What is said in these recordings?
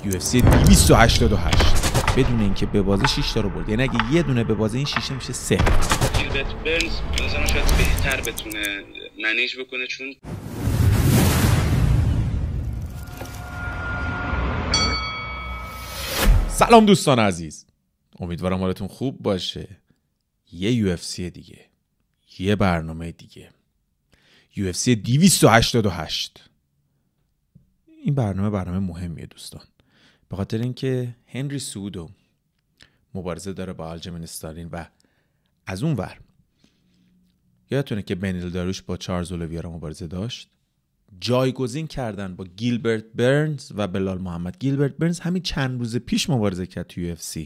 UFC 288 بدون اینکه به بازه 6 تا رو برد. یعنی اگه یه دونه به بازه این 6 میشه 3 گیلبرت برنز مثلا شاید بهتر بتونه منیج بکنه چون سلام دوستان عزیز. امیدوارم حالتون خوب باشه. یه UFC دیگه. یه برنامه دیگه. UFC 288 این برنامه برنامه مهمیه دوستان. به خاطر اینکه هنری سودو مبارزه داره با آلجمن استالین و از اون ور یادتونه که بنیل داروش با چارلز اولویرا مبارزه داشت؟ جایگزین کردن با گیلبرت برنز و بلال محمد. گیلبرت برنز همین چند روز پیش مبارزه کرد تو UFC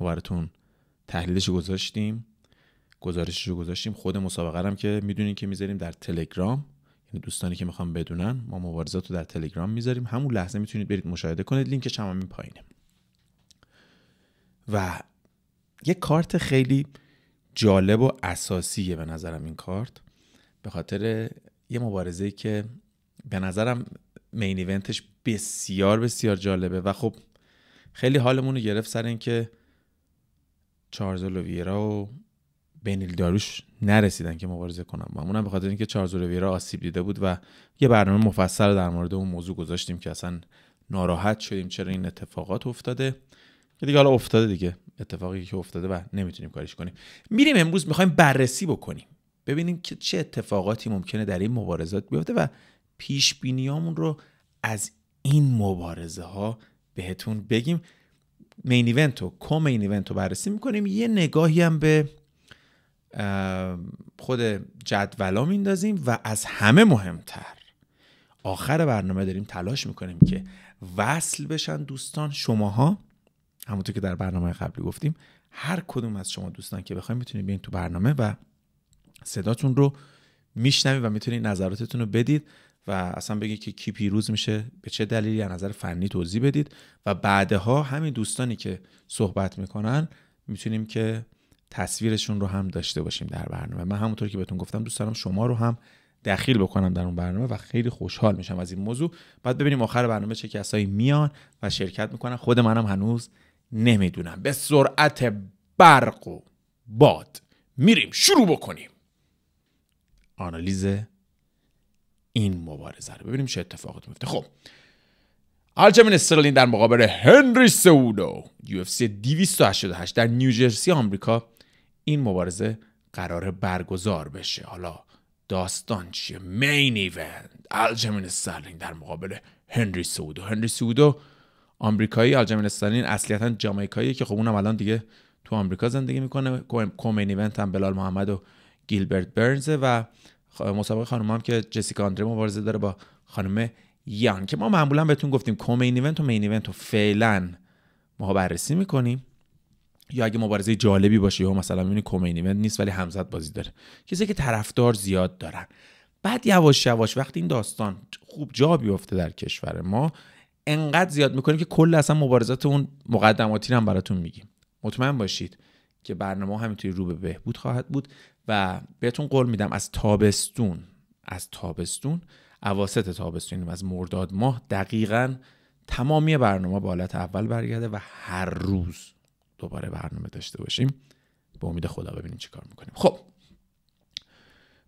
ما براتون تحلیلش گذاشتیم. گزارشش رو گذاشتیم. خود مسابقه هم که می‌دونین که می‌ذاریم در تلگرام. دوستانی که می‌خوام بدونن ما مبارزات رو در تلگرام می‌ذاریم. همون لحظه می‌تونید برید مشاهده کنید لینکش هم همین پایینه. و یه کارت خیلی جالب و اساسیه به نظرم این کارت. به خاطر یه مبارزه که به نظرم مین ایونتش بسیار بسیار جالبه. و خب خیلی حالمون رو گرفت سر اینکه چارلز لوویرا و بنیل داروش نرسیدن که مبارزه کنم. و اونم به خاطر اینکه چارلز لوویرا آسیب دیده بود و یه برنامه مفصل در مورد اون موضوع گذاشتیم که اصلا ناراحت شدیم چرا این اتفاقات افتاده. که دیگه حالا افتاده دیگه. اتفاقی که افتاده و نمی‌تونیم کاریش کنیم. میریم امروز می‌خوایم بررسی بکنیم. ببینیم که چه اتفاقاتی ممکنه در این مبارزات بیفته و پیش بینیامون رو از این مبارزه ها بهتون بگیم. مین ایونت و کم ایونت رو بررسی می‌کنیم. یه نگاهی هم به خود جدولا میندازیم و از همه مهمتر. آخر برنامه داریم تلاش می‌کنیم که وصل بشن دوستان. شماها همونطور که در برنامه قبلی گفتیم هر کدوم از شما دوستان که بخوایم می‌تونید بیاین تو برنامه و صداتون رو میشنوید و می‌تونید نظراتتون رو بدید و اصلا بگید که کی پیروز میشه به چه دلیلی از نظر فنی توضیح بدید. و بعدها همین دوستانی که صحبت می‌کنن می‌تونیم که تصویرشون رو هم داشته باشیم در برنامه. من همونطور که بهتون گفتم دوست دارم شما رو هم دخیل بکنم در اون برنامه و خیلی خوشحال میشم از این موضوع. بعد ببینیم آخر برنامه چه کسایی میان و شرکت می‌کنن. خود منم هنوز نمی‌دونم. به سرعت برق و باد میریم. شروع بکنیم. آنالیز این مبارزه رو. ببینیم چه اتفاقاتی میفته. خب آلجمن استرلین در مقابل هنری سودو UFC 288 در نیوجرسی آمریکا این مبارزه قرار برگزار بشه. حالا داستان چیه؟ مین ایونت آلجمن استرلین در مقابل هنری سودو هنری سودو آمریکایی آلجمن استرلین اصلیتا جامایکایی که خب اونم الان دیگه تو آمریکا زندگی می‌کنه. کومین ایونت هم بلال محمد و گیلبرت برنز و مسابقه خانم هم که جسیکا آندره مبارزه داره با خانم یان که ما معمولا بهتون گفتیم کومین ایونت و مین ایونت رو فعلا ما بررسی می‌کنیم. یا اگه مبارزه جالبی باشه یا مثلا می‌بینی ایونت نیست ولی همزد بازی داره. کسی که طرفدار زیاد دارن. بعد یواش یواش وقتی این داستان خوب جا بیفته در کشور ما انقدر زیاد می‌کنیم که کل اصلا مبارزات اون مقدماتی هم براتون میگیم. مطمئن باشید که برنامه همینطوری رو به بهبود خواهد بود و بهتون قول میدم از تابستون از تابستون اواسط تابستون از مرداد ماه دقیقا تمامی برنامه به حالت اول برگرده و هر روز دوباره برنامه داشته باشیم. به امید خدا ببینیم چی کار می‌کنیم. خب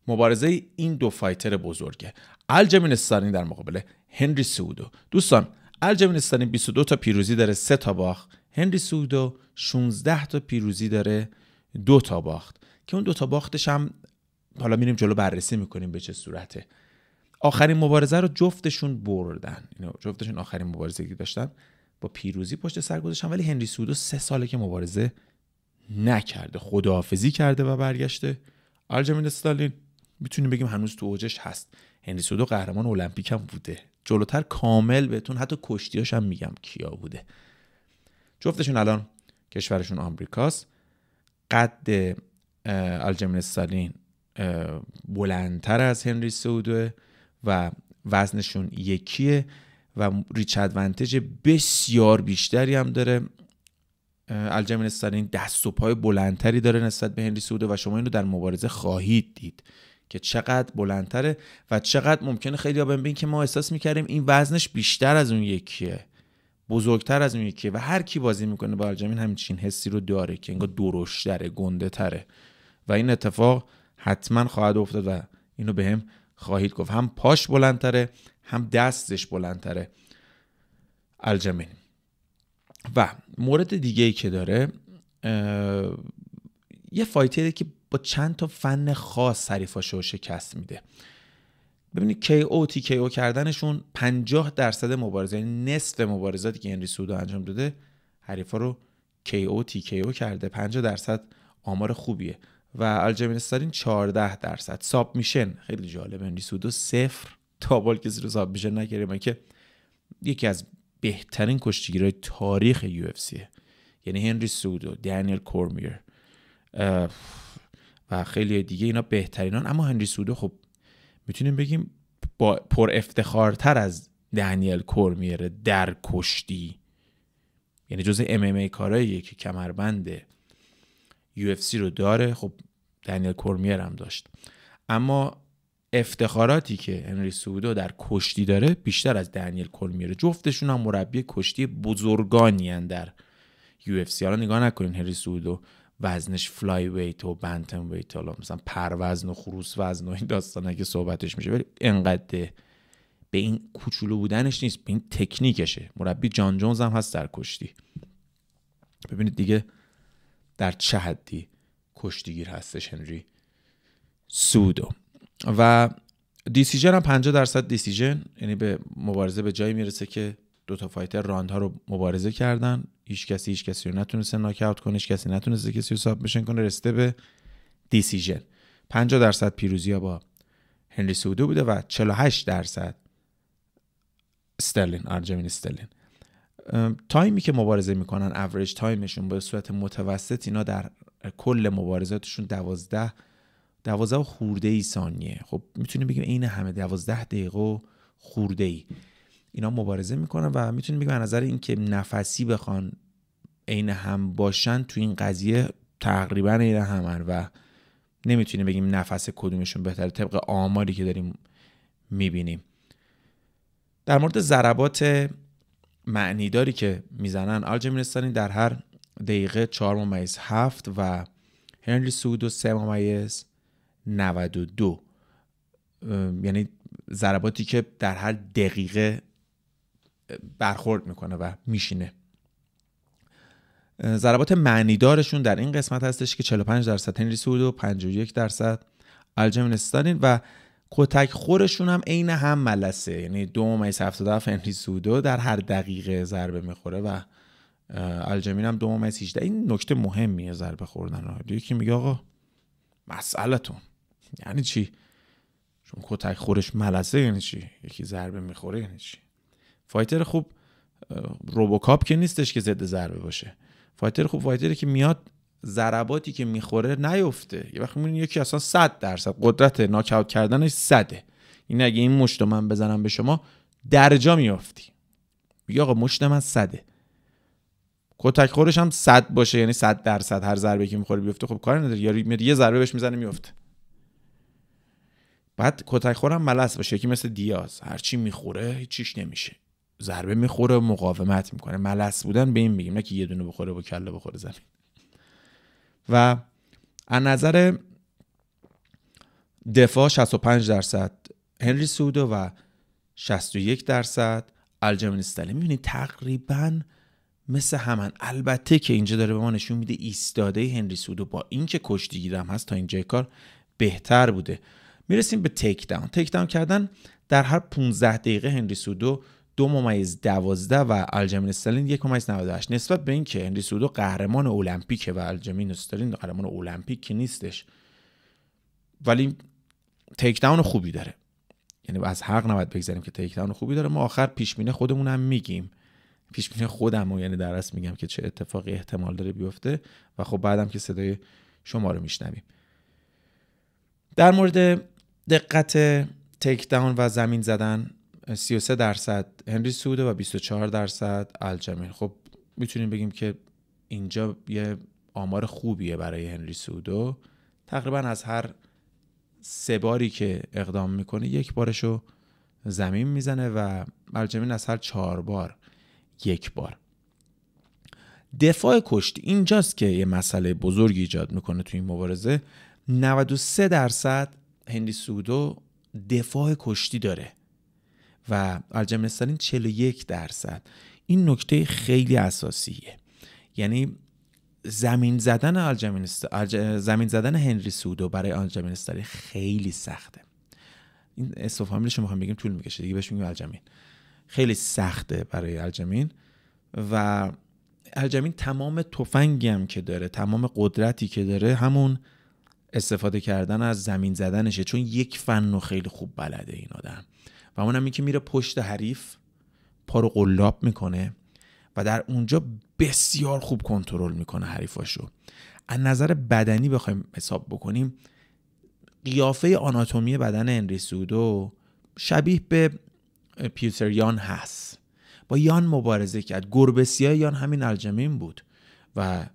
مبارزه این دو فایتر بزرگه. الجمین استانی در مقابل هنری سودو. دوستان الجمین استانی 22 تا پیروزی داره 3 تا باخت. هنری سودو 16 تا پیروزی داره دو تا باخت. که اون دو تا باختش هم حالا میریم جلو بررسی می‌کنیم به چه صورته. آخرین مبارزه رو جفتشون بردن. جفتشون آخرین مبارزه که داشتن. با پیروزی پشت سر گذاشتن ولی هنری سودو سه ساله که مبارزه نکرده خداحافظی کرده و برگشته. آلجمین استالین می‌تونیم بگیم هنوز تو اوجش هست. هنری سودو قهرمان المپیک هم بوده. جلوتر کامل بهتون حتی کشتیاش هم میگم کیا بوده. جفتشون الان کشورشون آمریکاست. قد الجمین استالین بلندتر از هنری سودو و وزنشون یکیه. و ریچ ادوانتج بسیار بیشتری هم داره. الجمین استالین دست و پای بلندتری داره نسبت به هنری سودو و شما این رو در مبارزه خواهید دید که چقدر بلندتره و چقدر ممکنه خیلی ها ببین که ما احساس می‌کردیم این وزنش بیشتر از اون یکیه بزرگتر از اون یکی و هر کی بازی می‌کنه با الجمین همین حسی رو داره که انگار درشتره گنده تره و این اتفاق حتما خواهد افتاد و اینو به هم خواهید گفت. هم پاش بلندتره هم دستش بلندتره. الجمین. و مورد دیگه ای که داره یه فایتره که با چند تا فن خاص حریفاشو شکست میده. ببینید کی او تی کی او کردنشون 50 درصد مبارزه یعنی نصف مبارزاتی که هنری سودو انجام داده حریفا رو کی او تی کی او کرده. 50 درصد آمار خوبیه. و الجمین استالین 14 درصد. ساب میشن خیلی جالب. هنری سودو صفر. تا بال کسی رو ساب میشن نکرده که یکی از بهترین کشتیگیرهای تاریخ یو اف یعنی هنری سودو دانیل کورمیر و خیلی دیگه اینا بهترینان. اما هنری سودو خب می‌تونیم بگیم با پر افتخارتر از دنیل کورمیر در کشتی. یعنی جزء ام ام ای که کمربند یو اف سی رو داره. خب دنیل کورمیر هم داشت. اما افتخاراتی که هنری سودو در کشتی داره بیشتر از دنیل کورمیر جفتشون هم مربی کشتی بزرگانی در UFC. حالا نگاه نکنین هنری سودو وزنش flyweight و bantamweight حالا مثلا پروزن و خروس وزن و این داستانه که صحبتش میشه ولی انقدر به این کوچولو بودنش نیست به این تکنیکشه. مربی جان جونز هم هست در کشتی. ببینید دیگه در چه حدی کشتیگیر هستش هنری سودو. و decision هم 50 درصد decision یعنی به مبارزه به جایی می‌رسه که دو تا fighter راند ها رو مبارزه کردن. هیچ کسی هیچ کسی رو نتونسته ناک اوت کنه هیچ کسی نتونسته کسی رو submission کنه. رسیده به decision. 50 درصد پیروزی ها با هنری سودو بوده و 48 درصد استرلین الجمین استرلین time ی که مبارزه می‌کنن average time شون به صورت متوسط اینا در کل مبارزاتشون 12 12 خورده ای ثانیه. خب می‌تونیم بگیم عین همه 12 دقیقه خورده ای اینا مبارزه می‌کنن و می‌تونیم بگیم از نظر اینکه نفسی بخوان عین هم باشن تو این قضیه تقریبا عین همن و نمی‌تونیم بگیم نفس کدومشون بهتره. طبق آماری که داریم می‌بینیم. در مورد ضربات معنیداری که می‌زنن آلجمینستانی در هر دقیقه 4 ممیز 7 و هنری سودو 3 ممیز 92 یعنی ضرباتی که در هر دقیقه برخورد می‌کنه و میشینه. ضربات معنیدارشون در این قسمت هستش که 45 درصد هنری سود و 51 درصد الجمین استالین و کتک خورشون هم عین هم ملسه. یعنی دو ممیز 77 هنری سودو در هر دقیقه ضربه می‌خوره و الجمین هم دو ممیز 18 این نکته مهمیه ضربه خوردن یکی میگه آقا؟ مسئلتون. یعنی چی؟ چون کتک خورش ملسه یعنی چی؟ یکی ضربه می‌خوره یعنی چی؟ fighter خوب RoboCop که نیستش که ضد ضربه باشه. fighter خوب fighter ی که میاد ضرباتی که می‌خوره نیفته. یه وقت می‌بینی یکی اصلا 100 درصد قدرت ناکاوت کردنش صده. این اگه این مشت من بزنم به شما درجا میافتی. میگه آقا مشت من صده. کتک خورش هم صد باشه یعنی صد درصد هر ضربه که می‌خوره بیفته. خب کاری نداره یا یه ضربه بهش می‌زنه میفته بعد کتک خورم ملس باشه یکی مثل دیاز. هرچی می‌خوره هیچیش نمیشه. ضربه می‌خوره مقاومت می‌کنه. ملس بودن به این میگیم نه که یه دونه بخوره با کله بخوره زمین. و از نظر دفاع 65 درصد هنری سودو و 61 درصد الجمین استالی. می‌بینید تقریبا مثل همان. البته که اینجا داره به ما نشون میده ایستاده هنری سودو با اینکه کشتی هم هست تا اینجا کار بهتر بوده. می‌رسیم به تیک داون تیک داون کردن در هر 15 دقیقه هنری سودو دو ممیز دوازده و الجمین استالین یک ممیز 98 نسبت به اینکه هنری سودو قهرمان المپیکه و الجمین استالین قهرمان المپیک نیستش ولی تیک داون خوبی داره. یعنی از حق نباید بگذاریم که تیک داون خوبی داره. ما آخر پیش بینی خودمون هم میگیم. بینی خودم یعنی در میگم که چه اتفاقی احتمال داره بیفته و خب بعدم که صدای شما رو میشنویم. در مورد دقت تیک داون و زمین زدن 33 درصد هنری سوده و 24 درصد الجمین خب می‌تونیم بگیم که اینجا یه آمار خوبیه برای هنری سودو تقریبا از هر سه باری که اقدام می‌کنه یک بارشو زمین می‌زنه و الجمین از هر چهار بار یک بار. دفاع کشتی اینجاست که یه مسئله بزرگی ایجاد می‌کنه تو این مبارزه. 93 درصد هندی سودو دفاع کشتی داره و الجمنستالین 41 درصد. این نکته خیلی اساسیه. یعنی زمین زدن الجمین زمین زدن هنری سودو برای الجمین خیلی سخته. این استفهامیش رو بگیم طول می‌کشه. دیگه بهش میگیم الجمین خیلی سخته برای الجمین و الجمین تمام تفنگی هم که داره تمام قدرتی که داره همون استفاده کردن از زمین زدنشه چون یک فن رو خیلی خوب بلده این آدم. و اونم این که میره پشت حریف پا رو قلاب می‌کنه و در اونجا بسیار خوب کنترل می‌کنه حریفاشو. از نظر بدنی بخوایم حساب بکنیم قیافه آناتومی بدن انری سودو شبیه به پیوتر یان هست. با یان مبارزه کرد. گربسیای یان همین الجمین بود. و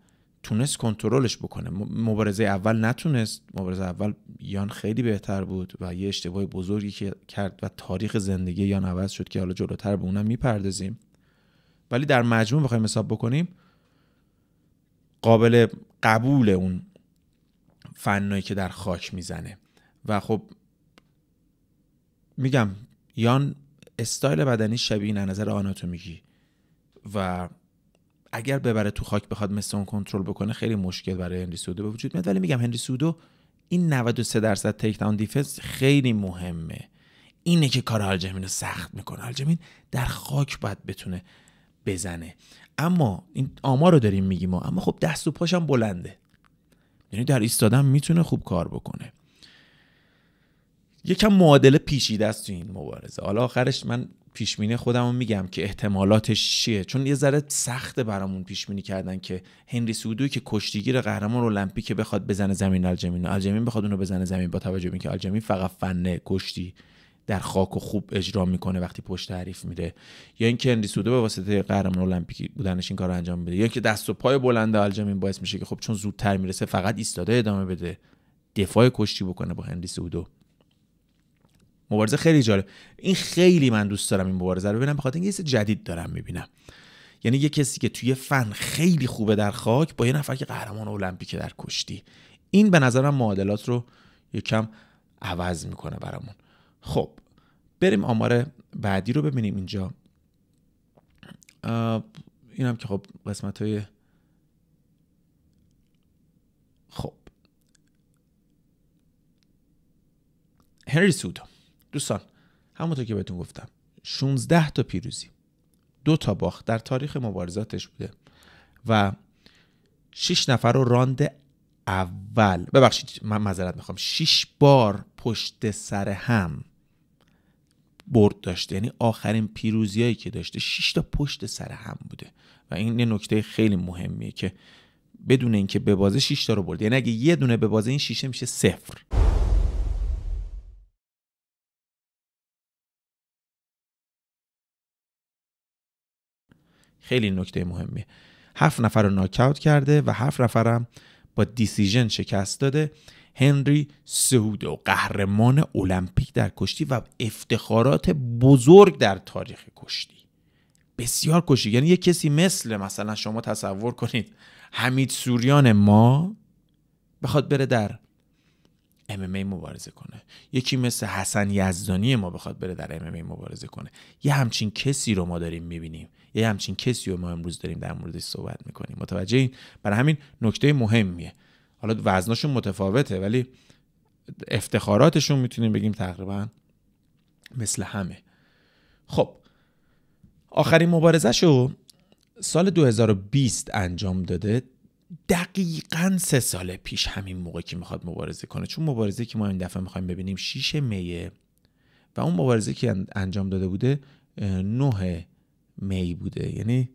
تونست کنترلش بکنه. مبارزه اول نتونست. مبارزه اول یان خیلی بهتر بود و یه اشتباه بزرگی که کرد و تاریخ زندگی یان عوض شد که حالا جلوتر به اونم می‌پردازیم. ولی در مجموع بخوایم حساب بکنیم قابل قبول اون فنایی که در خاک می‌زنه. و خب میگم یان استایل بدنی شبیه نظر آناتومیکی. و اگر ببره تو خاک بخواد مثل اون کنترل بکنه خیلی مشکل برای هنری سودو به وجود میاد. ولی میگم هنری سودو این 93 درصد takedown defense خیلی مهمه. اینه که کار آلجمین رو سخت می‌کنه. آلجمین در خاک باید بتونه بزنه. اما این آمار رو داریم میگیم ما اما خب دست و پاشم بلنده. یعنی در ایستادن می‌تونه خوب کار بکنه. یکم معادله پیچیده است تو این مبارزه. حالا آخرش من پیشمینه خودم میگم که احتمالاتش چیه؟ چون یه ذره سخته برامون پیشمینی کردن که هنری سودوی که کشتیگیر قهرمان المپیک بخواد بزنه زمین الجمین الجمین بخواد اونو بزنه زمین با توجه به اینکه الجمین فقط فنه کشتی در خاک و خوب اجرا می‌کنه وقتی پشت حریف میره یا اینکه هنری سودو به واسطه قهرمان المپیک بودنش این کار انجام بده. یا اینکه دست و پای بلند الجمین باعث میشه که خب چون زودتر می‌رسه فقط ایستاده ادامه بده. دفاع کشتی بکنه با هنری سودو. مبارزه خیلی جالب. این خیلی من دوست دارم این مبارزه رو ببینم. بخاطر اینکه یه جدید دارم می‌بینم. یعنی یه کسی که توی فن خیلی خوبه در خاک با یه نفر که قهرمان المپیک در کشتی. این به نظرم معادلات رو یکم عوض می‌کنه برامون. خب بریم آمار بعدی رو ببینیم اینجا. این هم که خب قسمت های خب. هنری سودو. دوستان همونطور که بهتون گفتم 16 تا پیروزی دو تا باخت در تاریخ مبارزاتش بوده و 6 نفر رو راند اول ببخشید من معذرت می‌خوام 6 بار پشت سر هم برد داشته. یعنی آخرین پیروزیایی که داشته 6 تا پشت سر هم بوده. و این یه نکته خیلی مهمیه که بدون اینکه به بازه 6 تا رو برده یعنی اگه یه دونه به بازه این شیشه میشه صفر. خیلی نکته مهمیه. هفت نفر رو ناکاوت کرده و هفت نفرم با دیسیژن شکست داده. هنری سودو قهرمان المپیک در کشتی و افتخارات بزرگ در تاریخ کشتی. بسیار کشتی. یعنی یه کسی مثل مثلا شما تصور کنید. حمید سوریان ما بخواد بره در MMA مبارزه کنه. یکی مثل حسن یزدانی ما بخواد بره در MMA مبارزه کنه. یه همچین کسی رو ما داریم می‌بینیم. یه همچین کسی رو ما امروز داریم در موردش صحبت می‌کنیم. متوجه این برای همین نکته مهمیه. حالا وزنشون متفاوته ولی افتخاراتشون می‌تونیم بگیم تقریبا مثل همه. خب آخرین مبارزه رو سال 2020 انجام داده. دقیقا سه سال پیش همین موقع که می‌خواد مبارزه کنه. چون مبارزه که ما این دفعه می‌خوایم ببینیم 6 میه و اون مبارزه که انجام داده بوده 9 می بوده. یعنی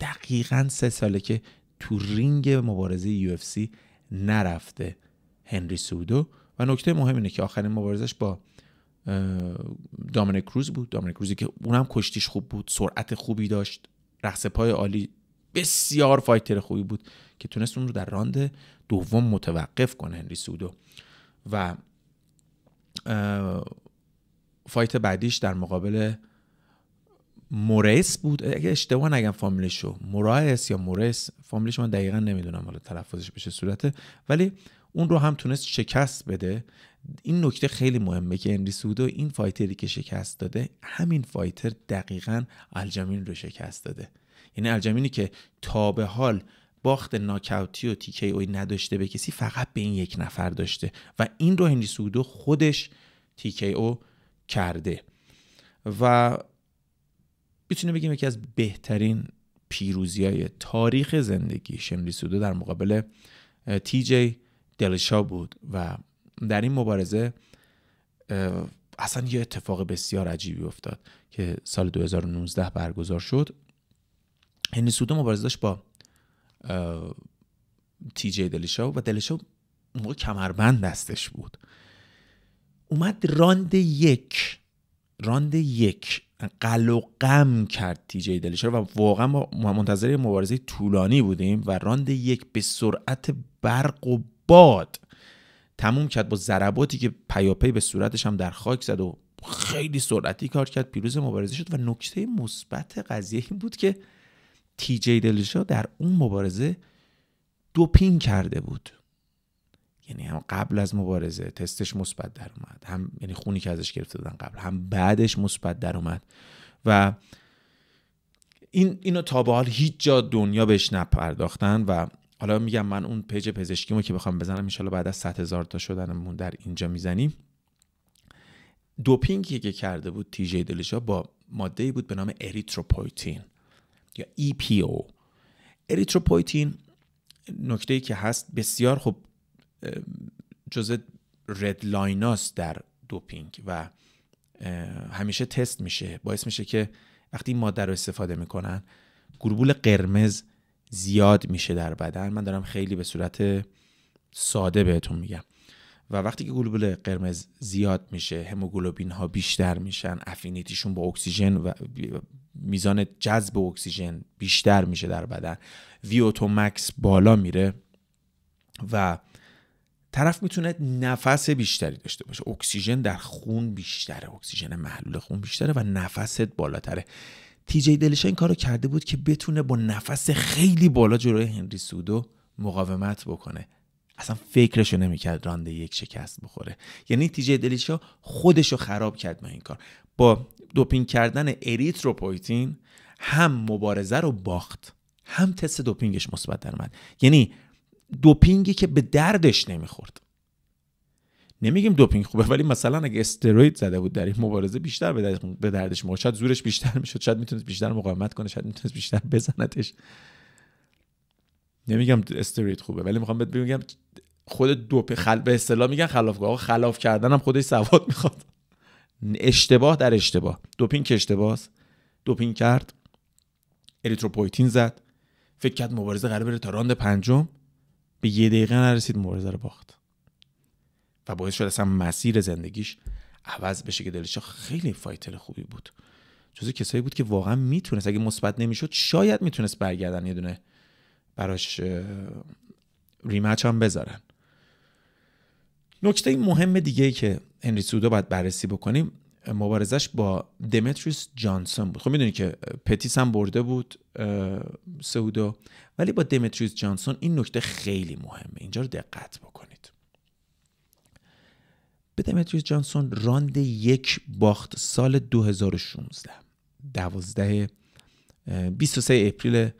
دقیقا سه ساله که تو رینگ مبارزه UFC نرفته هنری سودو. و نکته مهم اینه که آخرین مبارزش با دامینیک کروز بود. دامینیک کروزی که اونم کشتیش خوب بود سرعت خوبی داشت. رقص پای عالی بسیار fighter خوبی بود که تونست اون رو در راند دوم متوقف کنه هنری سودو. و fight بعدیش در مقابل مورس بود. اگه اشتباه نگم فامیلشو مورایس یا مورس فامیلش من دقیقا نمی‌دونم حالا تلفظش به چه صورته. ولی اون رو هم تونست شکست بده. این نکته خیلی مهمه که هنری سودو این fighter ی که شکست داده همین fighter دقیقا الجمین رو شکست داده. یعنی الجمینی که تا به حال باخت ناکاوتی و تیکی اوی نداشته به کسی فقط به این یک نفر داشته. و این رو هنری سودو خودش تیکی او کرده. و می‌تونیم بگیم یکی از بهترین پیروزی های تاریخ زندگی هنری سودو در مقابل تی جی دلشا بود و در این مبارزه اصلا یه اتفاق بسیار عجیبی افتاد که سال 2019 برگزار شد. هنری سودو مبارزه داشت با تی جی دلشا و دلشا موقع کمربند دستش بود. اومد راند یک راند یک قلع و قمع کرد تی جی دلشا و واقعا ما منتظر مبارزه طولانی بودیم و راند یک به سرعت برق و باد تموم کرد با ضرباتی که پیاپی به صورتش هم در خاک زد و خیلی سرعتی کار کرد. پیروز مبارزه شد و نکته مثبت قضیه این بود که تی جی دلشا در اون مبارزه دوپینگ کرده بود. یعنی هم قبل از مبارزه تستش مثبت در اومد. هم یعنی خونی که ازش گرفته دادن قبل هم بعدش مثبت در اومد. و این اینو تا به حال هیچ جا دنیا بهش نپرداختن و حالا میگم من اون page پزشکیمو که بخوام بزنم ان بعد از 100 هزار تا شدنمون در اینجا می‌زنیم. دوپینگی که کرده بود تی جی دلشا با ماده بود به نام اریتروپویتین یا EPO اریتروپویتین نکته ای که هست بسیار خب جزء red line هاست در دوپینگ و همیشه تست میشه. باعث میشه که وقتی این ماده رو استفاده می‌کنن گلوبول قرمز زیاد میشه در بدن. من دارم خیلی به صورت ساده بهتون میگم. و وقتی که گلوبول قرمز زیاد میشه هموگلوبین ها بیشتر میشن affinity شون با اکسیژن و میزان جذب اکسیژن بیشتر میشه در بدن. VO2 max بالا میره و طرف می‌تونه نفس بیشتری داشته باشه. اکسیژن در خون بیشتره. اکسیژن محلول خون بیشتره و نفست بالاتره. تی جی دیلشا این کارو کرده بود که بتونه با نفس خیلی بالا جلوی هنری سهودو مقاومت بکنه. اصلا فکرشو نمی‌کرد راند یک شکست بخوره. یعنی تی جی دیلشا خودشو خراب کرد با این کار. با دوپینگ کردن اریتروپویتین هم مبارزه رو باخت. هم تست دوپینگش مثبت در یعنی دوپینگی که به دردش نمی‌خورد. نمیگیم دوپینگ خوبه ولی مثلا اگه استروید زده بود در این مبارزه بیشتر به دردش می‌خورد. شاید زورش بیشتر می‌شد شاید می‌تونست بیشتر مقاومت کنه شاید می‌تونست بیشتر بزنتش. نمیگم استروید خوبه ولی می‌خوام بگم خود دوپ خل به اصطلاح میگن خلاف خلاف کردن هم خودش سواد می‌خواد. اشتباه در اشتباه. دوپینگ که اشتباهه دوپینگ کرد. اریتروپویتین زد. فکر کرد مبارزه قراره بره تا راند پنجم. به یه دقیقه نرسید مبارزه رو باخت. و باعث شد اصلا مسیر زندگیش عوض بشه که دلش خیلی fighter خوبی بود. جزو کسایی بود که واقعا می‌تونست اگه مثبت نمی‌شد شاید می‌تونست برگردن یه دونه براش rematch هم بذارن. نکته مهم دیگه ای که هنری سهودو باید بررسی بکنیم مبارزش با دمتریوس جانسون بود. خب می‌دونی که پتیس هم برده بود سهودو. ولی با دمتریوس جانسون این نکته خیلی مهمه. اینجا رو دقت بکنید. به دمتریوس جانسون راند یک باخت سال 2016 دوازده 23 April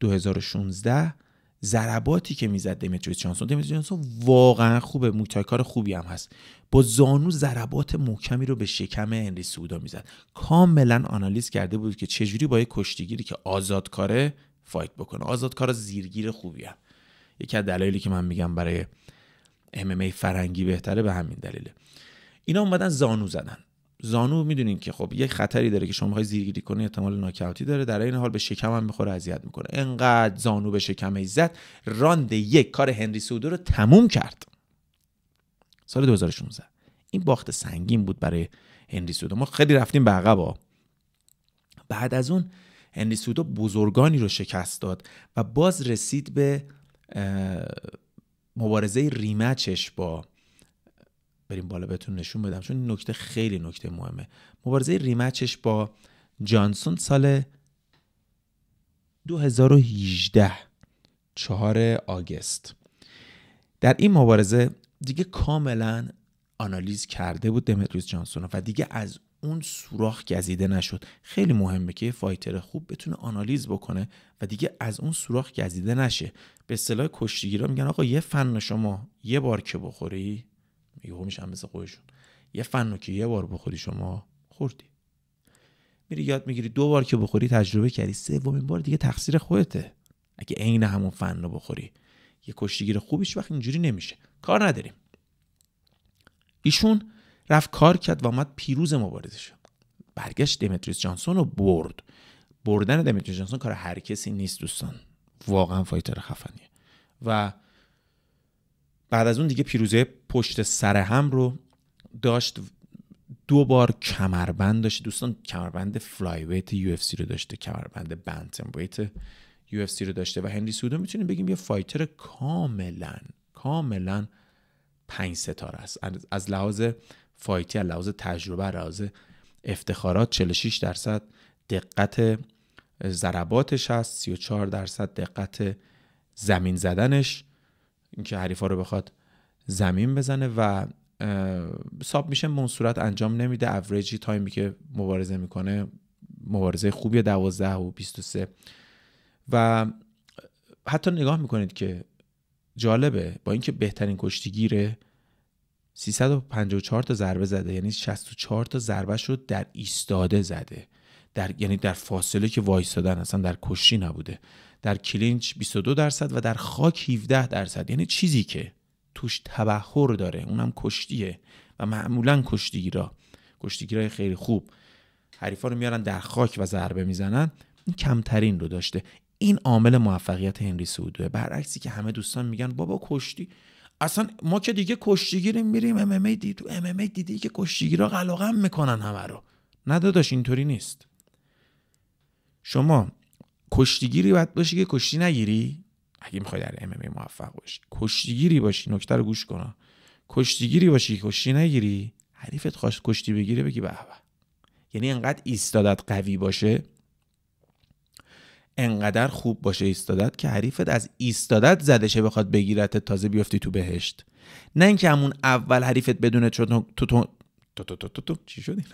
2016 ضرباتی که می‌زد دمیتریوس جانسون. دمیتریوس جانسون واقعا خوبه. موتایکار خوبی هم هست. با زانو ضربات محکمی رو به شکم هنری سودا می‌زد. کاملا آنالیز کرده بود که چجوری با یه کشتیگیری که آزادکاره فایت بکنه. آزادکار زیرگیر خوبی یکی از دلایلی که من میگم برای ام فرنگی بهتره به همین دلیله. اینا اومدن زانو زدن. زانو می‌دونین که خب یک خطری داره که شما می‌خوای زیرگیری کنی احتمال ناکاوتی داره. در این حال به شکم هم می‌خوره اذیت می‌کنه. انقدر زانو به شکم زد راند یک کار هنری سودو رو تموم کرد. سال 2016 این باخت سنگین بود برای هنری سودو ما خیلی رفتیم به عقب بعد از اون هنری سودو بزرگانی رو شکست داد و باز رسید به مبارزه ریمچش با بریم بالا بهتون نشون بدم چون نکته خیلی نکته مهمه. مبارزه ریمچش با جانسون سال 2018 چهار آگست. در این مبارزه دیگه کاملا آنالیز کرده بود دمتریوس جانسون و دیگه از اون سوراخ گزیده نشد. خیلی مهمه که فایتر خوب بتونه آنالیز بکنه و دیگه از اون سوراخ گزیده نشه. به اصطلاح کشتیگیرا میگن آقا یه فن شما یه بار که بخوری میگه میشن مثل خودشون. یه فن که یه بار بخوری شما خوردی. میری یاد می‌گیری دو بار که بخوری تجربه کردی سومین بار دیگه تقصیر خودته. اگه عین همون فن رو بخوری. یه کشتیگیر خوبیش وقت اینجوری نمیشه. کار نداریم. ایشون رفت کار کرد و آمد پیروز مبارزه شد. برگشت دمیتریس جانسون رو برد. بردن دمیتریس جانسون کار هر کسی نیست دوستان. واقعا فایتر خفنیه. و بعد از اون دیگه پیروزه پشت سر هم رو داشت. دو بار کمربند داشت. دوستان کمربند flyweight UFC رو داشته کمربند bantamweight UFC رو داشته. و هنری سهودو می‌تونیم بگیم یه fighter کاملا کاملا پنج ستاره است. از لحاظ fight ی از لحاظ تجربه لحاظ افتخارات 46 درصد دقت ضرباتش هست 34 درصد دقت زمین زدنش اینکه حریفا رو بخواد زمین بزنه و ساب میشه به صورت انجام نمیده. اوریجی تایمی که مبارزه می‌کنه مبارزه خوبی 12 و 23 و حتی نگاه می‌کنید که جالبه با اینکه بهترین کشتیگیره 354 تا ضربه زده یعنی 64 تا ضربه رو در ایستاده زده. در یعنی در فاصله که وایستادن اصلا در کشتی نبوده. در کلینچ 22 درصد و در خاک 17 درصد. یعنی چیزی که توش تبهر داره. اونم کشتیه و معمولا کشتیگیرا. کشتیگیرای خیلی خوب. حریفا رو میارن در خاک و ضربه می‌زنن. این کمترین رو داشته. این عامل موفقیت هنری سعودوه برعکسی که همه دوستان میگن بابا کشتی اصلا ما که دیگه کشتیگیریم میریم ام ام ای تو ام ام دیدی که کشتیگیرا قلقم می‌کنن همه رو. نه داداش اینطوری نیست. شما کشتیگیری باید باشی که کشتی نگیری. اگه می‌خوای در ام ام موفق باشی کشتیگیری باشی نکته رو گوش کن. کشتیگیری باشی کشتی نگیری حریفت خواست کشتی بگیره بگی به. یعنی انقدر ایستادت قوی باشه انقدر خوب باشه ایستادت که حریفت از ایستادت زدشه بخواد بگیرت تازه بیفتی تو بهشت. نه اینکه همون اول حریفت بدونه تو تو تو تو تو تو چی شدی؟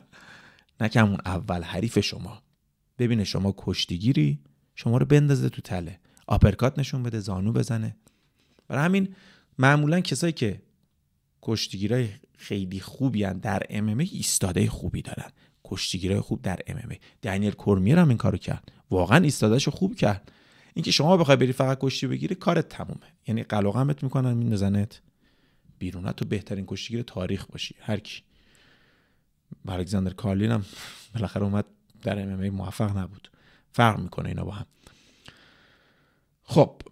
نه که همون اول حریف شما. ببینه شما کشتیگیری شما رو بندازه تو تله. آپرکات نشون بده زانو بزنه. برای همین معمولا کسایی که کشتیگیرای خیلی خوبی هن در ام ایستاده خوبی دارن. کشتیگیرای خوب در ام دنیل کورمیر هم این کارو کرد. واقعا ایستادهشو خوب کرد. اینکه شما بخوای بری فقط کشتی بگیری کارت تمومه. یعنی قلقمت می‌کنن میندازنت بیرون. تو بهترین کشتیگیر تاریخ باشی هر کی. الکساندر کارلین هم بالاخره اومد در ام موفق نبود. فرق می‌کنه اینا با هم. خب.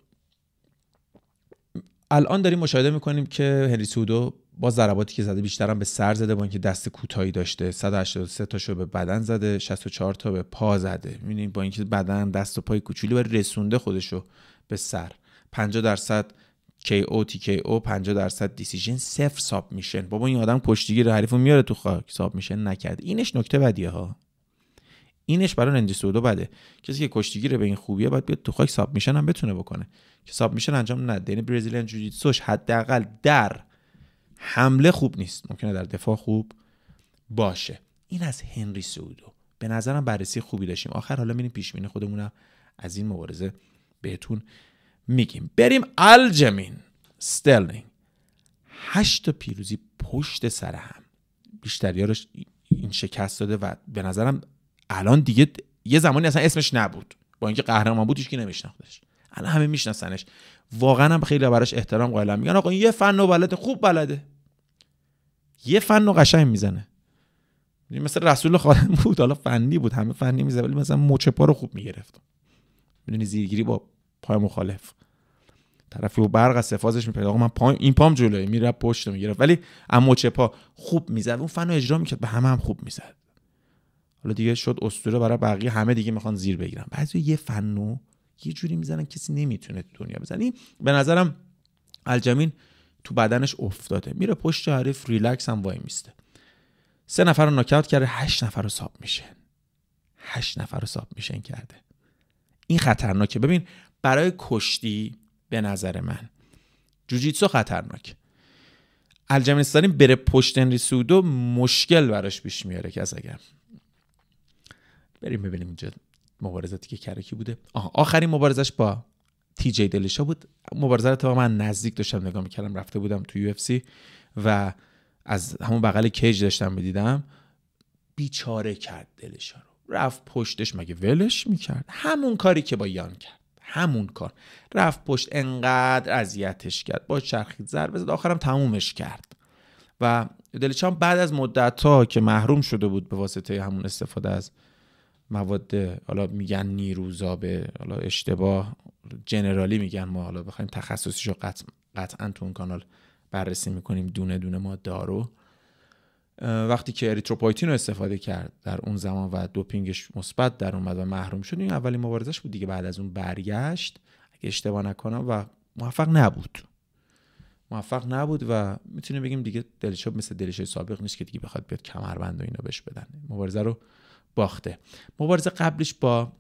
الان داریم مشاهده می‌کنیم که هنری سودو با ضرباتی که زده بیشتر هم به سر زده با اینکه دست کوتاهی داشته. 183 تاشو به بدن زده 64 تا به پا زده. می‌بینید با اینکه بدن دست و پای کوچولی و رسونده خودشو به سر. 50 درصد KO TKO 50 درصد دیسیژن صفر ساب میشن بابا این آدم کشتیگیر حریفو میاره تو خاک. ساب میشن نکرد. اینش نکته بدیه ها. اینش برای رنجی سودو بده. کسی که کشتیگیره به این خوبیه باید بیاد تو خاک ساب میشن هم بتونه بکنه. که ساب میشن انجام نده. یعنی برزیلیان جوجیتسوش حداقل در حمله خوب نیست. ممکنه در دفاع خوب باشه. این از هنری سودو. به نظرم بررسی خوبی داشتیم. آخر حالا میریم پیش بینی خودمونم. از این مبارزه بهتون میگیم. بریم الجمین ستلینگ هشت تا پیروزی پشت سر هم. بیشتریارش این شکست داده و به نظرم الان دیگه یه زمانی اصلا اسمش نبود. با اینکه قهرمان بود که نمیشناختش. الان همه میشناسنش. واقعا هم خیلی براش احترام قائلم. میگن آقا یه فن و بلده. خوب بلده. یه فن و قشنگ می‌زنه. مثل رسول خدا بود. حالا فنی بود. همه فنی می‌زنه ولی مثلا مچ پا رو خوب می‌گرفت. می‌دونی زیرگیری با پای مخالف. طرفی و برق از سفازش میپرد آقا من پای این پام جلوی. میره پشت می‌گرفت. ولی اما مچ پا خوب می‌زد. اون فن رو اجرا می‌کرد. به همه هم خوب می‌زد. حالا دیگه شد اسطوره برای بقیه. همه دیگه می‌خوان زیر بگیرن. بعضی یه فنو یه جوری می‌زنن کسی نمی‌تونه تو دنیا بزنی به نظرم الجمین تو بدنش افتاده. میره پشت حریف ریلکس هم وای میسته. سه نفر رو ناکاوت کرده هشت نفر رو ساب میشه. هشت نفر رو ساب میشن کرده. این خطرناکه. ببین برای کشتی به نظر من جوجیتسو خطرناک. الجمنستانی بره پشت انری سودو مشکل براش پیش میاره که از اگر. بریم ببینیم اینجا مبارزاتی که کرکی بوده. آه آخرین مبارزش با تی جی دلشا بود. مبارزه رو من نزدیک داشتم نگاه می‌کردم رفته بودم تو یو و از همون بغل کیج داشتم می‌دیدم بیچاره کرد دلشا رو. رفت پشتش مگه ولش می‌کرد؟ همون کاری که با یان کرد همون کار. رفت پشت انقدر اذیتش کرد با چرخید ضربه زد آخرم تمومش کرد. و دلچان بعد از مدت ها که محروم شده بود به واسطه همون استفاده از مواد حالا میگن نیروزا به حالا اشتباه جنرالی میگن ما حالا بخوایم تخصصیشو قطع قطعا تو اون کانال بررسی می‌کنیم دونه دونه ما دارو. وقتی که اریتروپویتین رو استفاده کرد در اون زمان و دوپینگش مثبت در اومد و محروم شد این اولین مبارزش بود دیگه بعد از اون برگشت. اگه اشتباه نکنم و موفق نبود. موفق نبود و می‌تونیم بگیم دیگه دلشا مثل دلشای سابق نیست که دیگه بخواد بیاد کمربند و اینو بهش بدن. مبارزه رو باخته. مبارزه قبلش با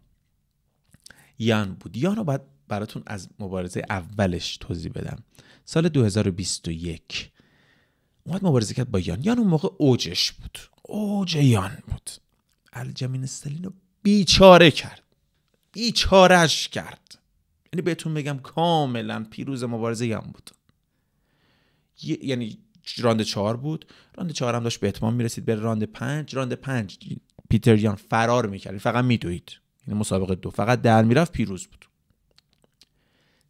یان بود. یان رو باید براتون از مبارزه اولش توضیح بدم. سال 2021 اومد مبارزه کرد با یان. یان اون موقع اوجش بود. اوج یان بود. الجمین استالین رو بیچاره کرد. بیچارش کرد. یعنی بهتون بگم کاملا پیروز مبارزه یان بود. یعنی راند چهار بود. راند چهار هم داشت به اتمام می‌رسید. به راند پنج. راند پنج پیتر یان فرار می‌کرد فقط میدوید. یعنی مسابقه دو. فقط در می‌رفت پیروز بشه.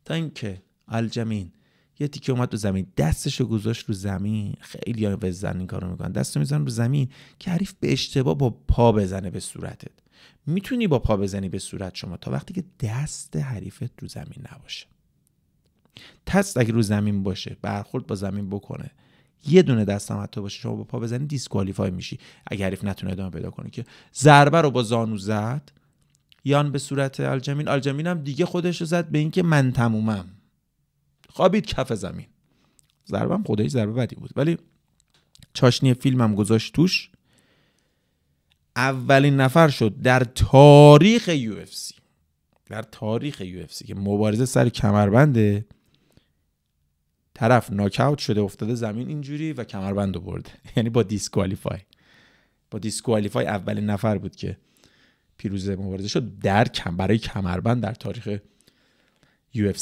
تا اینکه الجمین یه تیک اومد رو زمین. دستشو گذاشت رو زمین. خیلی ها بعضا این کارو می‌کنن. دستو میذارن رو زمین. که حریف به اشتباه با پا بزنه به صورتت. می‌تونی با پا بزنی به صورت شما تا وقتی که دست حریفت رو زمین نباشه. تست اگه رو زمین باشه برخورد با زمین بکنه. یه دونه دستم حتی باشه شما با پا بزنی دیسکوالیفای میشی. اگه حریف نتونه ادامه پیدا کنه که ضربه رو با زانو زد یان به صورت الجمین. الجمین هم دیگه خودش رو زد به اینکه من تمومم. خوابید کف زمین. ضربم خدایی ضربه بدی بود. ولی چاشنی فیلمم گذاشت توش. اولین نفر شد در تاریخ یو در تاریخ UFC که مبارزه سر کمربنده. طرف ناکاوت شده افتاده زمین اینجوری و کمربند رو برده. یعنی با disqualify. با disqualify اولین نفر بود که پیروز مبارزه شد. در کم برای کمربند در تاریخ UFC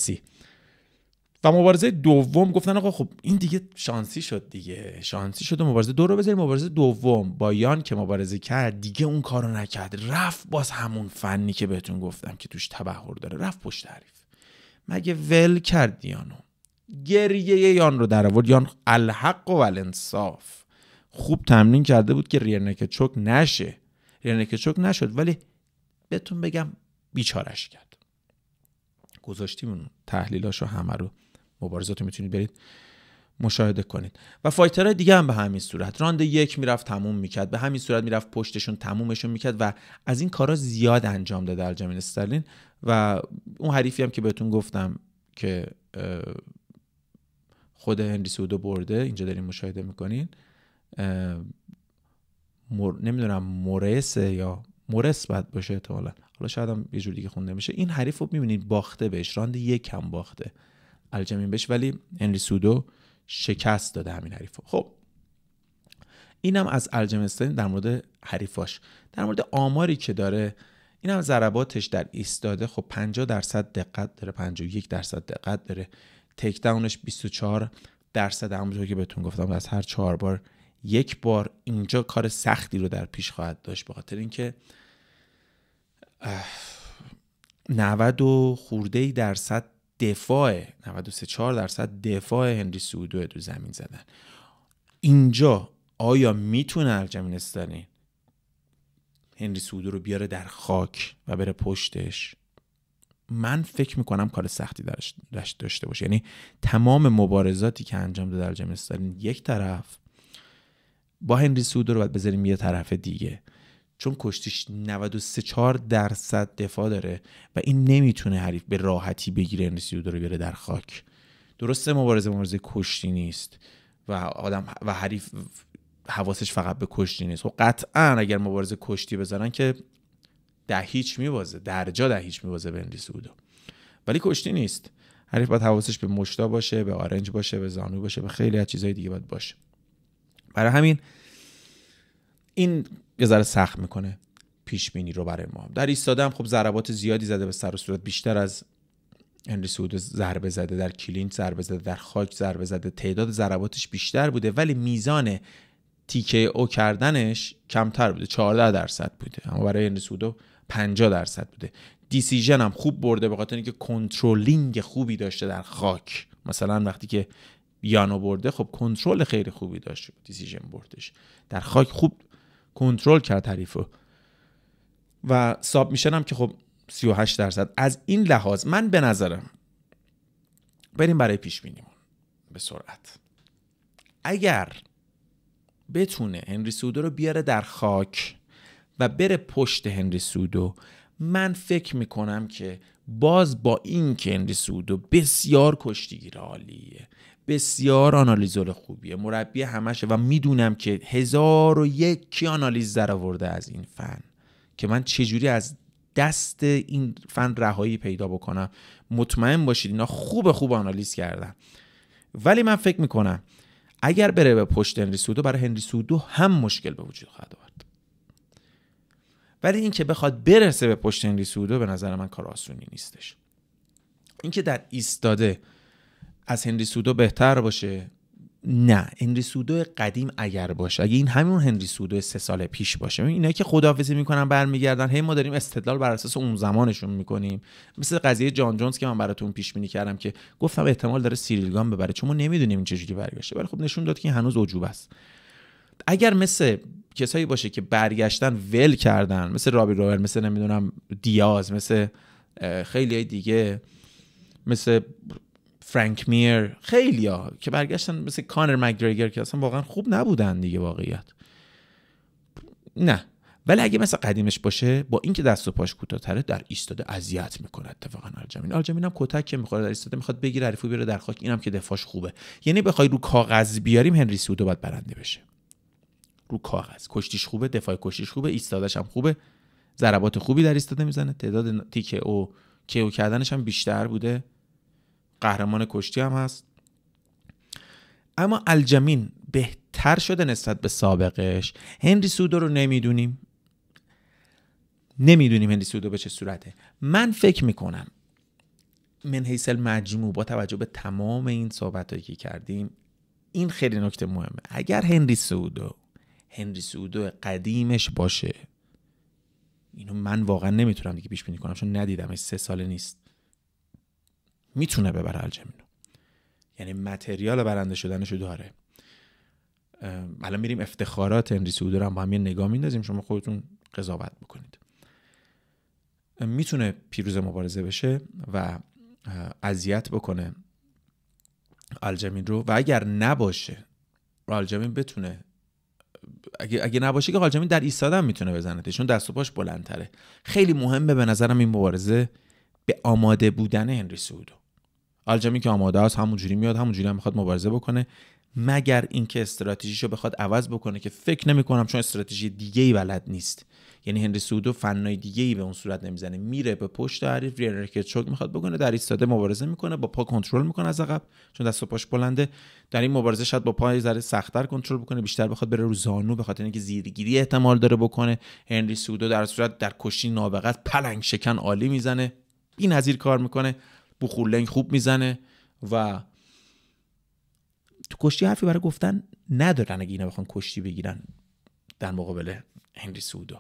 و مبارزه دوم گفتن آقا خب این دیگه شانسی شد دیگه. شانسی شد و مبارزه دو رو بذاریم. مبارزه دوم با یان که مبارزه کرد دیگه اون کارو نکرد. رفت باز همون فنی که بهتون گفتم که توش تبحر داره. رفت پشت حریف مگه ول کرد یانو؟ گریه یان رو در آورد. یان الحق و الانصاف. خوب تمرین کرده بود که rear naked choke نشه. rear naked choke نشد ولی بهتون بگم بیچارش کرد. گذاشتیم اون تحلیلاشو همه رو. مبارزات رو می‌تونید برید مشاهده کنید. و fighter های دیگه هم به همین صورت. راند یک می‌رفت تموم می‌کرد. به همین صورت می‌رفت پشتشون تمومشون می‌کرد و از این کارا زیاد انجام داده الجمین استرلین. و اون حریفی هم که بهتون گفتم که خود هنری سودو برده اینجا داریم مشاهده می‌کنین. مر... نمی‌دونم مورسه یا مورس باید باشه احتمالا. حالا شاید هم یه جور دیگه خونده میشه. این حریف رو می‌بینید باخته بهش راند یک هم باخته. الجمین بهش ولی هنری سودو شکست داده همین حریف خب اینم از الجمستین در مورد حریفاش. در مورد آماری که داره این هم ضرباتش در ایستاده. خب 50 درصد دقت داره 51 درصد دقت داره. تک داونش 24 درصد همونطور که بهتون گفتم از هر چهار بار یک بار اینجا کار سختی رو در پیش خواهد داشت به خاطر اینکه 90 و خورده درصد دفاع 93 4 درصد دفاع هنری سودو دو زمین زدن. اینجا آیا می‌تونه الجمین هنری سهودو رو بیاره در خاک و بره پشتش؟ من فکر می‌کنم کار سختی داشت داشته باشه. یعنی تمام مبارزاتی که انجام داده الجمین استرلینگ یک طرف با هنری سهودو رو باید بذاریم یه طرف دیگه. چون کشتیش 93 4 درصد دفاع داره و این نمی‌تونه حریف به راحتی بگیره هنری سهودو رو بیاره در خاک. درسته مبارزه مبارزه کشتی نیست و آدم و حریف حواسش فقط به کشتی نیست. و خب قطعا اگر مبارزه کشتی بزنن که ده هیچ میبازه. درجا ده هیچ میبازه به هنری سودو ولی کشتی نیست. حریف باید حواسش به مشتا باشه به آرنج باشه به زانو باشه به خیلی از چیزهای دیگه باید باشه. برای همین این یه ذره سخت می‌کنه پیش بینی رو برای ما. در ایستاده هم خب ضربات زیادی زده به سر و صورت. بیشتر از هنری سهودو ضربه زده در clinch ضربه زده در خاک ضربه زده. تعداد ضرباتش بیشتر بوده ولی میزان تیک داون کردنش کمتر بوده. 14 درصد بوده. اما برای هنری 50 درصد بوده. decision هم خوب برده به خاطر اینکه controlling خوبی داشته در خاک. مثلا وقتی که یانو برده خب کنترل خیلی خوبی داشت decision بردش. در خاک خوب کنترل کرد حریفو. و ساب میشنم که خب 38 درصد. از این لحاظ من به نظرم بریم برای پیش بینیمون به سرعت. اگر بتونه هنری سودو رو بیاره در خاک و بره پشت هنری سودو. من فکر می‌کنم که باز با این که هنری سودو بسیار کشتیگیر عالیه بسیار آنالیزور خوبیه مربی همشه و می‌دونم که هزار و یکی آنالیز در آورده از این فن که من چجوری از دست این فن رهایی پیدا بکنم. مطمئن باشید اینا خوب خوب آنالیز کردن. ولی من فکر می‌کنم اگر بره به پشت هنری سودو برای هنری سودو هم مشکل به وجود خواهد آورد. ولی اینکه بخواد برسه به پشت هنری سودو به نظر من کار آسونی نیستش. اینکه در ایستاده از هنری سودو بهتر باشه نه. هنری سودو قدیم اگر باشه اگه این همون هنری سودو سه سال پیش باشه اینا که خداحافظی می‌کنن برمیگردن هی ما داریم استدلال بر اساس اون زمانشون می‌کنیم. مثل قضیه جان جونز که من براتون پیش بینی کردم که گفتم احتمال داره سیریلگان ببره چون ما نمی‌دونیم این چجوری برگشته. ولی خب نشون داد که هنوز عجوبه است. اگر مثل کسایی باشه که برگشتن ول کردن. مثل رابی روور مثل نمی‌دونم دیاز مثل خیلی دیگه. مثل فرانک میر. خیلی ها که برگشتن مثل کانر مگریگر که اصلا واقعا خوب نبودن دیگه واقعیت. نه. ولی اگه مثل قدیمش باشه با اینکه دست و پاش کوتاه‌تره در ایستاده اذیت می‌کنه اتفاقا الجمین الجمین هم کتک که می‌خوره در ایستاده می‌خواد بگیره حریفو بیاره در خاک. اینم که دفاعش خوبه. یعنی بخوای رو کاغذ بیاریم هنری سودو باید برنده بشه. رو کاغذ. کشتیش خوبه دفاع کشتیش خوبه ایستادش هم خوبه. ضربات خوبی در ایستاده می‌زنه. تعداد تیک او کیو کردنش هم بیشتر بوده. قهرمان کشتی هم هست. اما الجمین بهتر شده نسبت به سابقش. هنری سودو رو نمی‌دونیم. نمی‌دونیم هنری سودو به چه صورته. من فکر می‌کنم من حیث مجموع با توجه به تمام این صحبت هایی که کردیم این خیلی نکته مهمه. اگر هنری سودو هنری سودو قدیمش باشه. اینو من واقعا نمی‌تونم دیگه پیش بینی کنم چون ندیدمش سه ساله نیست. می‌تونه ببره الجمینو یعنی متریال برنده شدنشو داره. الان میریم افتخارات هنری سعودی رو هم با هم یه نگاه میندازیم. شما خودتون قضاوت بکنید. می‌تونه پیروز مبارزه بشه و اذیت بکنه الجمین رو. و اگر نباشه الجمین بتونه اگه, اگه نباشه که الجمین در ایستادن می‌تونه بزنه. چون دست و پاش بلندتره. خیلی مهمه به نظرم این مبارزه به آماده بودن هنری سعودو آلجمی که آماده است همونجوری میاد همونجوری هم می‌خواد مبارزه بکنه. مگر اینکه استراتژیشو بخواد عوض بکنه که فکر نمی کنم چون استراتژی دیگه ای بلد نیست. یعنی هنری سودو فنای دیگه ای به اون صورت نمی‌زنه. میره به پشت حریف ریرکت چوک می‌خواد بکنه در ایستاده مبارزه می‌کنه با پا کنترل می‌کنه از عقب چون دست و پاش بلنده. در این مبارزه شاید با پای ذره سختتر کنترل بکنه بیشتر بخواد بره رو زانو به خاطر اینکه زیرگیری احتمال داره بکنه. هنری سودو در صورت در کشتی نابغت پلنگ شکن عالی می‌زنه. بی‌نظیر کار می‌کنه بخورلنگ خوب می‌زنه و تو کشتی حرفی برای گفتن ندارن اگه اینا بخوان کشتی بگیرن در مقابل هنری سودو.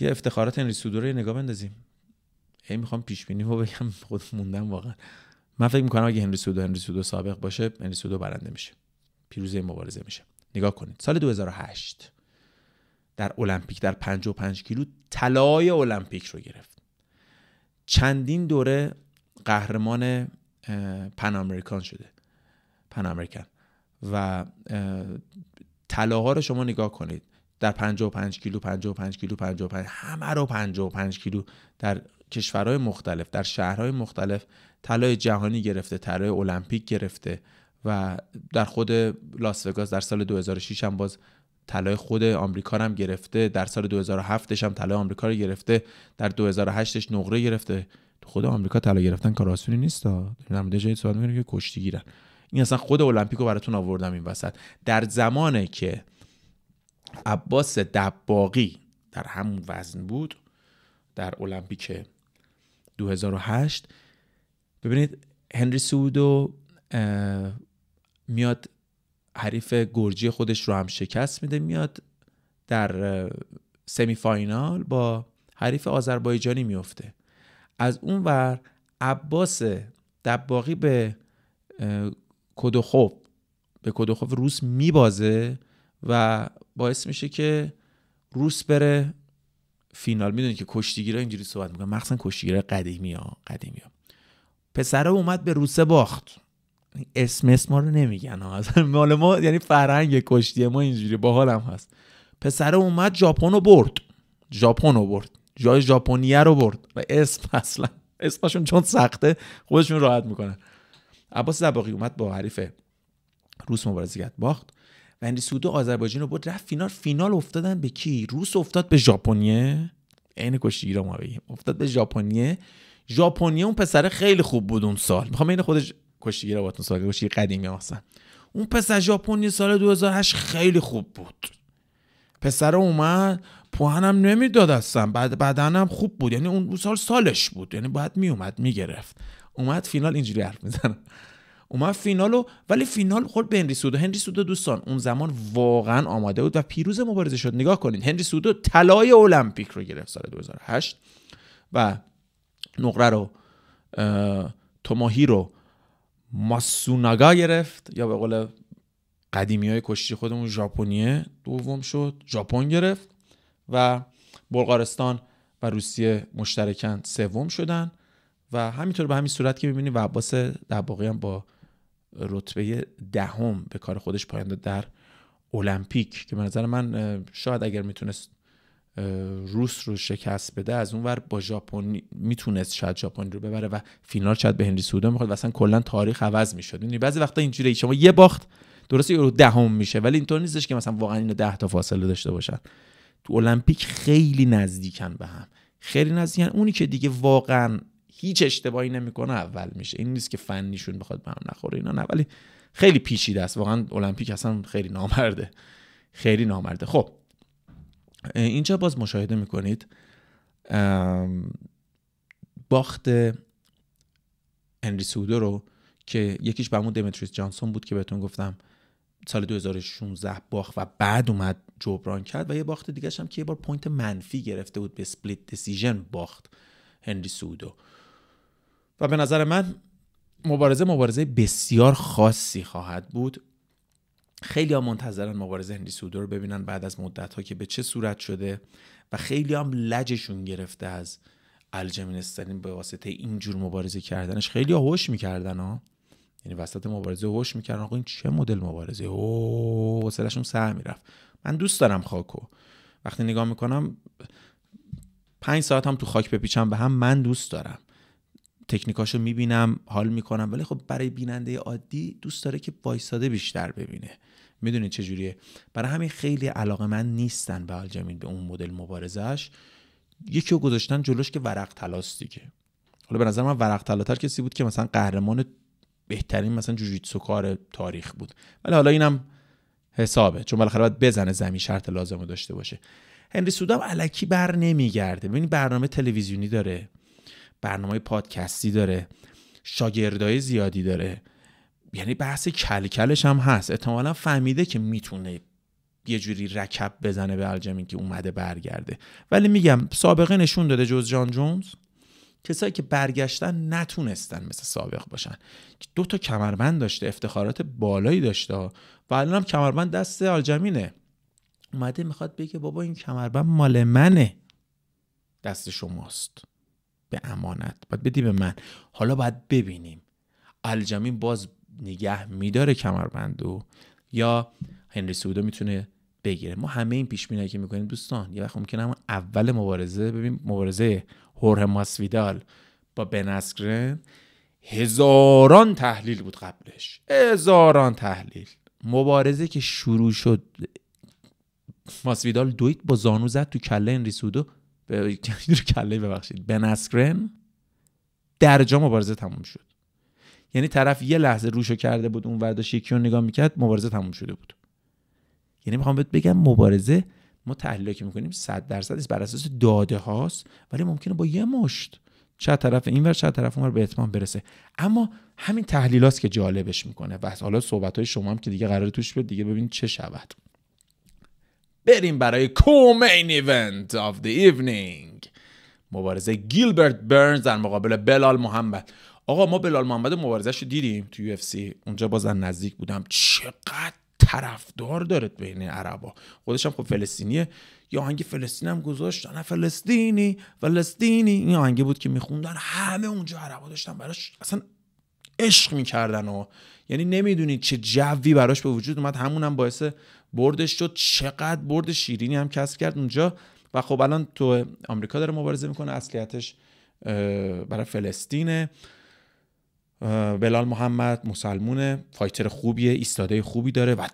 یه افتخارات سودو رو نگاه بندازیم. هی می‌خوام پیش بینی رو بگم. خود موندم واقعا. من فکر می‌کنم اگه هنری سودو هنری سودو سابق باشه هنری سودو برنده میشه. پیروزه مبارزه میشه. نگاه کنید. سال 2008 در المپیک در 55 کیلو طلای المپیک رو گرفت. چندین دوره قهرمان پن امریکان شده. پن امریکن و طلاها رو شما نگاه کنید. در 55 کیلو 55 کیلو 55 همه رو 55 کیلو در کشورهای مختلف در شهرهای مختلف طلای جهانی گرفته طلای المپیک گرفته و در خود لاس وگاس در سال 2006 هم باز طلای خود آمریکا هم گرفته در سال 2007 هم طلای آمریکا رو گرفته در 2008ش نقره گرفته. تو خود آمریکا طلا گرفتن کار آسونی نیست در مورد جای صحبت که کشتی گیرن این اصلا خود المپیک رو براتون آوردم این وسط. در زمانی که عباس دباقی در همون وزن بود در المپیک 2008 ببینید هنری سودو میاد حریف گرجی خودش رو هم شکست میده میاد در سمی فاینال با حریف آذربایجانی میفته. از اون ور عباس دباقی به کدوخوف به کدوخوف روس میبازه و باعث میشه که روس بره فینال. می‌دونی که کشتیگیرا اینجوری صحبت می‌کنن. مخصوصا کشتیگیرا قدیمی ها قدیمی ها. پسره اومد به روسه باخت. اسم اسم ما رو نمیگن ها. مال ما یعنی فرهنگ کشتی ما اینجوری باحالم هست. پسره اومد ژاپن رو برد. ژاپن رو برد. جای ژاپنیه رو برد. و اسم اصلا اسمشون چون سخته خودشون راحت می‌کنن. عباس دباقی اومد با حریف روس مبارزه کرد باخت. هنری سودو آذربایجان رو برد رفت فینال. فینال افتادن به کی؟ روس افتاد به ژاپنیه. عین کشتیگیرا ما بگیم. افتاد به ژاپنیه. ژاپنیه اون پسر خیلی خوب بود اون سال. می‌خوام این خودش کشتیگیرا باتون سال کشتی قدیمی مثلا اون پسر ژاپنی سال 2008 خیلی خوب بود. پسر اومد پوهنم نمی‌داد اصلا. بعد بدنم خوب بود. یعنی اون سال سالش بود. یعنی باید میومد می‌گرفت. اومد فینال اینجوری حرف می‌زنه. اومد فینالو ولی فینال خورد به هنری سودو هنری سودو دوستان اون زمان واقعا آماده بود و پیروز مبارزه شد. نگاه کنید هنری سودو طلای المپیک رو گرفت سال 2008 و نقره رو توماهی رو ماسوناگا گرفت یا به قول قدیمی های کشتی خودمون ژاپنیه دوم شد ژاپن گرفت و بلغارستان و روسیه مشترکن سوم شدن و همینطور به همین صورت که می‌بینیم و عباس دباقی هم با رتبه دهم به کار خودش پایان داد در المپیک که به نظر من شاید اگر می‌تونست روس رو شکست بده از اون ور با ژاپن می‌تونست شاید ژاپن رو ببره و فینال شاید به هنری سودا می‌خواد و اصلا کلا تاریخ عوض می‌شد. یعنی بعضی وقتا اینجوری شما یه باخت درسته یورو دهم میشه ولی اینطور نیستش که مثلا واقعا اینو 10 تا فاصله داشته باشن. تو المپیک خیلی نزدیکن به هم. خیلی نزدیکن. اونی که دیگه واقعا هیچ اشتباهی نمی‌کنه اول میشه. این نیست که فنیشون بخواد به هم نخوره اینا نه. ولی خیلی پیچیده است. واقعا المپیک اصلا خیلی نامرده. خیلی نامرده. خب اینجا باز مشاهده می‌کنید باخت هنری سهودو رو که یکیش به همون دمتریوس جانسون بود که بهتون گفتم سال 2016 باخت و بعد اومد جبران کرد و یه باخت دیگه هم که یه بار point منفی گرفته بود به split decision باخت هنری سهودو. و به نظر من مبارزه مبارزه بسیار خاصی خواهد بود. خیلی هم منتظرن مبارزه هنری سودو رو ببینن بعد از مدت ها که به چه صورت شده و خیلی هم لجشون گرفته از الجمین استرین به واسطه اینجور مبارزه کردنش. خیلی هوش می‌کردن ها. یعنی وسط مبارزه هوش می‌کردن. آقا این چه مدل مبارزه؟ او وسلشون سر می‌رفت. من دوست دارم خاکو. وقتی نگاه می‌کنم پنج ساعت هم تو خاک بپیچم به هم من دوست دارم. تکنیکاشو می‌بینم حال می‌کنم ولی خب برای بیننده عادی دوست داره که وایساده بیشتر ببینه. می‌دونید چجوریه برای همین خیلی علاقه من نیستن به الجمین به اون مدل مبارزش یکی رو گذاشتن جلوش که ورق تلاست دیگه. حالا به نظر من ورق تلاتر کسی بود که مثلا قهرمان بهترین مثلا جوجیتسو کار تاریخ بود. ولی حالا اینم حسابه چون بالاخره باید بزنه زمین شرط لازم داشته باشه. هنری سودام علکی بر نمیگرده. ببینید برنامه تلویزیونی داره. برنامه پادکستی داره شاگردای زیادی داره. یعنی بحث کلکلش هم هست. احتمالا فهمیده که می‌تونه یه جوری رکب بزنه به الجمین که اومده برگرده. ولی میگم سابقه نشون داده جز جان جونز. کسایی که برگشتن نتونستن مثل سابق باشن. دو تا کمربند داشته افتخارات بالایی داشته. و الان هم کمربند دست آلجمینه اومده می‌خواد بگه بابا این کمربند مال منه. دست شماست. به امانت باید بدی به من. حالا باید ببینیم. الجمین باز نگه میداره کمربندو یا هنری سودو می‌تونه بگیره. ما همه این پیش که می‌کنیم دوستان یه وقت ممکنه همون اول مبارزه ببین مبارزه هوره ماسویدال با بنسکرن هزاران تحلیل بود قبلش. هزاران تحلیل. مبارزه که شروع شد ماسویدال دویت با زانو زد تو کله انریسودو به کله ببخشید. بن اسکرن در جا مبارزه تموم شد. یعنی طرف یه لحظه روشو کرده بود اون ورداش یکی رو نگاه می‌کرد مبارزه تموم شده بود. یعنی می‌خوام بهت بگم مبارزه ما تحلیل که می‌کنیم 100 درصد است بر اساس داده هاست ولی ممکنه با یه مشت چه طرف این ور چه طرف اون به اتمام برسه. اما همین تحلیلاست که جالبش می‌کنه. و حالا صحبت های شما هم که دیگه قرار توش بیاد دیگه ببین چه شود. بریم برای کومین ایونت of the evening. مبارزه گیلبرت برنز در مقابل بلال محمد. آقا ما بلال محمد مبارزش رو دیدیم تو یو اونجا بازن نزدیک بودم. چقدر طرفدار داره بین عربا. خودش هم خب فلسطینیه. یا آهنگ فلسطین هم گذاشت نه فلسطینی فلسطینی. این آهنگه بود که میخوندن. همه اونجا عربا داشتن براش اصلا عشق می‌کردن و یعنی نمی‌دونید چه جوی براش به وجود اومد. همون هم باعث بردش شد. چقدر برد شیرینی هم کسب کرد اونجا. و خب الان تو آمریکا داره مبارزه می‌کنه. اصلیتش برای فلسطینه بلال محمد مسلمونه. فایتر خوبیه ایستاده خوبی داره و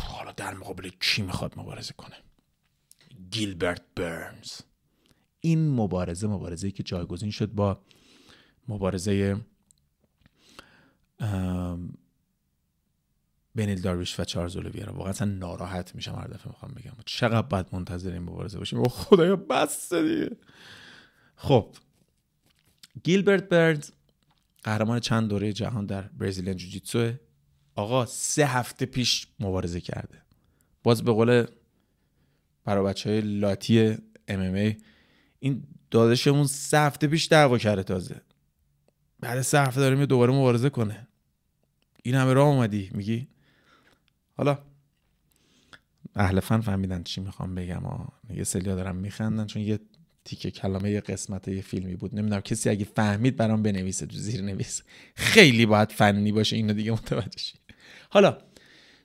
حالا در مقابل کی می‌خواد مبارزه کنه؟ گیلبرت برنز. این مبارزه مبارزه که جایگزین شد با مبارزه بنیل دارویش و چارلز اولیویرا واقعا اصلا ناراحت میشم هر دفعه می‌خوام بگم. چقدر باید منتظر این مبارزه باشیم؟ او خدایا بس دیگه. خب گیلبرت برنز قهرمان چند دوره جهان در برزیلیان جوجیتسو. آقا سه هفته پیش مبارزه کرده. باز به قول برای بچه های لاتی ام ام این دادشمون سه هفته پیش دعوا کرده تازه. بعد سه هفته داریم دوباره مبارزه کنه. این همه راه اومدی میگی؟ حالا اهل فن فهمیدن چی می‌خوام بگم یه سلیا دارم میخندن چون یه تیکه کلمه یه قسمت یه فیلمی بود. نمی‌دونم کسی اگه فهمید برام بنویسه تو زیر نویس. خیلی باید فنی باشه اینو دیگه متوجه شی. حالا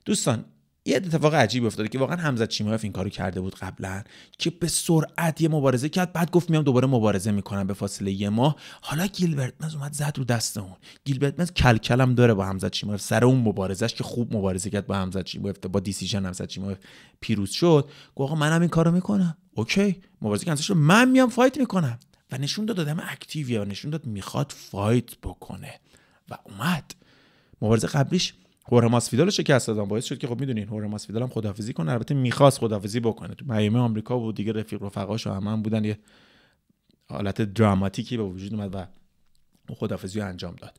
دوستان یه اتفاق عجیب افتاده که واقعا حمزه چیمایف این کارو کرده بود قبلا که به سرعت یه مبارزه کرد. بعد گفت میام دوباره مبارزه می‌کنم به فاصله یه ماه. حالا گیلبرت برنز اومد زد رو دست اون. گیلبرت برنز کلکلم داره با حمزه چیمایف سر اون مبارزش که خوب مبارزه کرد با حمزه چیمایف با decision حمزه چیمایف پیروز شد. گفت آقا منم این کارو می‌کنم. okay. مبارزه کنسل من میام fight می‌کنم. و نشون داد آدم active ایه و نشون داد می‌خواد fight بکنه. و اومد. مبارزه قبلیش هورا ماسفیدال شکست دادن باعث شد که خب می‌دونین هورا ماسفیدال هم خدافزی کنه. البته می‌خواست خدافزی بکنه. تو میامی آمریکا بود دیگه رفیق رفقاش هم, هم بودن. یه حالت دراماتیکی به وجود اومد و خدافزی رو انجام داد.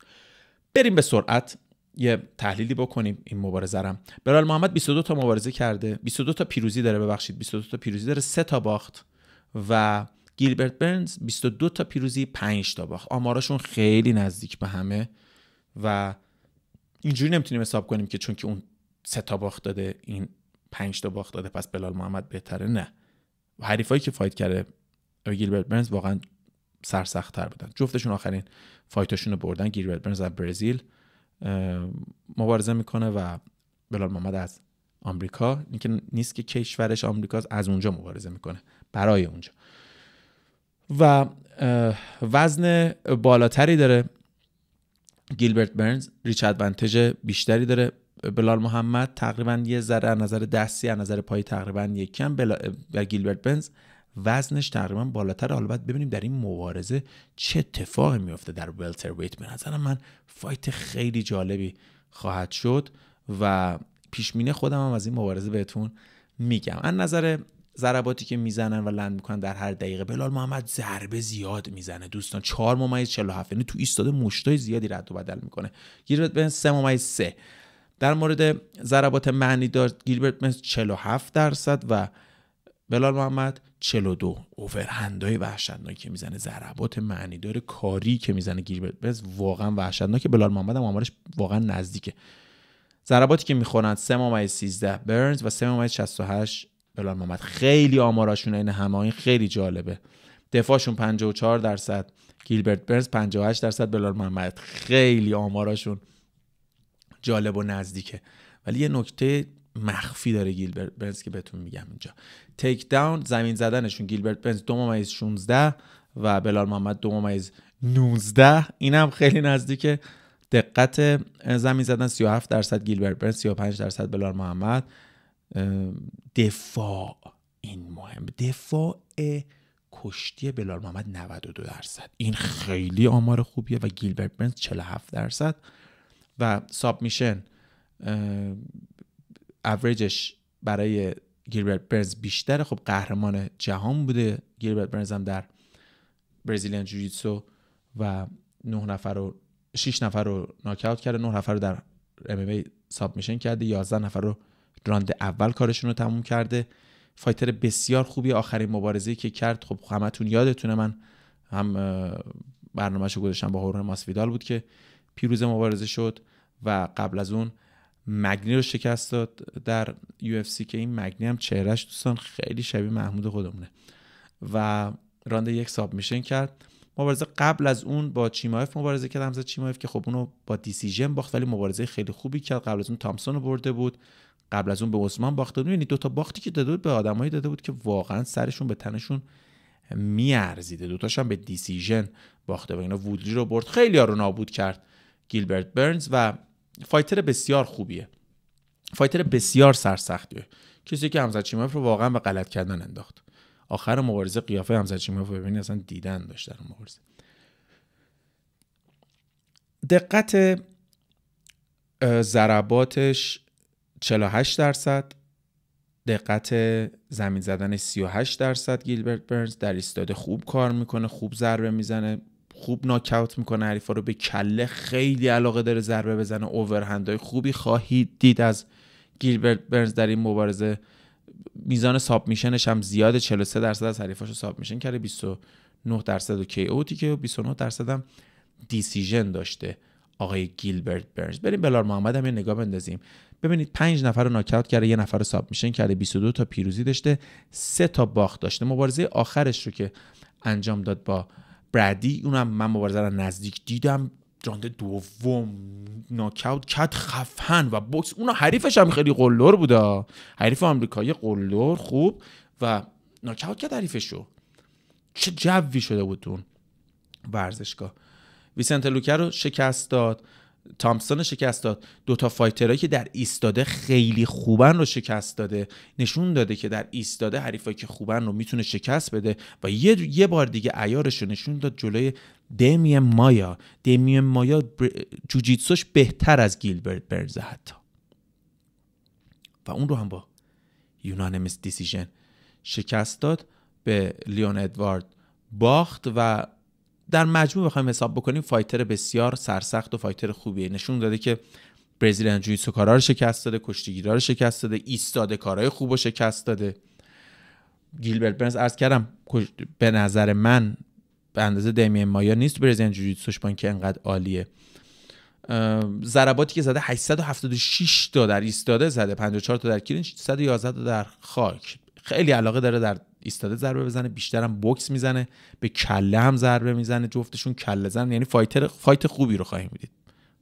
بریم به سرعت یه تحلیلی بکنیم. این مبارزه رم برال محمد 22 تا مبارزه کرده. 22 تا پیروزی داره ببخشید. 22 تا پیروزی داره 3 تا باخت و گیلبرت برنز 22 تا پیروزی 5 تا باخت. آماراشون خیلی نزدیک به همه و اینجوری نمی‌تونیم حساب کنیم که چون که اون سه تا باخت داده این پنج تا باخت داده پس بلال محمد بهتره؟ نه. حریفایی که فایت کرده گیلبرت برنز واقعا سرسخت تر بودن. جفتشون آخرین فایتاشون رو بردن گیلبرت برنز از برزیل. مبارزه می‌کنه و بلال محمد از آمریکا. اینکه نیست که کشورش آمریکاست از اونجا مبارزه می‌کنه برای اونجا. و وزن بالاتری داره. گیلبرت برنز ریچ ادوانتج بیشتری داره. بلال محمد تقریبا یه ذره از نظر دستی از نظر پای تقریبا یک کم بلا... و گیلبرت برنز وزنش تقریبا بالاتر. حالا باید ببینیم در این مبارزه چه اتفاقی میفته در ولتر ویت به نظر من فایت خیلی جالبی خواهد شد و پیشمینه خودم هم از این مبارزه بهتون میگم. از نظر ضرباتی که می‌زنن و لند می‌کنن در هر دقیقه. بلال محمد ضربه زیاد می‌زنه دوستان. 4 ممیز 47 یعنی تو ایستاده مشتای زیادی رد و بدل می‌کنه. گیلبرت بنز 3 ممیز 3 در مورد ضربات معنی دار گیلبرت بنز 47 درصد و بلال محمد 42 اوورهندای وحشتناکی که می‌زنه. ضربات معنی داره کاری که می‌زنه گیلبرت بنز واقعا وحشتناکه. بلال محمد هم آمارش واقعا نزدیکه. ضرباتی که می‌خورند 3 ممیز 13 برنز و 3 ممیز 68 بلال محمد خیلی آماراشون این همه این خیلی جالبه. دفاعشون 54 درصد گیلبرت برنز 58 درصد بلال محمد. خیلی آماراشون جالب و نزدیکه. ولی یه نکته مخفی داره گیلبرت برنز که بهتون میگم اینجا. تیک داون زمین زدنشون گیلبرت برنز دو ممیز 16 و بلال محمد دو ممیز 19 اینم خیلی نزدیکه. دقت زمین زدن 37 درصد گیلبرت برنز 35 درصد بلال محمد. دفاع این مهم. دفاع کشتی بلال محمد 92 درصد. این خیلی آمار خوبیه و گیلبرت برنز 47 درصد. و ساب میشن اوریجش برای گیلبرت برنز بیشتره. خب قهرمان جهان بوده. گیلبرت برنز هم در برزیلیان جوجیتسو و نه نفر رو 6 نفر رو ناکاوت کرده. 9 نفر رو در ام ساب میشن کرده. 11 نفر رو راند اول کارشون رو تموم کرده. فایتر بسیار خوبی آخرین مبارزه که کرد. خب همتون یادتونه من هم برنامهش رو گذاشتم با هورن ماسویدال بود که پیروز مبارزه شد و قبل از اون مگنی رو شکست داد در یو که این مگنی هم چهرش دوستان خیلی شبیه محمود خودمونه. و راند یک submission کرد. مبارزه قبل از اون با چیمایف مبارزه کرد. همزه چیمایف که خب اونو با decision باخت ولی مبارزه خیلی خوبی کرد. قبل از اون تامسون رو برده بود. قبل از اون به عثمان باخته بود. دو تا باختی که داده بود به آدمایی داده بود که واقعا سرشون به تنشون میارزیده. دوتاش هم به decision باخته و اینا وودلی رو برد. خیلی ها رو نابود کرد گیلبرت برنز و fighter بسیار خوبیه. fighter بسیار سرسختیه. کسی که همزاد چیماف رو واقعا به غلط کردن انداخت. آخر مبارزه قیافه همزاد چیماف رو ببینید اصلا دیدن داشت در مبارزه. دقت ضرباتش 48 درصد. دقت زمین زدن 38 درصد گیلبرت برنز. در ایستاده خوب کار می‌کنه خوب ضربه می‌زنه خوب ناکاوت می‌کنه. حریفا رو به کله خیلی علاقه داره ضربه بزنه. اوورهندهای خوبی خواهید دید از گیلبرت برنز در این مبارزه. میزان ساب میشنش هم زیاد. 43 درصد از حریفاشو ساب میشن کرده 29 درصد و کی اوتی که 29 درصد هم دیسیژن داشته آقای گیلبرت برنز. بریم بلار محمد هم یه نگاه بندازیم. ببینید پنج نفر رو ناکاوت کرده یه نفر رو ساب میشن کرده 22 تا پیروزی داشته سه تا باخت داشته. مبارزه آخرش رو که انجام داد با برادی اونم من مبارزه رو نزدیک دیدم. راند دوم ناکاوت کت خفن و بوکس. اون حریفش هم خیلی قلدر بوده حریف آمریکایی قلدر خوب. و ناکاوت کرد حریفش رو چه جوی شده بود اون ورزشگاه. ویسنت لوکر رو شکست داد. تامسون شکست داد. دوتا fighter هایی که در ایستاده خیلی خوبن رو شکست داده. نشون داده که در ایستاده حریفایی که خوبن رو می‌تونه شکست بده و یه, یه بار دیگه ایارش رو نشون داد جلوی دمی مایا. دمی مایا جوجیتسوش بهتر از گیلبرت برز حتی. و اون رو هم با یونانیمس دیسیژن شکست داد به لیون ادوارد باخت و در مجموع بخوایم حساب بکنیم فایتر بسیار سرسخت و فایتر خوبیه. نشون داده که برزیلیان جوی کارا رو شکست داده کشتیگیرا رو شکست داده ایستاده کارهای خوب رو شکست داده. گیلبرت برنز عرض کردم به نظر من به اندازه دمی مایا نیست Brazilian جوجیتسوش با اینکه انقدر عالیه. ضرباتی که زده 876 تا در ایستاده زده 54 تا در clinch 111 تا در خاک. خیلی علاقه داره در ایستاده ضربه بزنه بیشترم بوکس می‌زنه به کله هم ضربه می‌زنه جفتشون کله زن. یعنی fighter fight خوبی رو خواهیم دید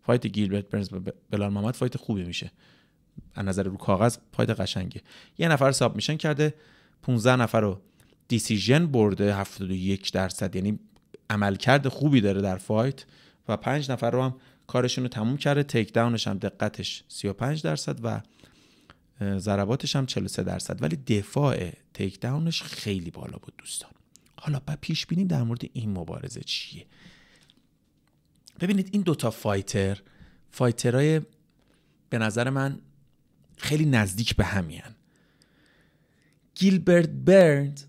fight گیلبرت برنز بلال محمد fight خوبی میشه. از نظر رو کاغذ فایت قشنگه. یه نفر ساب میشن کرده 15 نفر رو دیسیژن برده 71 درصد. یعنی عملکرد خوبی داره در فایت و 5 نفر رو هم کارشون رو تموم کرده. تیک داونش هم دقتش 35 درصد و ضرباتش هم 43 درصد ولی دفاع تیک داونش خیلی بالا بود دوستان. حالا بعد پیش بینیم در مورد این مبارزه چیه. ببینید این دوتا fighter fighter های به نظر من خیلی نزدیک به همین گیلبرت برنز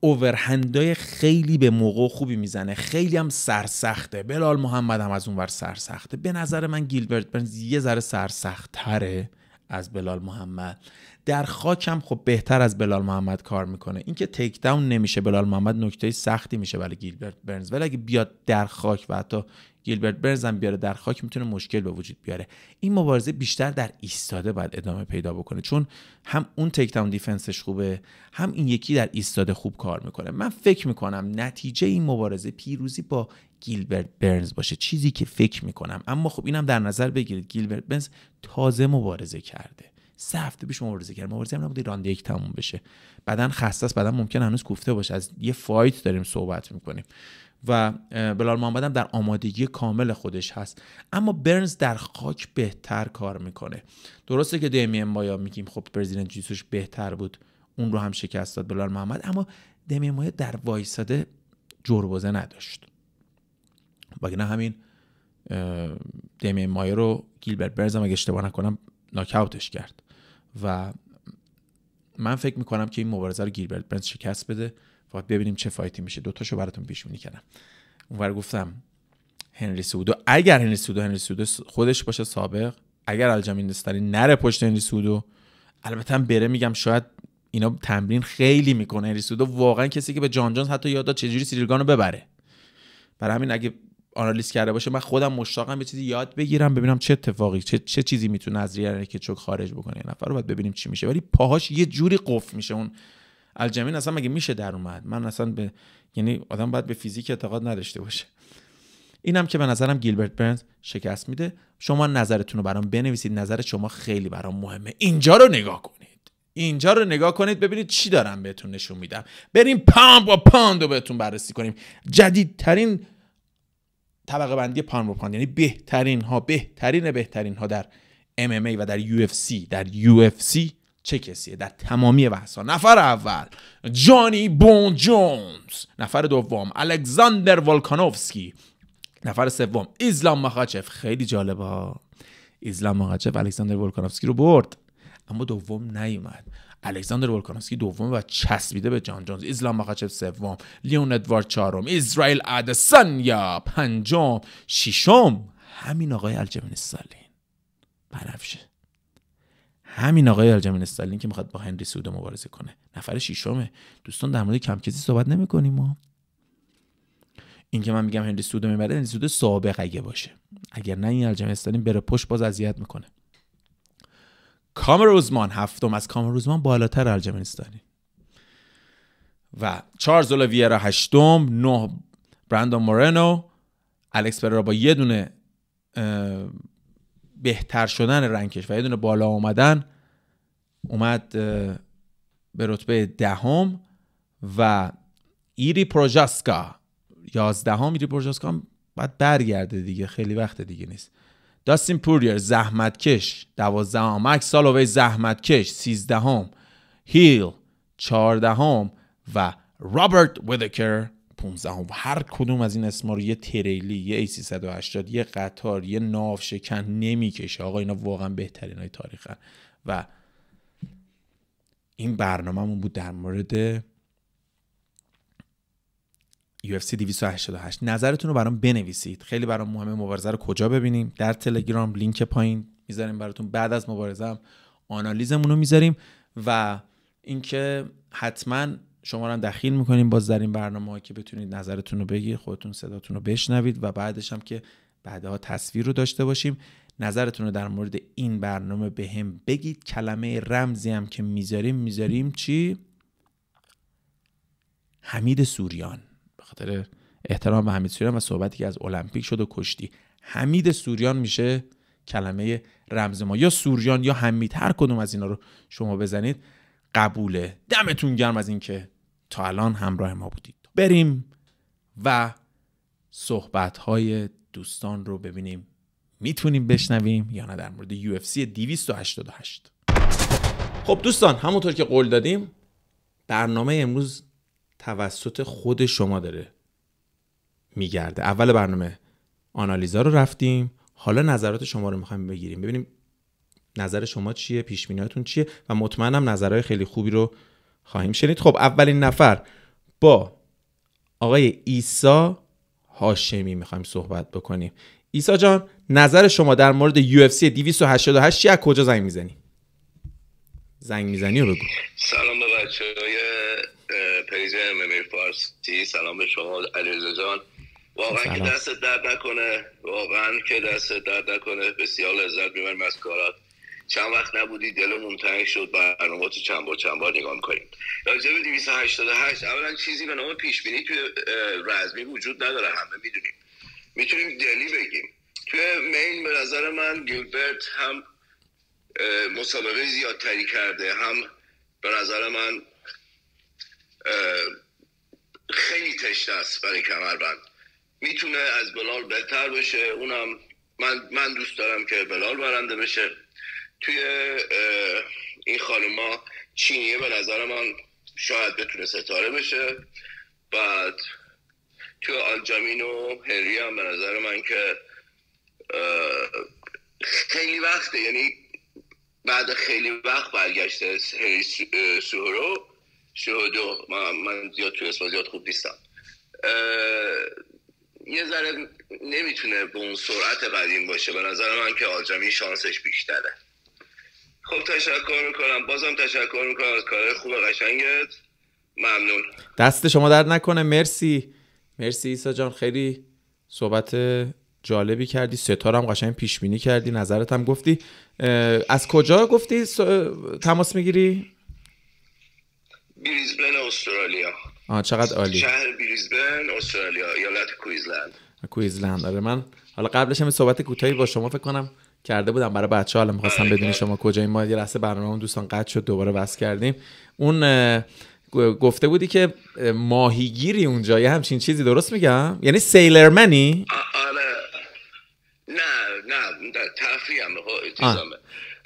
overhand ای خیلی به موقع خوبی می‌زنه. خیلی هم سرسخته. بلال محمد هم از اونور سرسخته. به نظر من گیلبرت برنز یه ذره سرسخت تره از بلال محمد. در خاک هم خب بهتر از بلال محمد کار می‌کنه. اینکه takedown نمیشه بلال محمد نکته سختی میشه برای گیلبرت برنز. ولی اگه بیاد در خاک و حتی گیلبرت برنز هم بیاره در خاک می‌تونه مشکل به وجود بیاره. این مبارزه بیشتر در ایستاده باید ادامه پیدا بکنه. چون هم اون takedown defense ش خوبه هم این یکی در ایستاده خوب کار می‌کنه. من فکر می‌کنم نتیجه این مبارزه پیروزی با گیلبرت برنز باشه چیزی که فکر می‌کنم. اما خب اینم در نظر بگیرید گیلبرت برنز تازه مبارزه کرده. سه هفته پیش مبارزه کرد مبارزه هم نبوده راند یک تموم بشه. بعدا خسته است بعدا ممکن هنوز کوفته باشه. از یه fight داریم صحبت می‌کنیم. و بلال محمد هم در آمادگی کامل خودش هست. اما برنز در خاک بهتر کار می‌کنه. درسته که دیمین مایا میگیم خب پرزیدنت جیسوش بهتر بود. اون رو هم شکست داد بلال محمد. اما دیمین مایا در وایساده جربوزه نداشت. نه همین دیمین مایا رو گیلبرت برنز هم اگه اشتباه نکنم ناکاوتش کرد. و من فکر می‌کنم که این مبارزه رو گیلبرت برنز شکست بده. فقط ببینیم چه فایتی میشه. دوتاشو براتون پیش بینی کردم. اونور گفتم هنری سودو اگر هنری سودو هنری سودو خودش باشه سابق اگر الجمین دستری نره پشت هنری سودو البته بره میگم شاید اینا تمرین خیلی می‌کنه. هنری سودو واقعا کسی که به جان جانز حتی یاد داد چجوری سیریلگان رو ببره. برای همین اگه آنالیز کرده باشه من خودم مشتاقم به چیزی یاد بگیرم ببینم چه اتفاقی چه, چه چیزی می‌تونه از ریال که چوک خارج بکنه یه نفر رو باید ببینیم چی میشه. ولی پاهاش یه جوری قفل میشه. اون الجمین اصلا مگه میشه در اومد؟ من اصلا به یعنی آدم باید به فیزیک اعتقاد نداشته باشه. اینم که به نظرم گیلبرت برنز شکست میده. شما نظرتون رو برام بنویسید. نظر شما خیلی برام مهمه. اینجا رو نگاه کنید. اینجا رو نگاه کنید ببینید چی دارم بهتون نشون میدم. بریم pound با pound رو بهتون بررسی کنیم. جدیدترین طبقه بندی pound با pound یعنی بهترین ها بهترین بهترین ها در MMA و در UFC در UFC چه کسیه؟ در تمامی بحث نفر اول جانی بون جونز. نفر دوم الکساندر ولکانوفسکی نفر سوم ایزلام مخاچف. خیلی جالبه ها. ایزلام مخاچف الکساندر ولکانوفسکی رو برد اما دوم نیومد. الکساندر ولکانوفسکی دوم و چسبیده به جان جونز. ایزلام مخاچف سوم. لیون ادوارد چهارم. اسرائیل ادسانیا پنجم. ششم. همین آقای الجمین سالین بنفشه همین آقای الجمین استالین که می‌خواد با هنری سودو مبارزه کنه. نفر ششمه. دوستان در مورد کم کسی صحبت نمی‌کنیم ما. این که من میگم هنری سودو می‌بره هنری سودو سابق اگه باشه. اگر نه این الجمین استالین بره پشت باز اذیت می‌کنه. کامروزمان هفتم از کامروزمان بالاتر الجمین استالین و چارلز اولویرا هشتم نه براندون مورنو. الکس پررا با یه دونه بهتر شدن رنکش و یه دونه بالا آمدن اومد به رتبه دهم و ایری پروژاسکا یازدهم ایری پروژاسکا باید برگرده دیگه خیلی وقت دیگه نیست. داستین پوریر زحمتکش. دوازدهم. مکس سالووی زحمتکش. سیزدهم. هیل چهاردهم. و رابرت ویدکر 15 هم. هر کدوم از این اسما رو یه تریلی یه ای 380 یه قطار یه ناف شکن نمی‌کشه. آقا اینا واقعا بهترین های تاریخن. و این برنامهمون بود در مورد UFC 288 نظرتون رو برام بنویسید. خیلی برام مهمه مبارزه رو کجا ببینیم. در تلگرام لینک پایین می‌ذاریم براتون. بعد از مبارزه هم آنالیزمون رو می‌ذاریم و اینکه حتما شما رو دخیل می‌کنیم باز در این برنامه که بتونید نظرتون رو بگید خودتون صداتون رو بشنوید و بعدش هم که بعدها تصویر رو داشته باشیم. نظرتون رو در مورد این برنامه به هم بگید. کلمه رمزی هم که می‌ذاریم می‌ذاریم چی؟ حمید سوریان. خاطر احترام به حمید سوریان و صحبتی که از المپیک شد و کشتی. حمید سوریان میشه کلمه رمز ما یا سوریان یا حمید هر کدوم از اینا رو شما بزنید قبوله. دمتون گرم از اینکه تا الان همراه ما بودید. بریم و صحبت های دوستان رو ببینیم. می‌تونیم بشنویم یا نه در مورد UFC 288 خب دوستان همونطور که قول دادیم برنامه امروز توسط خود شما داره میگرده. اول برنامه آنالیزا رو رفتیم. حالا نظرات شما رو می‌خوایم بگیریم. ببینیم نظر شما چیه پیش چیه و مطمئنم نظرهای خیلی خوبی رو خواهیم شنید. خب اولین نفر با آقای ایسا هاشمی می‌خوایم صحبت بکنیم. ایسا جان نظر شما در مورد UFC 288 چی کجا زنگ می‌زنی؟ زنگ می‌زنی رو بگو. سلام به بچه های پیج ام فارسی. سلام به شما علیرضا جان. واقعا که دست درد نکنه. واقعا که دست درد نکنه. بسیار لذت می‌بریم از کارات. چند وقت نبودی دلمون تنگ شد. برنامه تو چند بار چند بار نگاه می‌کنیم. راجع به 288 اولا چیزی به نام پیش بینی توی رزمی وجود نداره. همه می‌دونیم. می‌تونیم دلی بگیم. توی مین به نظر من گیلبرت هم مسابقه زیادتری کرده. هم به نظر من خیلی تشنه است برای کمربند. می‌تونه از بلال بهتر بشه. اونم من من دوست دارم که بلال برنده بشه. توی این خانوما چینیه به نظر من. شاید بتونه ستاره بشه. بعد توی آلجامین و هری هم به نظر من که خیلی وقته. یعنی بعد خیلی وقت برگشته هری سوهرو. شهودو من, زیاد توی اسم زیاد خوب نیستم. یه ذره نمی‌تونه به اون سرعت قدیم باشه. به نظر من که آلجامی شانسش بیشتره. خب تشکر می‌کنم. بازم تشکر می‌کنم. از کار خوب قشنگت. ممنون. دست شما درد نکنه. مرسی. مرسی ایسا جان. خیلی صحبت جالبی کردی. ستارم قشنگ پیش بینی کردی. نظرت هم گفتی. از کجا گفتی تماس می‌گیری؟ بریزبن استرالیا. آه چقدر عالی. شهر بریزبن استرالیا ایالت کویزلند. کویزلند آره من حالا قبلش هم صحبت کوتاهی با شما فکر کنم کرده بودم برای بچه حالا می‌خواستم آره، بدونی شما کجایی. ما یه لحظه برنامه دوستان قطع شد دوباره بس کردیم. اون گفته بودی که ماهیگیری اونجا یه همچین چیزی درست میگم؟ یعنی سیلرمنی؟ آره. نه نه تفریح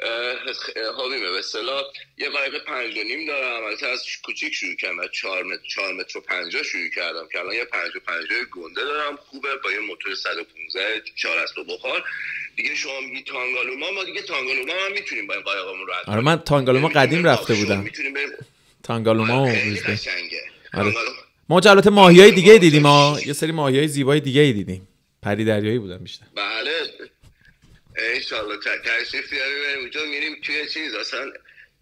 هم حالیمه به اصطلاح یه قایق پنج و نیم دارم. البته از کوچیک شروع کردم چهار متر چهار متر و پنجاه شروع کردم که الان یه پنج و پنجاه گنده دارم. خوبه با یه موتور 115 چهار است و بخار دیگه شما میگی تانگالوما ما دیگه تانگالوما هم می‌تونیم با این قایقمون رد آره من تانگالوما قدیم رفته بودم. تانگالوما و آره. ما جلات ماهی های دیگه دیدیم ما یه سری ماهی های زیبای دیگه دیدیم. پری دریایی بودن بیشتر. بله. انشالله تشریف بیاریم اونجا میریم توی چیز. اصلا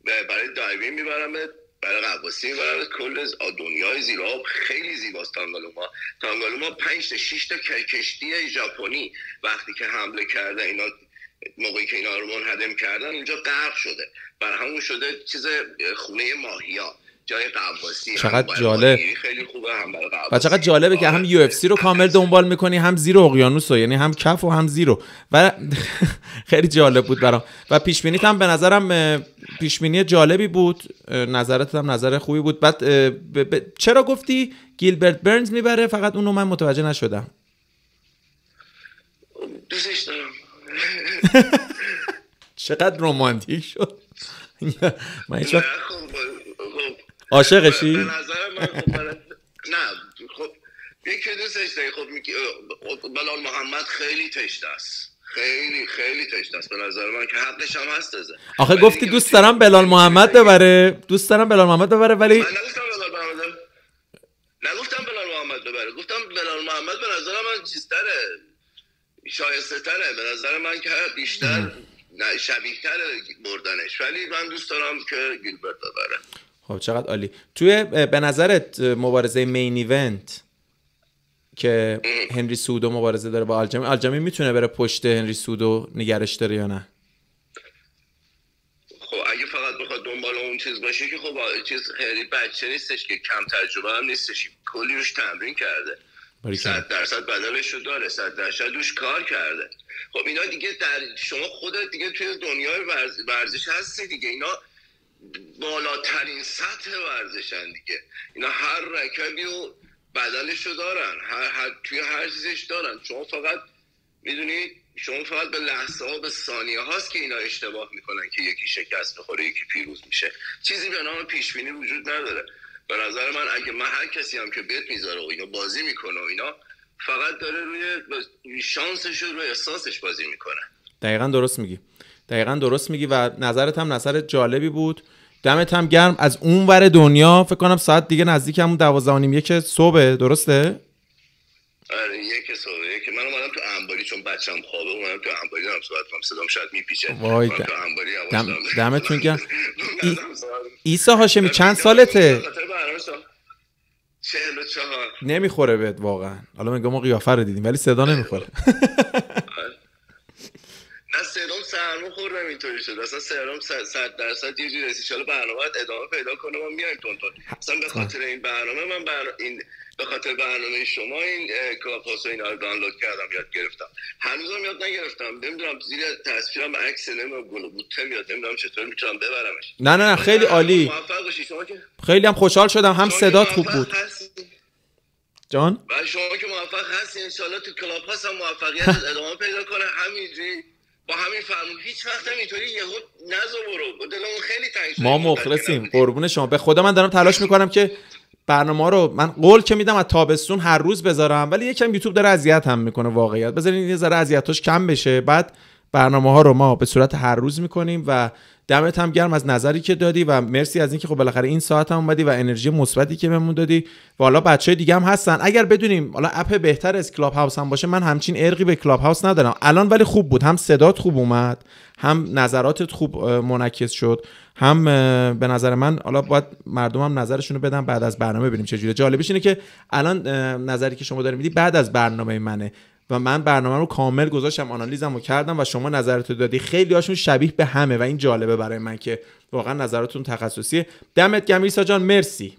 برای دایوین می‌برم برای قواسی می‌برم کل دنیای زیبا. خیلی زیباست تانگالوما. تانگالوما 5 تا 6 تا کشتی ژاپنی. وقتی که حمله کرده اینا موقعی که اینا رو منهدم کردن اونجا غرق شده. بر همون شده چیز خونه ماهیا. جای قواسی چقدر جالب. خیلی خوبه هم برای و چقدر جالبه که هم یو اف سی رو کامل دنبال می‌کنی هم زیر اقیانوس یعنی هم کف و هم زیرو. و خیلی جالب بود برام. و پیش هم به نظرم پیش جالبی بود. نظرت هم نظر خوبی بود. بعد چرا گفتی گیلبرت برنز می‌بره؟ فقط اونو من متوجه نشدم. دوستش دارم. چقدر رومانتیک شد. من عاشقشی؟ به نظر من خب نه خب یکی دوستش داری. خب بلال محمد خیلی تشته است. خیلی خیلی تشته است. به نظر من که حقش هم هست ازه آخه گفتی دوست دارم بلال محمد ببره. دوست دارم بلال محمد ببره ولی من نگفتم بلال محمد نگفتم بلال محمد ببره. گفتم بلال محمد به نظر من چیزتره. شایسته تره به نظر من که بیشتر شبیه تره بردنش. ولی من دوست دارم که گیلبرت ببره. خب چقدر عالی. توی به نظرت مبارزه مین ایونت که هنری سودو مبارزه داره با آلجامی آلجامی می‌تونه بره پشت هنری سودو نگرش داره یا نه؟ خب اگه فقط بخواد دنبال اون چیز باشه که خب چیز خیلی بچه نیستش که کم تجربه هم نیستش. کلی روش تمرین کرده. صد درصد بدنش رو داره صد درصد روش کار کرده. خب اینا دیگه در شما خودت دیگه توی دنیای ورزش هستی دیگه. اینا بالاترین سطح ورزشن دیگه. اینا هر رکبی و بدنشو دارن. هر, هر توی هر چیزش دارن. شما فقط می‌دونی شما فقط به لحظه ها به ثانیه هاست که اینا اشتباه می‌کنن که یکی شکست می‌خوره یکی پیروز میشه. چیزی به نام پیش بینی وجود نداره. به نظر من اگه من هر کسی هم که بیت می‌ذاره و اینا بازی می‌کنه و اینا فقط داره روی شانسش روی احساسش بازی می‌کنه. دقیقا درست میگی. دقیقا درست میگی و نظرت هم نظر جالبی بود. دمت هم گرم. از اون ور دنیا فکر کنم ساعت دیگه نزدیک همون دوازده و نیم. یک صبح درسته؟ آره یک صبح یک من اومدم تو انباری چون بچم خوابه اومدم تو انباری دارم صحبت کنم. صدام شاید میپیچه. وای دم... دمتون گرم. ای... ایسا هاشمی چند سالته؟ نمی‌خوره بهت واقعا. حالا میگم ما قیافه رو دیدیم ولی صدا نمی‌خوره. نه سرم سرما خوردم اینطوری شد. اصلا سرم صد درصد یه جوری رسید. برنامه ادامه پیدا کنه ما میایم تون تون اصلا به خاطر این برنامه من برنامه این به خاطر برنامه شما این کلاپاس و اینا رو دانلود کردم یاد گرفتم. هنوزم یاد نگرفتم. نمی‌دونم زیر تصویرم عکس نمی‌دونم گل بوته میاد نمی‌دونم چطور می‌تونم ببرمش. نه نه نه خیلی عالی. خیلی هم خوشحال شدم. هم صدات خوب بود. جان؟ و شما که موفق هستی. انشالله تو کلاب هاست هم موفقیت ادامه پیدا کنه. همینجوری با همین فرمون هیچ وقت اینطوری یهو نزو برو دلمون خیلی تنگ شده. ما مخلصیم. قربون شما. به خدا من دارم تلاش می‌کنم که برنامه رو من قول که میدم از تابستون هر روز بذارم ولی یکم یوتیوب داره اذیت هم می‌کنه واقعیت. بذارین یه ذره اذیتاش کم بشه. بعد برنامه ها رو ما به صورت هر روز می‌کنیم و دمت هم گرم از نظری که دادی و مرسی از اینکه خب بالاخره این ساعت هم اومدی و انرژی مثبتی که بهمون دادی و حالا بچه دیگه هم هستن. اگر بدونیم حالا app بهتر از Clubhouse هم باشه من همچین عرقی به Clubhouse ندارم. الان ولی خوب بود. هم صدات خوب اومد هم نظراتت خوب منعکس شد هم به نظر من حالا باید مردم هم نظرشون رو بدن بعد از برنامه ببینیم چه جوریه. جالبش اینه که الان نظری که شما داری میدی بعد از برنامه منه. و من برنامه رو کامل گذاشتم آنالیزم رو کردم و شما نظرتو دادی. خیلی هاشون شبیه به همه و این جالبه برای من که واقعا نظراتون تخصصیه. دمت گرم ایسا جان مرسی.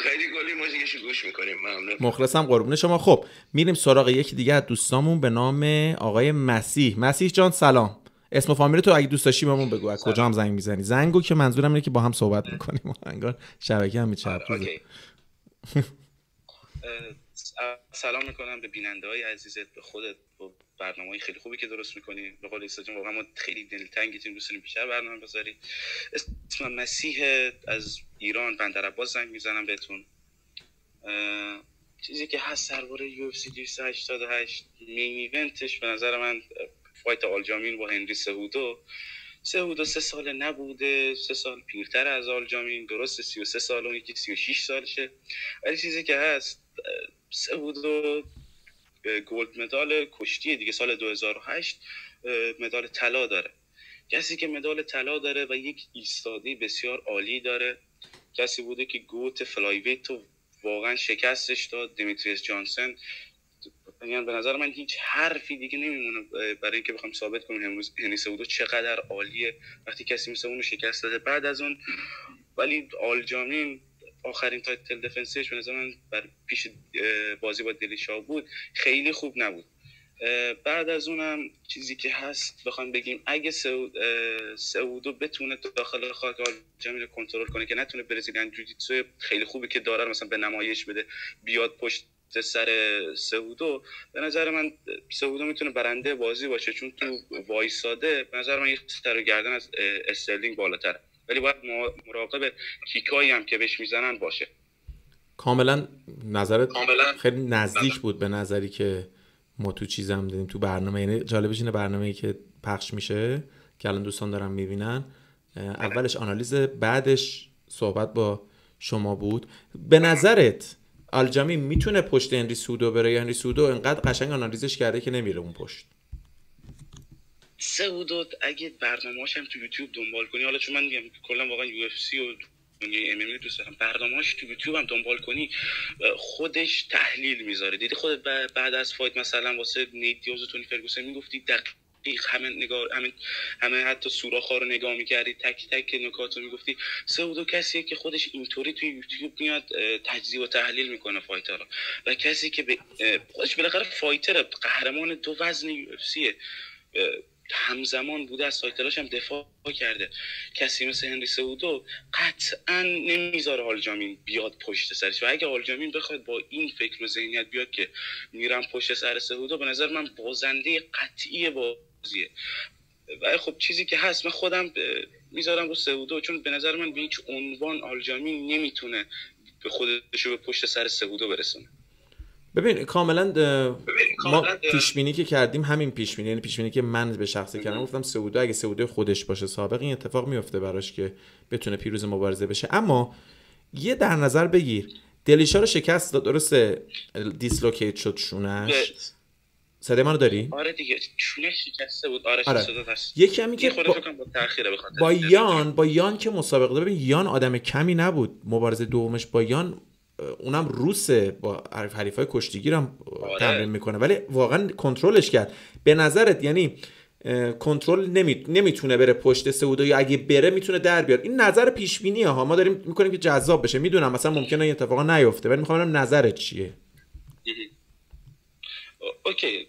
خیلی گلی موزیکش گوش می‌کنیم ممنون. مخلصم قربون شما. خب میریم سراغ یکی دیگه از دوستامون به نام آقای مسیح. مسیح جان سلام. اسم و فامیل تو اگه دوست داشتی بهمون بگو. از کجا هم زنگ می‌زنی؟ زنگو که منظورم اینه که با هم صحبت می‌کنیم. انگار شبکه هم میچرخه سلام می‌کنم به بیننده های عزیزت به خودت با برنامه های خیلی خوبی که درست می‌کنی. به قول جان واقعا ما خیلی دلتنگی تیم دوست بیشتر برنامه بذاری. اسمم مسیح از ایران بندر عباس زنگ می‌زنم بهتون. چیزی که هست درباره UFC 288 main event ش به نظر من fight آلجامین با هنری سهودو. سهودو سه سال نبوده سه سال پیرتر از آلجامین درست 33 سال اون یکی 36 سالشه. ولی چیزی که هست سهودو gold medal کشتی دیگه سال 2008 مدال طلا داره. کسی که مدال طلا داره و یک ایستادی بسیار عالی داره کسی بوده که GOAT flyweight رو واقعا شکستش داد دیمیتریس جانسن. یعنی به نظر من هیچ حرفی دیگه نمیمونه برای اینکه بخوام ثابت کنم امروز هنری سهودو چقدر عالیه. وقتی کسی مثل اونو شکست داده بعد از اون ولی آلجامین آخرین تایتل دفنسیش به نظر من بر پیش بازی با دلیشا بود. خیلی خوب نبود. بعد از اونم چیزی که هست بخوام بگیم اگه سعودو بتونه داخل خاک آلجامین رو کنترل کنه که نتونه برزیلیان جوجیتسو خیلی خوبی که داره مثلا به نمایش بده بیاد پشت سر سعودو به نظر من سعودو می‌تونه برنده بازی باشه. چون تو وایساده به نظر من یه سر گردن از استرلینگ بالاتره. ولی باید مراقب کیکایی هم که بهش می‌زنن باشه. کاملا نظرت خیلی نزدیک بود به نظری که ما تو چیزم دیدیم تو برنامه. یعنی جالبش اینه برنامه ای که پخش میشه که الان دوستان دارن می‌بینن. اولش آنالیز بعدش صحبت با شما بود. به نظرت الجامی می‌تونه پشت هنری سودو بره؟ یا هنری سودو انقدر قشنگ آنالیزش کرده که نمیره اون پشت. سهودو اگه برنامه‌اش هم تو یوتیوب دنبال کنی حالا چون من میگم کلا واقعا UFC و دنیای MMA دوست دارم. برنامه‌اش تو یوتیوب هم دنبال کنی خودش تحلیل می‌ذاره. دیدی خودت بعد از fight مثلا واسه نیت دیاز و تونی فرگوسن می‌گفتی دقیق همه نگاه همه همه حتی سوراخ‌ها رو نگاه می‌کردی تک تک نکات رو می‌گفتی سهودو کسیه که خودش اینطوری توی یوتیوب میاد تجزیه و تحلیل می‌کنه fighter رو. و کسی که به خودش بالاخره فایتر قهرمان دو وزن یو اف سیه همزمان بوده از سایتلاش هم دفاع کرده. کسی مثل هنری سعودو قطعا نمی‌ذاره آلجامین بیاد پشت سرش. و اگه آلجامین بخواد با این فکر و ذهنیت بیاد که میرم پشت سر سعودو به نظر من بازنده قطعی بازیه. و خب چیزی که هست من خودم می‌ذارم رو سعودو چون به نظر من به هیچ عنوان آلجامین نمی‌تونه به خودش به پشت سر سعودو برسونه. ببین کاملا ما پیش بینی که کردیم همین پیش بینی یعنی پیش بینی که من به شخصه کردم. گفتم سعودی اگه سعودی خودش باشه سابق این اتفاق میفته براش که بتونه پیروز مبارزه بشه. اما یه در نظر بگیر دلیشا رو شکست داد درسته؟ دیسلوکیت شد شونش. صدای منو داری؟ آره دیگه شونش شکسته بود. آره, آره. یکی همین که با... با, با یان با یان که مسابقه ببین یان آدم کمی نبود. مبارزه دومش با یان اونم روسه با حریف های کشتیگیر هم آره. تمرین می‌کنه. ولی واقعا کنترلش کرد. به نظرت یعنی کنترل نمی... نمی‌تونه بره پشت سعودو یا اگه بره می‌تونه در بیاد. این نظر پیش بینیه ها. ما داریم می‌کنیم که جذاب بشه. می‌دونم مثلا ممکنه این اتفاقا نیفته ولی می‌خوام نظرت چیه. اوکی.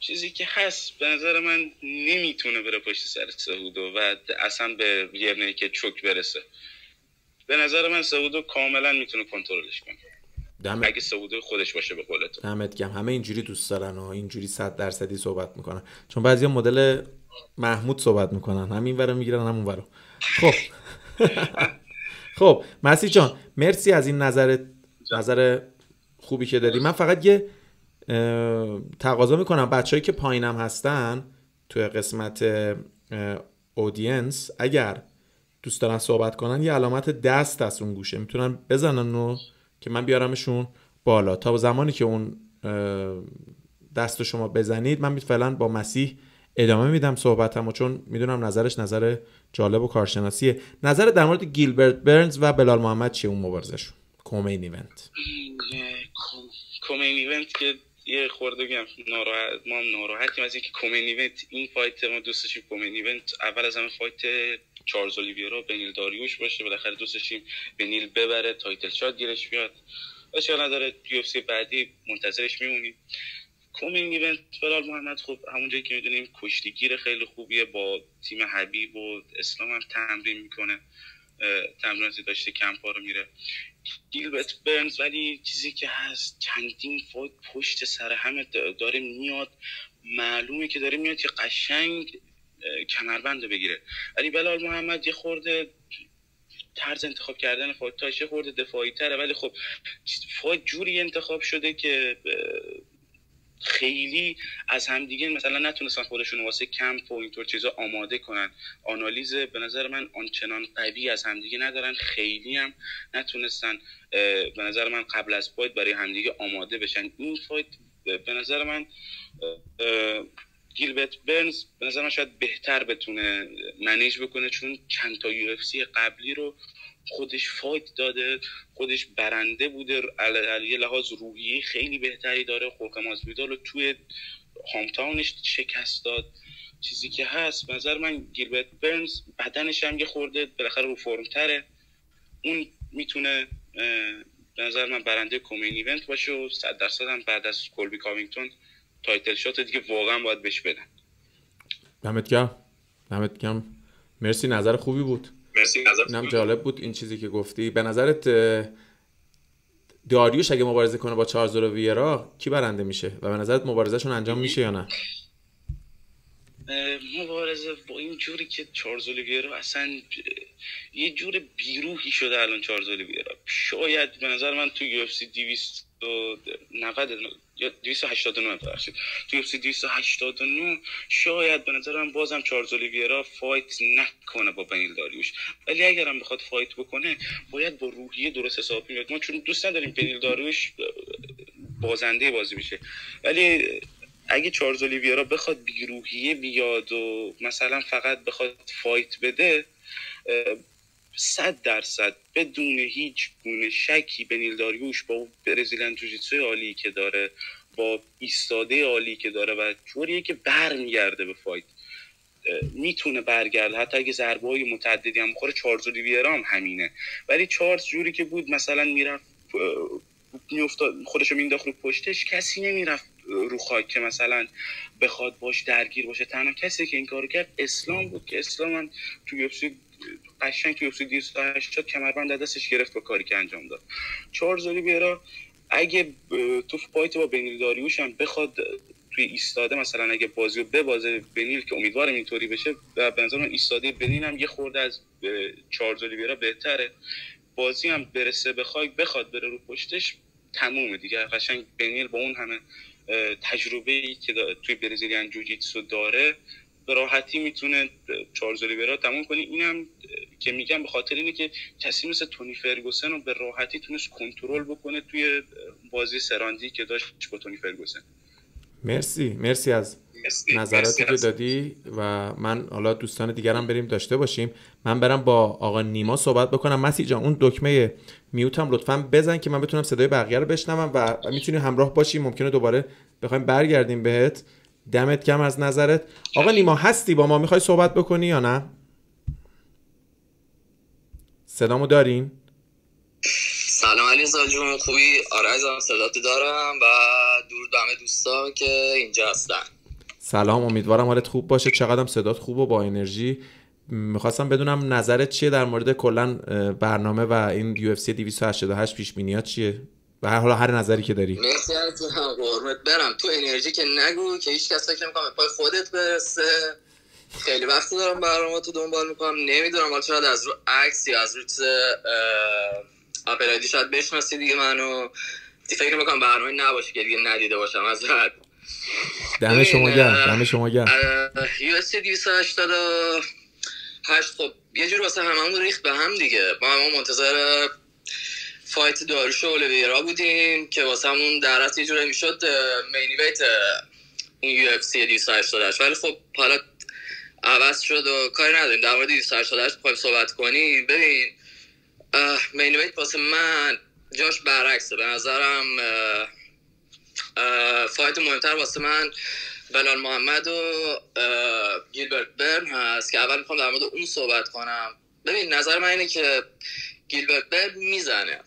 چیزی که هست به نظر من نمی‌تونه بره پشت سر سعودو و اصلا به یه که چوک برسه. به نظر من سعودو کاملا می‌تونه کنترلش کنه. دم... اگه سعوده خودش باشه به قول تو دمت گم همه اینجوری دوست دارن و اینجوری صد درصدی صحبت می‌کنن. چون بعضی مدل محمود صحبت می‌کنن. همین ورا می‌گیرن همون ورا. خب. خب مسی جان مرسی از این نظر نظر خوبی که دادی. من فقط یه تقاضا می‌کنم. بچههایی که پایینم هستن توی قسمت اودینس اگر دوست دارن صحبت کنن یه علامت دست از اون گوشه. می‌تونن بزنن و که من بیارمشون بالا. تا زمانی که اون دست شما بزنید من فعلا با مسیح ادامه میدم صحبتم و چون می‌دونم نظرش نظر جالب و کارشناسیه. نظر در مورد گیلبرت برنز و بلال محمد چیه اون مبارزشون co-main event. co-main event که یه خورده بگم ناراحت ما ناراحتیم از اینکه co-main event این fight ما دوست داشتیم co-main event اول از همه fight چارلز اولیویرا بنیل داریوش باشه بالاخره دوست داشتیم بنیل ببره title shot گیرش بیاد. اشکال نداره یو بعدی منتظرش میمونیم. co-main event بلال محمد خب همونجایی که می‌دونیم کشتیگیر خیلی خوبیه با تیم حبیب و اسلام هم تمرین می‌کنه. تمریناتی داشته کمپا رو میره. گیلبرت برنز ولی چیزی که هست چندین fight پشت سر همه داره میاد. معلومه که داره میاد که قشنگ کمربند رو بگیره. ولی بلال محمد یه خورده طرز انتخاب کردن fight یه خورده دفاعی تره. ولی خب fight جوری انتخاب شده که خیلی از همدیگه مثلا نتونستن خودشون واسه کمپ و اینطور چیزا آماده کنن. آنالیز به نظر من آنچنان قوی از همدیگه ندارن. خیلی هم نتونستن به نظر من قبل از fight برای همدیگه آماده بشن. این fight به نظر من گیلبرت برنز به نظر من شاید بهتر بتونه manage بکنه چون چند تا یو قبلی رو خودش fight داده خودش برنده بوده علیه لحاظ روحی خیلی بهتری داره. خورخه مازویدال رو توی hometown ش شکست داد. چیزی که هست به نظر من گیلبرت برنز بدنش هم یه خورده بالاخره رو فرم تره. اون می‌تونه به نظر من برنده co-main event باشه و صد درصد هم بعد از کلبی کاوینگتون title shot دیگه واقعا باید بهش بدن. دمت گرم. دمت گرم. مرسی نظر خوبی بود. مرسی اینم جالب بود این چیزی که گفتی. به نظرت داریوش اگه مبارزه کنه با چارلز و ویرا کی برنده میشه؟ و به نظرت مبارزهشون انجام میشه یا نه؟ مبارزه با این جوری که چارلز اولیویرا اصلا یه جور بیروحی شده الان چارلز اولیویرا شاید به نظر من تو یو اف سی 290 یا 289 ببخشید. تو UFC 289 شاید به نظر من بازم چارلز اولیویرا فایت نکنه با بنیل داریوش. ولی اگر هم بخواد fight بکنه باید با روحیه درست حساب بیاد ما چون دوست نداریم بنیل داریوش بازنده بازی بشه. ولی اگه چارلز اولیویرا بخواد بیروحیه بیاد و مثلا فقط بخواد fight بده صد درصد بدون هیچ گونه شکی بنیل داریوش با Brazilian jiu-jitsu ی عالی که داره با ایستاده عالی که داره و جوریه که برمیگرده به fight. می‌تونه برگرده. حتی اگه ضربه های متعددی هم بخوره چارلز اولیویرا هم همینه. ولی چارلز جوری که بود مثلا می‌رفت میافتاد خودشو مینداخت رو پشتش کسی نمی‌رفت رو خاک که مثلا بخواد باش درگیر باشه. تنها کسی که این کارو کرد اسلام بود که اسلام هم تو قشنگ توی اف 280 کمربند دستش گرفت با کاری که انجام داد. چارلز بیرا اگه تو فایت با بنیل داریوش هم بخواد توی ایستاده مثلا اگه بازی رو ببازه بنیل که امیدوارم اینطوری بشه و به نظر من ایستاده بنیل هم یه خورده از چارلز بیرا بهتره. بازی هم برسه بخواد بخواد بره رو پشتش تمومه دیگه. قشنگ بنیل با اون همه تجربه ای که توی برزیلیان جوجیتسو داره به راحتی می‌تونه چارلز اولیورا تموم کنه. اینم که میگم به خاطر اینه که کسی مثل تونی فرگوسن رو به راحتی تونست کنترل بکنه توی بازی سراندی که داشت با تونی فرگوسن. مرسی. مرسی از نظراتی که دادی و من حالا دوستان دیگرم بریم داشته باشیم. من برم با آقا نیما صحبت بکنم. مسی جان اون دکمه میوتم لطفا بزن که من بتونم صدای بقیه رو بشنوم و می‌تونی همراه باشی ممکنه دوباره بخوایم برگردیم بهت. دمت کم از نظرت. آقا نیما هستی با ما؟ می‌خوای صحبت بکنی یا نه؟ صدامو دارین؟ سلام علی جون خوبی؟ آره صداتو دارم و دور همه دوستا که اینجا هستن. سلام امیدوارم حالت خوب باشه. چقدرم صدات خوب و با انرژی. می‌خواستم بدونم نظرت چیه؟ در مورد کلا برنامه و این UFC 288 پیش بینیات چیه؟ به هر حال هر نظری که داری. مرسی از قرمت برم. تو انرژی که نگو که هیچ کس فکر نمی‌کنم پای خودت برسه. خیلی وقت دارم برنامه تو دنبال می‌کنم. نمی‌دونم حالا شاید از رو عکس یا از رو اپل شاید بشناسی دیگه منو. فکر می‌کنم برنامه نباشه که دیگه ندیده باشم. از بعد دم شما گرم. دم شما گرم. UFC 288 خب یه جور واسه هممون ریخت به هم دیگه. ما هم منتظر fight داروش و اولیویرا بودیم که واسه همون در اصل جوره می‌شد بیت اون یو اف سی 288 ولی خب حالا عوض شد و کاری نداریم. در مورد 288 بخوایم صحبت کنیم. ببین مینی واسه من جاش برعکسه. به نظرم فایت مهمتر واسه من بلال محمد و گیلبرت برن هست که اول می‌خوام در مورد اون صحبت کنم. ببین نظر من اینه که گیلبرت برن می‌زنه.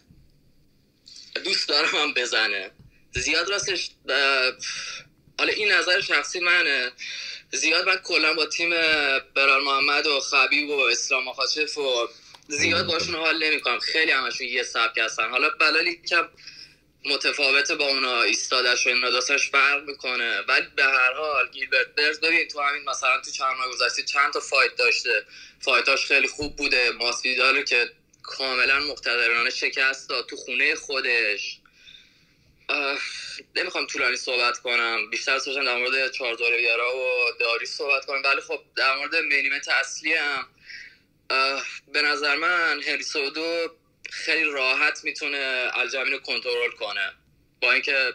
دوست دارم هم بزنه. زیاد راستش حالا این نظر شخصی منه. زیاد من کلا با تیم برال محمد و خبیب و اسلام مخاچف و زیاد باشون حال نمی‌کنم. خیلی همشون یه سبک هستن. حالا بلالی که متفاوته با اونا. ایستادش و این فرق می‌کنه. ولی به هر حال گیلبرت برز ببین تو همین مثلا تو چند ماه گذشته چند تا فایت داشته. فایتاش خیلی خوب بوده. ماسویدال که کاملا مقتدرانه شکست داد تو خونه خودش. نمی‌خوام طولانی صحبت کنم. بیشتر سوشم در مورد چارزار بیارا و داری صحبت کنم ولی خب در مورد مینیمت اصلی هم به نظر من هنری سودو خیلی راحت می‌تونه الجمین رو کنترل کنه. با اینکه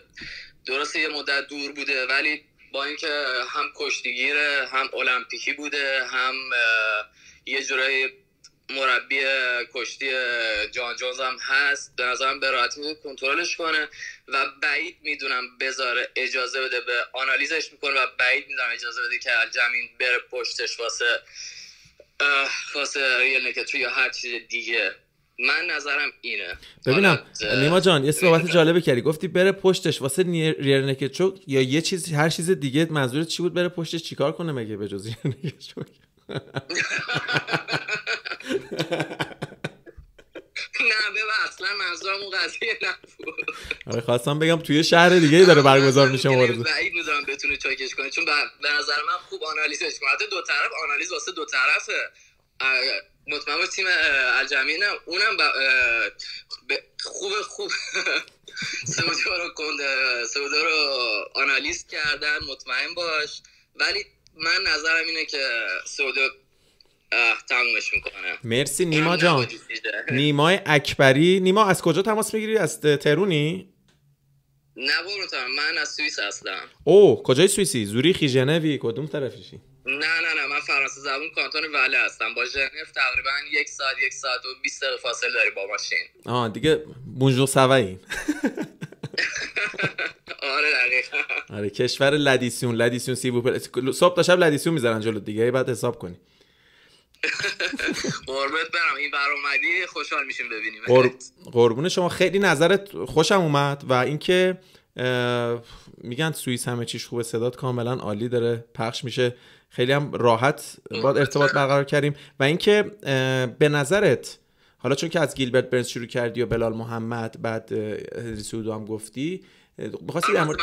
درسته یه مدت دور بوده ولی با اینکه هم کشتیگیره هم المپیکی بوده هم یه جورایی مربی کشتی جان جونز هم هست. به نظرم به راحتی کنترلش کنه و بعید می‌دونم بذاره اجازه بده به آنالیزش می‌کنه و بعید می‌دونم اجازه بده که الجمین بره پشتش واسه واسه ریل نکترو یا هر چیز دیگه. من نظرم اینه. ببینم نیما جان یه صحبت جالبه کردی. گفتی بره پشتش واسه ریل نکترو یا یه چیز هر چیز دیگه منظورت چی بود؟ بره پشتش چیکار کنه مگه به جز نه ببین اصلا منظورم اون قضیه نبود. آره خواستم بگم توی شهر دیگه داره برگزار میشه مورد. بعید می‌دونم بتونه چاکش کنه چون به نظر من خوب آنالیزش کنه. حتی دو طرف آنالیز واسه دو طرفه مطمئن باش تیم الجمعین اونم خوب خوب. سعودی رو کنده سعودی رو آنالیز کردن مطمئن باش. ولی من نظرم اینه که سعودی تمومش می‌کنه. مرسی نیما جان. نیمای اکبری. نیما از کجا تماس می‌گیری؟ از ترونی نه من از سوئیس هستم. او کجای سوئیسی؟ زوریخی ژنوی؟ کدوم طرفیشی نه نه نه. من فرانسه زبون کانتون وله هستم. با ژنو تقریبا یک ساعت یک ساعت و 20 دقیقه فاصله داری با ماشین. آه دیگه بونجور سوایی. آره دقیقا. آره کشور لدیسیون. لدیسیون سی بوپل صبح تا شب لدیسیون می‌ذارن جلو دیگه. بعد حساب کنی. قربت برم. این بر اومدی خوشحال میشیم ببینیم. قربون شما. خیلی نظرت خوشم اومد و اینکه میگن سوئیس همه چیش خوبه صدات کاملا عالی داره پخش میشه. خیلی هم راحت با ارتباط برقرار کردیم. و اینکه به نظرت حالا چون که از گیلبرت برنز شروع کردی و بلال محمد بعد سودو هم گفتی می‌خواستی در مورد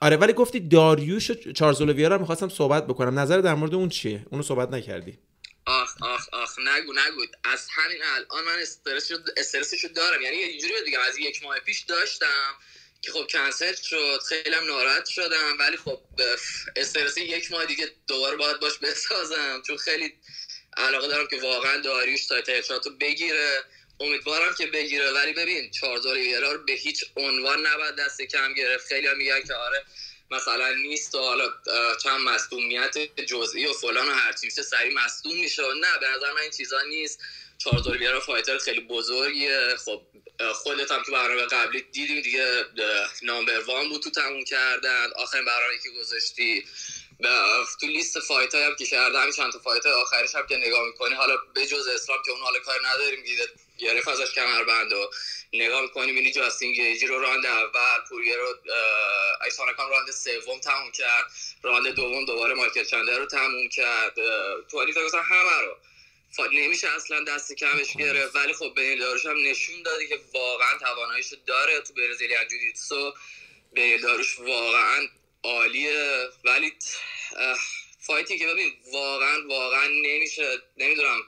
آره ولی گفتی داریوش و چارلز رو می‌خواستم صحبت بکنم. نظر در مورد اون چیه؟ اونو صحبت نکردی. آخ آخ آخ نگو نگو. از همین الان من استرسشو دارم. یعنی یه جوری بگم از یک ماه پیش داشتم که خب کنسل شد خیلی ناراحت شدم ولی خب استرس یک ماه دیگه دوباره باید باش بسازم. چون خیلی علاقه دارم که واقعا داریوش تایت رو بگیره. امیدوارم که بگیره. ولی ببین چارزار رو به هیچ عنوان نباید دست کم گرفت. خیلی میگن که آره مثلا نیست و حالا چند مصدومیت جزئی و فلان و هر میشه سریع مصدوم میشه. نه به نظر من این چیزا نیست. چارزور بیارا فایتر خیلی بزرگیه. خب خودت هم تو برنامه قبلی دیدیم دیگه نامبر وان بود تو تموم کردن. آخرین برنامه که گذاشتی. تو لیست فایت هم که کرده چند تا فایت آخرش هم که نگاه می‌کنی. حالا به جز اسلام که اون حالا کار نداریم دیده گرفت ازش کمربند و نگاه می‌کنی می‌بینی جاستین گیجی رو راند اول پوریه رو ایسانکان راند سوم تموم کرد. راند دوم دوباره مایکل چندر رو تموم کرد. تو علی همه رو. نمیشه اصلا دست کمش گرفت. ولی خب بین داروش هم نشون داده که واقعا تواناییش داره. تو برزیلیان جوجیتسو بنیل داروش واقعا عالیه. ولی fight ی که ببین واقعا واقعا نمیشه نمی‌دونم.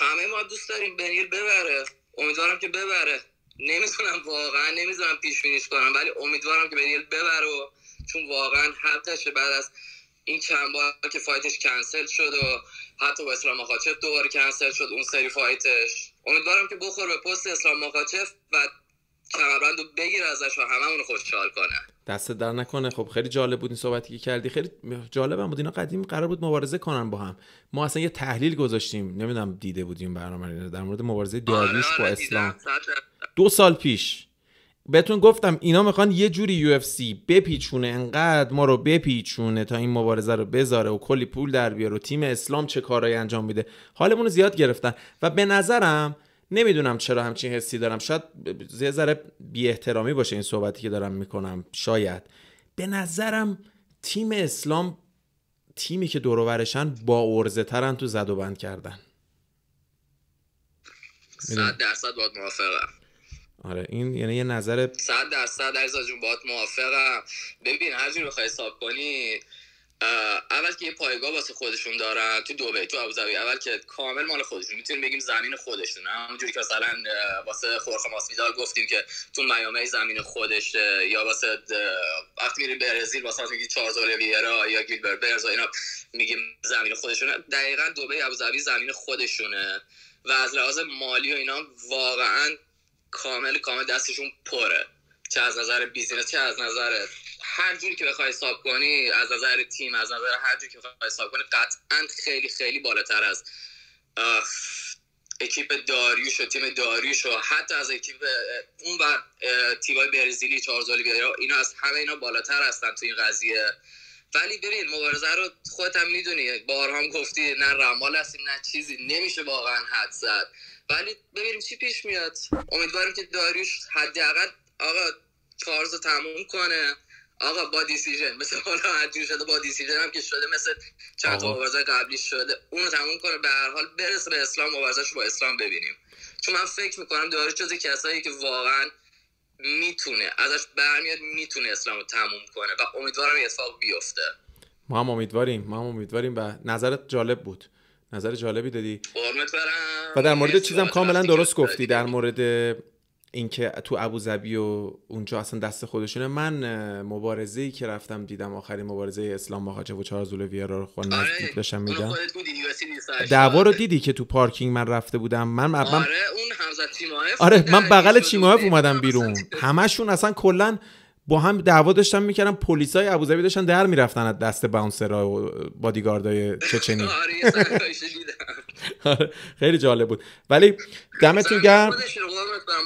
همه ما دوست داریم بنیل ببره. امیدوارم که ببره. نمی‌تونم واقعا نمی‌تونم پیش بینیش کنم ولی امیدوارم که بنیل ببره و چون واقعا حقشه بعد از این چند بار که fight ش کنسل شد و حتی با اسلام مخاچف دوباره کنسل شد اون سری fight ش. امیدوارم که بخور به پست اسلام مخاچف و کمربند رو بگیر ازش و همه خوشحال کنه. دست در نکنه. خب خیلی جالب بود این صحبتی که کردی. خیلی جالب هم بود. اینا قدیم قرار بود مبارزه کنن با هم. ما اصلا یه تحلیل گذاشتیم. نمی‌دونم دیده بودیم برنامه در مورد مبارزه داریوش آره با آره اسلام. دو سال پیش. بهتون گفتم اینا می‌خوان یه جوری یو اف سی بپیچونه. انقدر ما رو بپیچونه تا این مبارزه رو بذاره و کلی پول در بیاره. و تیم اسلام چه کارایی انجام میده. حالمون رو زیاد گرفتن. و به نظرم نمی‌دونم چرا همچین حسی دارم. شاید یه ذره بی احترامی باشه این صحبتی که دارم می‌کنم شاید. به نظرم تیم اسلام تیمی که دور با ارزه ترن تو زد و بند کردن. صد درصد باید موافقم. آره این یعنی یه نظر صد درصد عزیزا جون باید موافقم. ببین هر جوری بخوای حساب کنی اول که یه پایگاه واسه خودشون دارن تو دبی تو ابوظبی اول که کامل مال خودشون. می‌تونیم بگیم زمین خودشون همونجوری که مثلا واسه خورخه ماسویدال گفتیم که تو میامی زمین خودشه یا واسه وقتی میری برزیل واسه میگی چارلز اولیویرا یا گیلبرت برنز اینا میگیم زمین خودشونه. دقیقا دبی ابوظبی زمین خودشونه و از لحاظ مالی و اینا واقعا کامل کامل دستشون پره. چه از نظر بیزینس چه از نظر هر جوری که بخوای حساب کنی از نظر تیم از نظر هر جوری که بخوای حساب کنی قطعا خیلی خیلی بالاتر از اکیپ داریوش و تیم داریوش و حتی از اکیپ اون بر تیمای برزیلی چارلز اولیویرا اینا از همه اینا بالاتر هستن تو این قضیه. ولی ببین مبارزه رو خودت هم می‌دونی بارها هم گفتی نه رمال هستیم نه چیزی نمیشه واقعا حد زد. ولی ببینیم چی پیش میاد. امیدوارم که داریوش حداقل آقا چارلز رو تموم کنه. آقا با دیسیژن. مثل حالا هرجور شده با دیسیژن هم که شده مثل چند تا. مبارزه قبلی شده. اونو تموم کنه. به هر حال برسه به اسلام مبارزش با اسلام ببینیم. چون من فکر می‌کنم داریوش جز کسایی که واقعا می‌تونه ازش برمیاد می‌تونه اسلام رو تموم کنه و امیدوارم این اتفاق بیفته. ما هم امیدواریم. ما هم امیدواریم و نظرت جالب بود. نظر جالبی دادی. و در مورد چیزم کاملا درست گفتی. در مورد اینکه تو ابوظبی و اونجا اصلا دست خودشونه. من اه، مبارزه‌ای که رفتم دیدم آخرین مبارزه اسلام مخاچف و چارلز ویرا رو خود نزدیک داشتم آره، UFC 280. دعوا رو دیدی که تو پارکینگ من رفته بودم؟ من من آره اون آره من بغل بود. اومدم بیرون. همشون اصلا کلا با هم دعوا داشتن می‌کردن پلیسای ابوظبی داشتن در می‌رفتن از دست باونسرها و بادیگاردای چچنی. خیلی جالب بود. ولی دمتون گرم.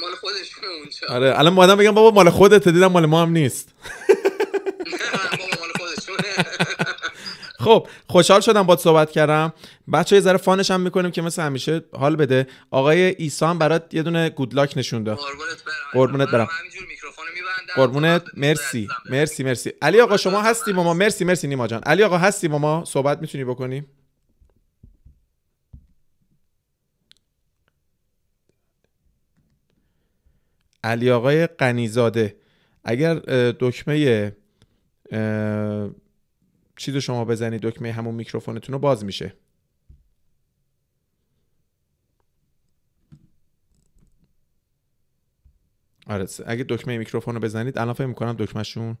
مال خودشون اونجا. آره الان مادام بگم بابا مال خودت دیدم مال ما هم نیست. خب خوشحال شدم باید صحبت کردم. بچه یه ذره فانش هم می‌کنیم که مثل همیشه حال بده. آقای ایسا هم برات یه دونه گودلاک نشون داد. قربونت برم. قربونت مرسی. مرسی مرسی. علی آقا شما هستی با ما مرسی مرسی نیما جان. علی آقا هستی با ما صحبت می‌تونی بکنی؟ علی آقای قنیزاده اگر دکمه چیز شما بزنید دکمه همون میکروفونتون رو باز میشه. آره اگه دکمه میکروفون رو بزنید الان فکر می‌کنم دکمهشون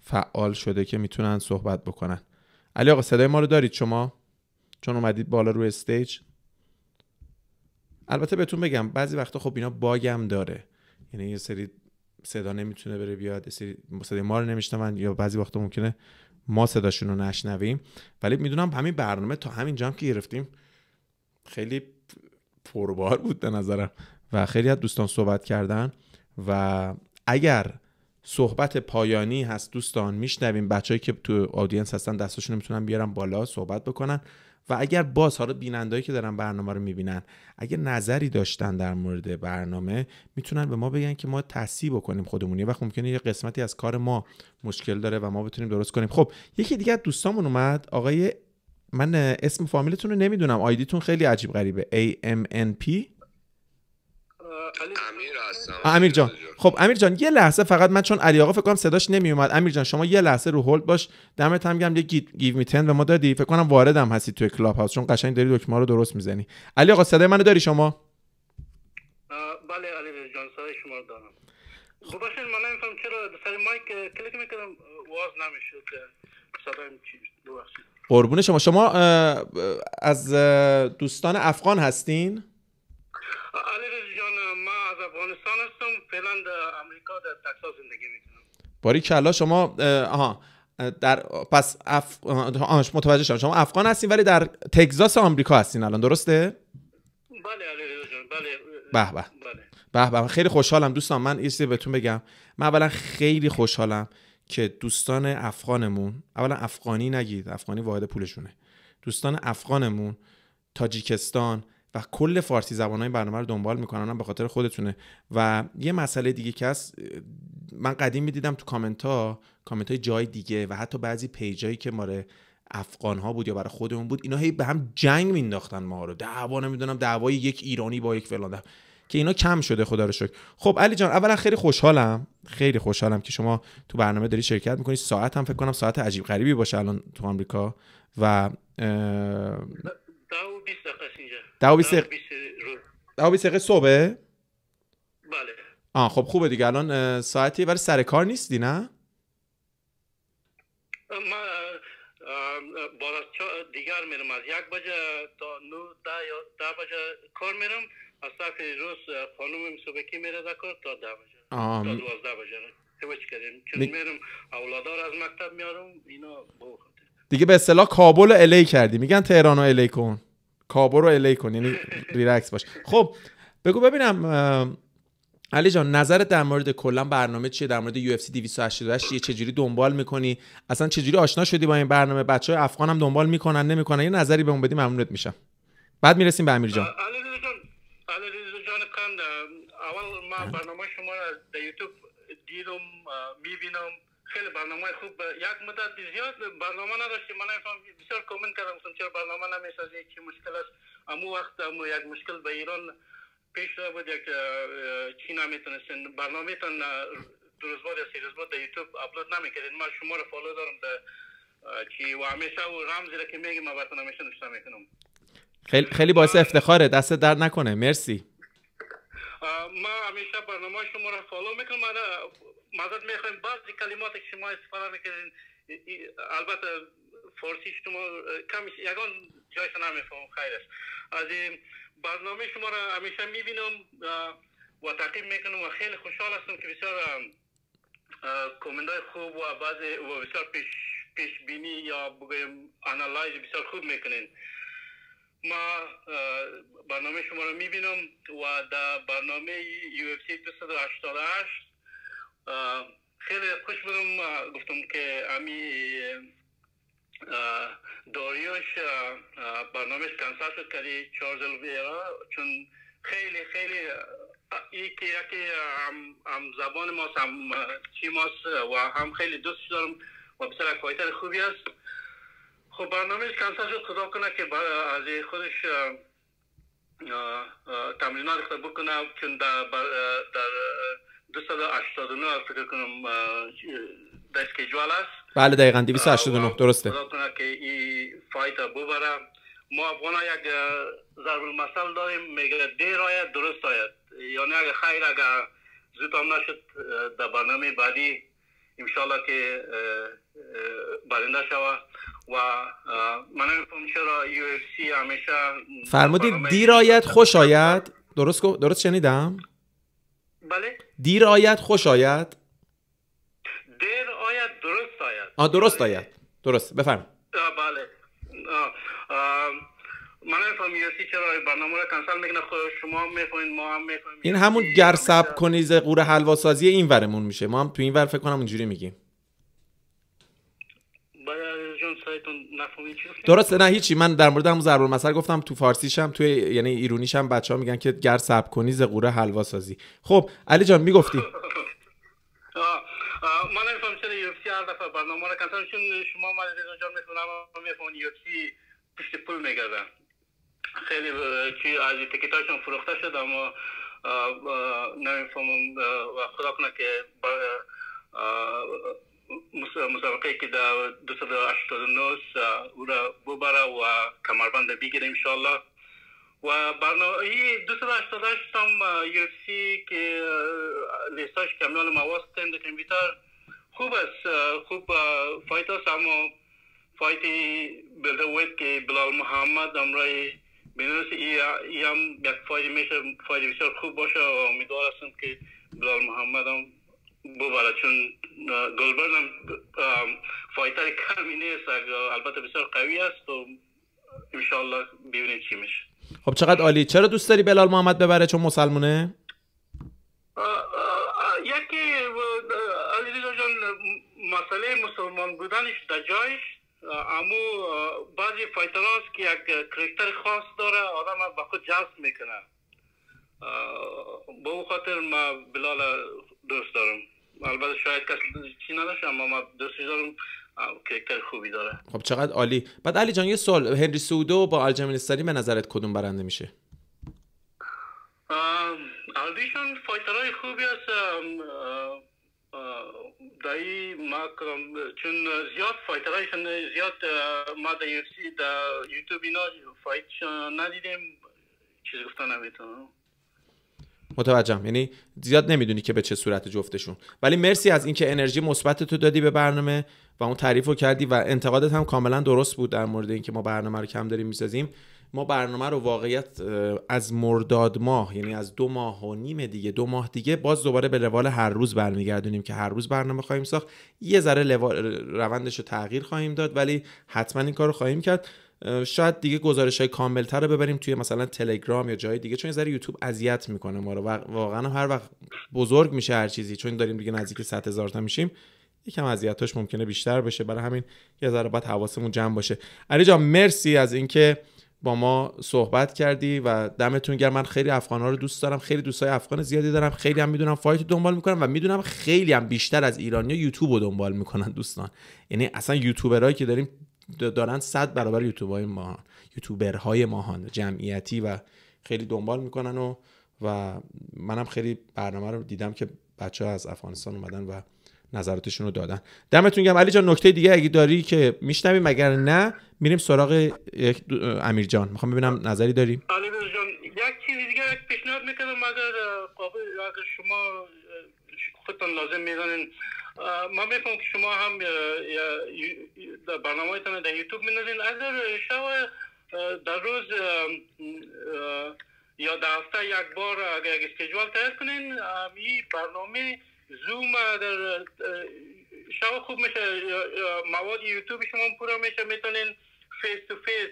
فعال شده که می‌تونن صحبت بکنن. علی آقا صدای ما رو دارید شما؟ چون اومدید بالا روی استیج البته بهتون بگم بعضی وقتا خب اینا باگم داره. یعنی یه سری صدا نمی‌تونه بره بیاد سری صدای ما رو نمیشنون یا بعضی وقتا ممکنه ما صداشون رو نشنویم. ولی می‌دونم همین برنامه تا همین جام که گرفتیم خیلی پربار بود به نظرم و خیلی از دوستان صحبت کردن و اگر صحبت پایانی هست دوستان میشنویم. بچههایی که تو آدینس هستن دستشون می‌تونن بیارن بالا صحبت بکنن. و اگر باز حالا بینندهایی که دارن برنامه رو می‌بینن اگر نظری داشتن در مورد برنامه می‌تونن به ما بگن که ما تصحیح بکنیم خودمون. یه وقت ممکنه یه قسمتی از کار ما مشکل داره و ما بتونیم درست کنیم. خب یکی دیگه از دوستامون اومد آقای من اسم فامیلتون رو نمی‌دونم آیدیتون خیلی عجیب غریبه A M N P. امیر هستم امیر جان. خب امیر جان یه لحظه فقط من چون علی آقا فکر کنم صداش نمی اومد امیر جان شما یه لحظه رو هولد باش. دمت هم گرم. یه give me ten به ما دادی. فکر کنم واردم هستی توی کلاب هاوس چون قشنگ داری دکمه رو درست می‌زنی. علی آقا صدای منو داری شما؟ بله علی جان صدای شما رو دارم. خب باشین من نمیفهم چرا سر mic کلیک می‌کردم واز نمی‌شد که صدایم چی قربون شما. شما از دوستان افغان هستین؟ علی افغانستان هستم. فعلا در امریکا در تکساس زندگی می‌کنم. باری کلا شما آها در پس اف... آها، متوجه شدم. شما افغان هستین ولی در تگزاس آمریکا هستین الان درسته؟ بله علی جان بله. به به. بله. به به. خیلی خوشحالم دوستان. من یه بهتون بگم. من اولا خیلی خوشحالم که دوستان افغانمون اولا افغانی نگید. افغانی واحد پولشونه. دوستان افغانمون تاجیکستان و کل فارسی زبان های برنامه رو دنبال می‌کنن به خاطر خودتونه. و یه مسئله دیگه که هست من قدیم می‌دیدم تو کامنت ها کامنت های جای دیگه و حتی بعضی پیجایی که ماره افغان ها بود یا برای خودمون بود اینا هی به هم جنگ مینداختن ما رو. دعوا نمی‌دونم دعوای یک ایرانی با یک فلان که اینا کم شده خدا رو شکر. خب علی جان اولا خیلی خوشحالم خیلی خوشحالم که شما تو برنامه داری شرکت می‌کنی. ساعت هم فکر کنم ساعت عجیب غریبی باشه الان تو آمریکا. و اه، ده و بیست دقیقه ده و بیست دقیقه. صبحه؟ بله. آه خب خوبه دیگه. الان ساعتی برای سر کار نیستی نه؟ از چا- دیگر میرم از یک بجه تا نو ده یا ده بجه کار میرم. از طرف روز خانومم صبحکی میره در کار تا ده بجه. تا دوازده بجه. کردیم چون می- میرم اولادار از مکتب میارم اینا خاطر. دیگه به اصطلاح کابل و الی کردی. میگن تهران و الی کن. کابل رو الی کن یعنی ریلکس باش. خب بگو ببینم علی جان نظرت در مورد کلا برنامه چیه؟ در مورد UFC 288 چیه؟ چجوری دنبال می‌کنی؟ اصلا چجوری آشنا شدی با این برنامه؟ بچه های افغان هم دنبال می‌کنن نمی‌کنن؟ یه نظری بهمون بدی ممنونت میشم. بعد می‌رسیم به امیر جان. علی جان علی جان اول ما برنامه شما را در یوتیوب دیدم می‌بینم. خیلی برنامه خوب یک مدت زیاد برنامه نداشتیم. من بسیار کامنت کردم گفتم چرا برنامه نمی‌سازی چی مشکل است. امو وقت امو یک مشکل به ایران پیش رفت بود یک چی نمی‌تونستین برنامه تان دو روز بعد یا سه روز بعد در یوتیوب اپلود نمی‌کردین من شما رو follow دارم در چی و همیشه و رمزی را که میگی من براتون همیشه نشته می‌کنم. خیلی خیلی باعث افتخاره. دست درد نکنه. مرسی. ما همیشه برنامه شما را follow می‌کنم. مدد می‌خوایم بعضی کلمات که شما استفاده می‌کنین البته فارسی شما اه، کم یگان جایش نمیفهم خیر است. از برنامه شما را همیشه می‌بینم و تعقیب می‌کنم و خیلی خوشحال هستم که بسیار کومنت های خوب و بعضی و بسیار پیش پیش بینی یا بگویم analyze بسیار خوب می‌کنین. ما برنامه شما رو می‌بینم و در برنامه UFC 288 اه، خیلی خوش بودم گفتم که امی داریوش کنسل شد کردی چارلز الویرا چون خیلی خیلی یکی یکی هم, هم زبان ماست هم چی ماست و هم خیلی دوست دارم و بسیار یک فایتر خوبی است. خب برنامهش کنسل شد. خدا کنه که از خودش تمرینات خود بکنه. چون در در 289 فکر کنم در اسکیجوال است. بله دقیقا 289 و درسته. خدا کنه که این فایت ببره. ما افغان یک ضرب المثل داریم میگه دیر آید درست آید یعنی اگه خیر اگه زود هم نشد در برنامه بعدی انشالله که برنده شوه. و من نمیفهم چرا UFC همیشه فرمودید دیر آید خوش آید. درست درست شنیدم؟ بله. دیر آید خوش آید؟ دیر آید درست آید. آ درست آید. درست. بفرم. آه، بله. آه، آه، من نمیفهم UFC چرا برنامه رو کنسل می‌کنه. خود شما می‌فهمین ما هم می‌فهمیم. این همون گر صبر کنی ز غوره حلوا سازی این ورمون میشه. ما هم تو این ور فکر کنم اونجوری میگیم بله جون سایتون نفهمید چی گفتین؟ درسته نه هیچی. من در مورد همون ضرب المثل گفتم تو فارسیشم تو یعنی ایرونیشم بچه ها میگن که گر صبر کنی ز غوره حلوا سازی. خب علی جان می‌گفتی؟ من نمیفهم چرا یو اف سی هر دفعه برنامه رو کنسل چون شما ما رضا جان می‌فهمم میفهمون یو اف سی پشت پول میگردن. خیلی چی از تیکتاشون فروخته شد اما نمی‌فهمم و خدا کنه که مسابقه که در 289 او را ببره و کمربند بگیره انشالله و برنامه ای 288 هم یو که لیستاش کمیال مواز در کمپیوتر خوب است خوب فایت است اما فایتی بلدویت که بلال محمد امرای بینوس ای هم یک fight میشه fight بسیار خوب باشه و امیدوار هستم که بلال محمد هم ببره چون گلبرن هم fighter کمی نیست البته بسیار قوی است و انشالله ببینیم چی میشه. خب چقدر عالی؟ چرا دوست داری بلال محمد ببره چون مسلمونه؟ یکی علیرضا جان مسئله مسلمان بودنش در جایش. امو بعضی fighter هاست که یک character خاص داره آدم با خود جذب می‌کنه. او خاطر ما بلال دوست دارم. البته شاید کسی چی نداشت اما ما دوست دارم character خوبی داره. خب چقدر عالی. بعد علی جان یه سوال. هنری سهودو با الجمین استرلینگ به نظرت کدوم برنده میشه؟ هردویشون fighter های خوبی هست. دایی ما چون زیاد فایترهایشون زیاد ما در یوتیوب اینا فایت ندیدیم. چیز گفتن نمی‌تونم. متوجهم. یعنی زیاد نمی‌دونی که به چه صورت جفتشون. ولی مرسی از اینکه انرژی مثبت تو دادی به برنامه و اون تعریف رو کردی و انتقادت هم کاملا درست بود در مورد اینکه ما برنامه رو کم داریم می‌سازیم. ما برنامه رو واقعیت از مرداد ماه یعنی از دو ماه و نیم دیگه دو ماه دیگه باز دوباره به روال هر روز برمیگردونیم که هر روز برنامه خواهیم ساخت. یه ذره روندش رو تغییر خواهیم داد ولی حتما این کار رو خواهیم کرد. شاید دیگه گزارش های کاملتر رو ببریم توی مثلا تلگرام یا جای دیگه چون ذره یوتیوب اذیت می‌کنه ما رو. واقعا هر وقت بزرگ میشه هر چیزی چون داریم دیگه نزدیک 100 هزار تا میشیم یکم اذیتاش ممکنه بیشتر بشه. برای همین یه ذره باید حواسمون جمع باشه. علی جان مرسی از اینکه با ما صحبت کردی و دمتون گرم. من خیلی افغان ها رو دوست دارم خیلی دوستای افغان زیادی دارم. خیلی هم می‌دونم فایت دنبال می‌کنم و می‌دونم خیلی هم بیشتر از ایرانی یوتیوب رو دنبال می‌کنن دوستان. یعنی اصلا یوتیوبرایی که داریم دارن صد برابر یوتیوبرهای ماهان یوتیوبرهای ماهان جمعیتی و خیلی دنبال می‌کنن و و منم خیلی برنامه رو دیدم که بچه ها از افغانستان اومدن و نظراتشون رو دادن. دمتون گرم. علی جان نکته دیگه اگه داری که میشنویم مگر نه میریم سراغ امیر جان. می‌خوام ببینم نظری داریم علی جان یک چیز دیگه پیشنهاد می‌کنم. اگر قابل اگر شما خودتون لازم می‌دانین ما میفهم که شما هم برنامه هایتان در یوتیوب میدازین اگر شما در روز یا در هفته یک بار اگر یک schedule تایید کنین این برنامه زوم در شما خوب میشه. مواد یوتیوب شما پورا میشه. می‌تونین face to face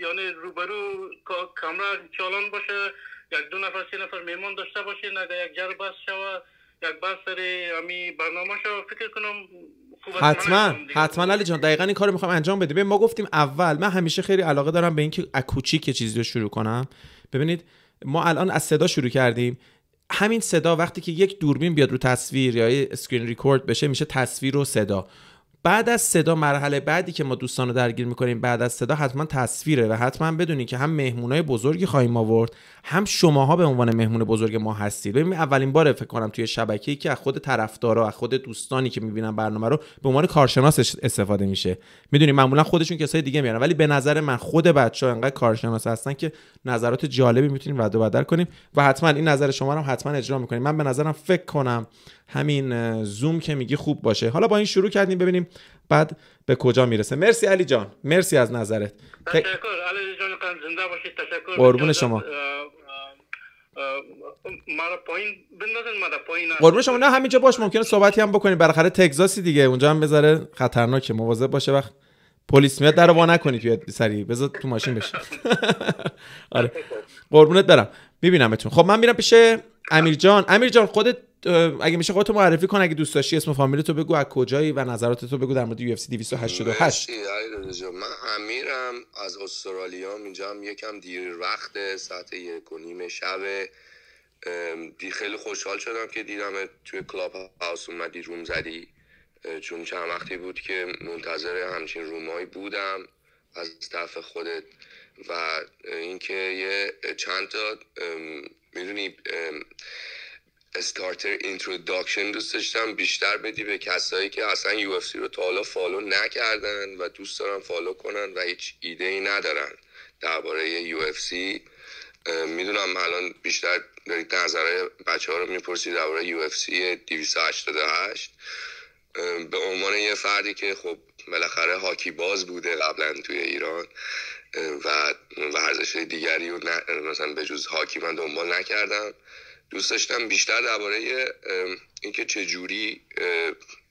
یعنی روبرو کامرا چالان باشه یک دو نفر سه نفر مهمون داشته باشین. اگر یک جر بس شود یک بس سر امی برنامه شو فکر کنم حتما حتما. علی جان دقیقا این کار می‌خوام انجام بدیم ما گفتیم اول من همیشه خیلی علاقه دارم به اینکه کوچیک چیزی رو شروع کنم. ببینید ما الان از صدا شروع کردیم. همین صدا وقتی که یک دوربین بیاد رو تصویر یا screen record بشه میشه تصویر و صدا. بعد از صدا مرحله بعدی که ما دوستان رو درگیر می‌کنیم بعد از صدا حتما تصویره و حتما بدونید که هم مهمونای بزرگی خواهیم آورد هم شماها به عنوان مهمون بزرگ ما هستید. ببین اولین باره فکر کنم توی شبکه‌ای که از خود طرفدارا از خود دوستانی که می‌بینن برنامه رو به عنوان کارشناس استفاده میشه. می‌دونی معمولا خودشون کسای دیگه میارن ولی به نظر من خود بچه‌ها انقدر کارشناس هستن که نظرات جالبی می‌تونیم رد و بدل کنیم و حتما این نظر شما رو حتما اجرا می‌کنیم. من به نظرم فکر کنم همین زوم که میگی خوب باشه. حالا با این شروع کردیم ببینیم بعد به کجا می‌رسه. مرسی علی جان. مرسی از نظرت. تشکر. علی جان زنده باشید. تشکر. قربون شما. مرا پایین بندازن مرا پایین قربون شما. نه همینجا باش ممکنه صحبتی هم بکنید بالاخره تگزاسی دیگه. اونجا هم بذاره. خطرناکه. مواظب باشه. وقت پلیس میاد در وا نکنید. توی سری بذار تو ماشین بشی آره. قربونت برم. میبینمتون خب من میرم پیش امیر جان امیر جان خودت اگه میشه خودتو معرفی کن اگه دوست داشتی اسم فامیل تو بگو از کجایی و نظرات تو بگو در مورد UFC 288 من امیرم از استرالیا اینجا هم یکم دیر وقت ساعت یک و نیم شب. دی خیلی خوشحال شدم که دیدم توی کلاب هاوس اومدی room زدی. چون چند وقتی بود که منتظر همچین room ایی بودم از طرف خودت. و اینکه یه چند تا می‌دونی starter introduction دوست داشتم بیشتر بدی به کسایی که اصلا یو اف سی رو تا حالا follow نکردن و دوست دارن follow کنن و هیچ ایده ای ندارن درباره یو اف سی. می‌دونم الان بیشتر دارید نظرهای بچه ها رو می‌پرسید درباره یو اف سی 288 به عنوان یه فردی که خب بالاخره هاکی باز بوده قبلا توی ایران و ورزش دیگری رو مثلا به جز هاکی من دنبال نکردم. دوست داشتم بیشتر درباره اینکه چه جوری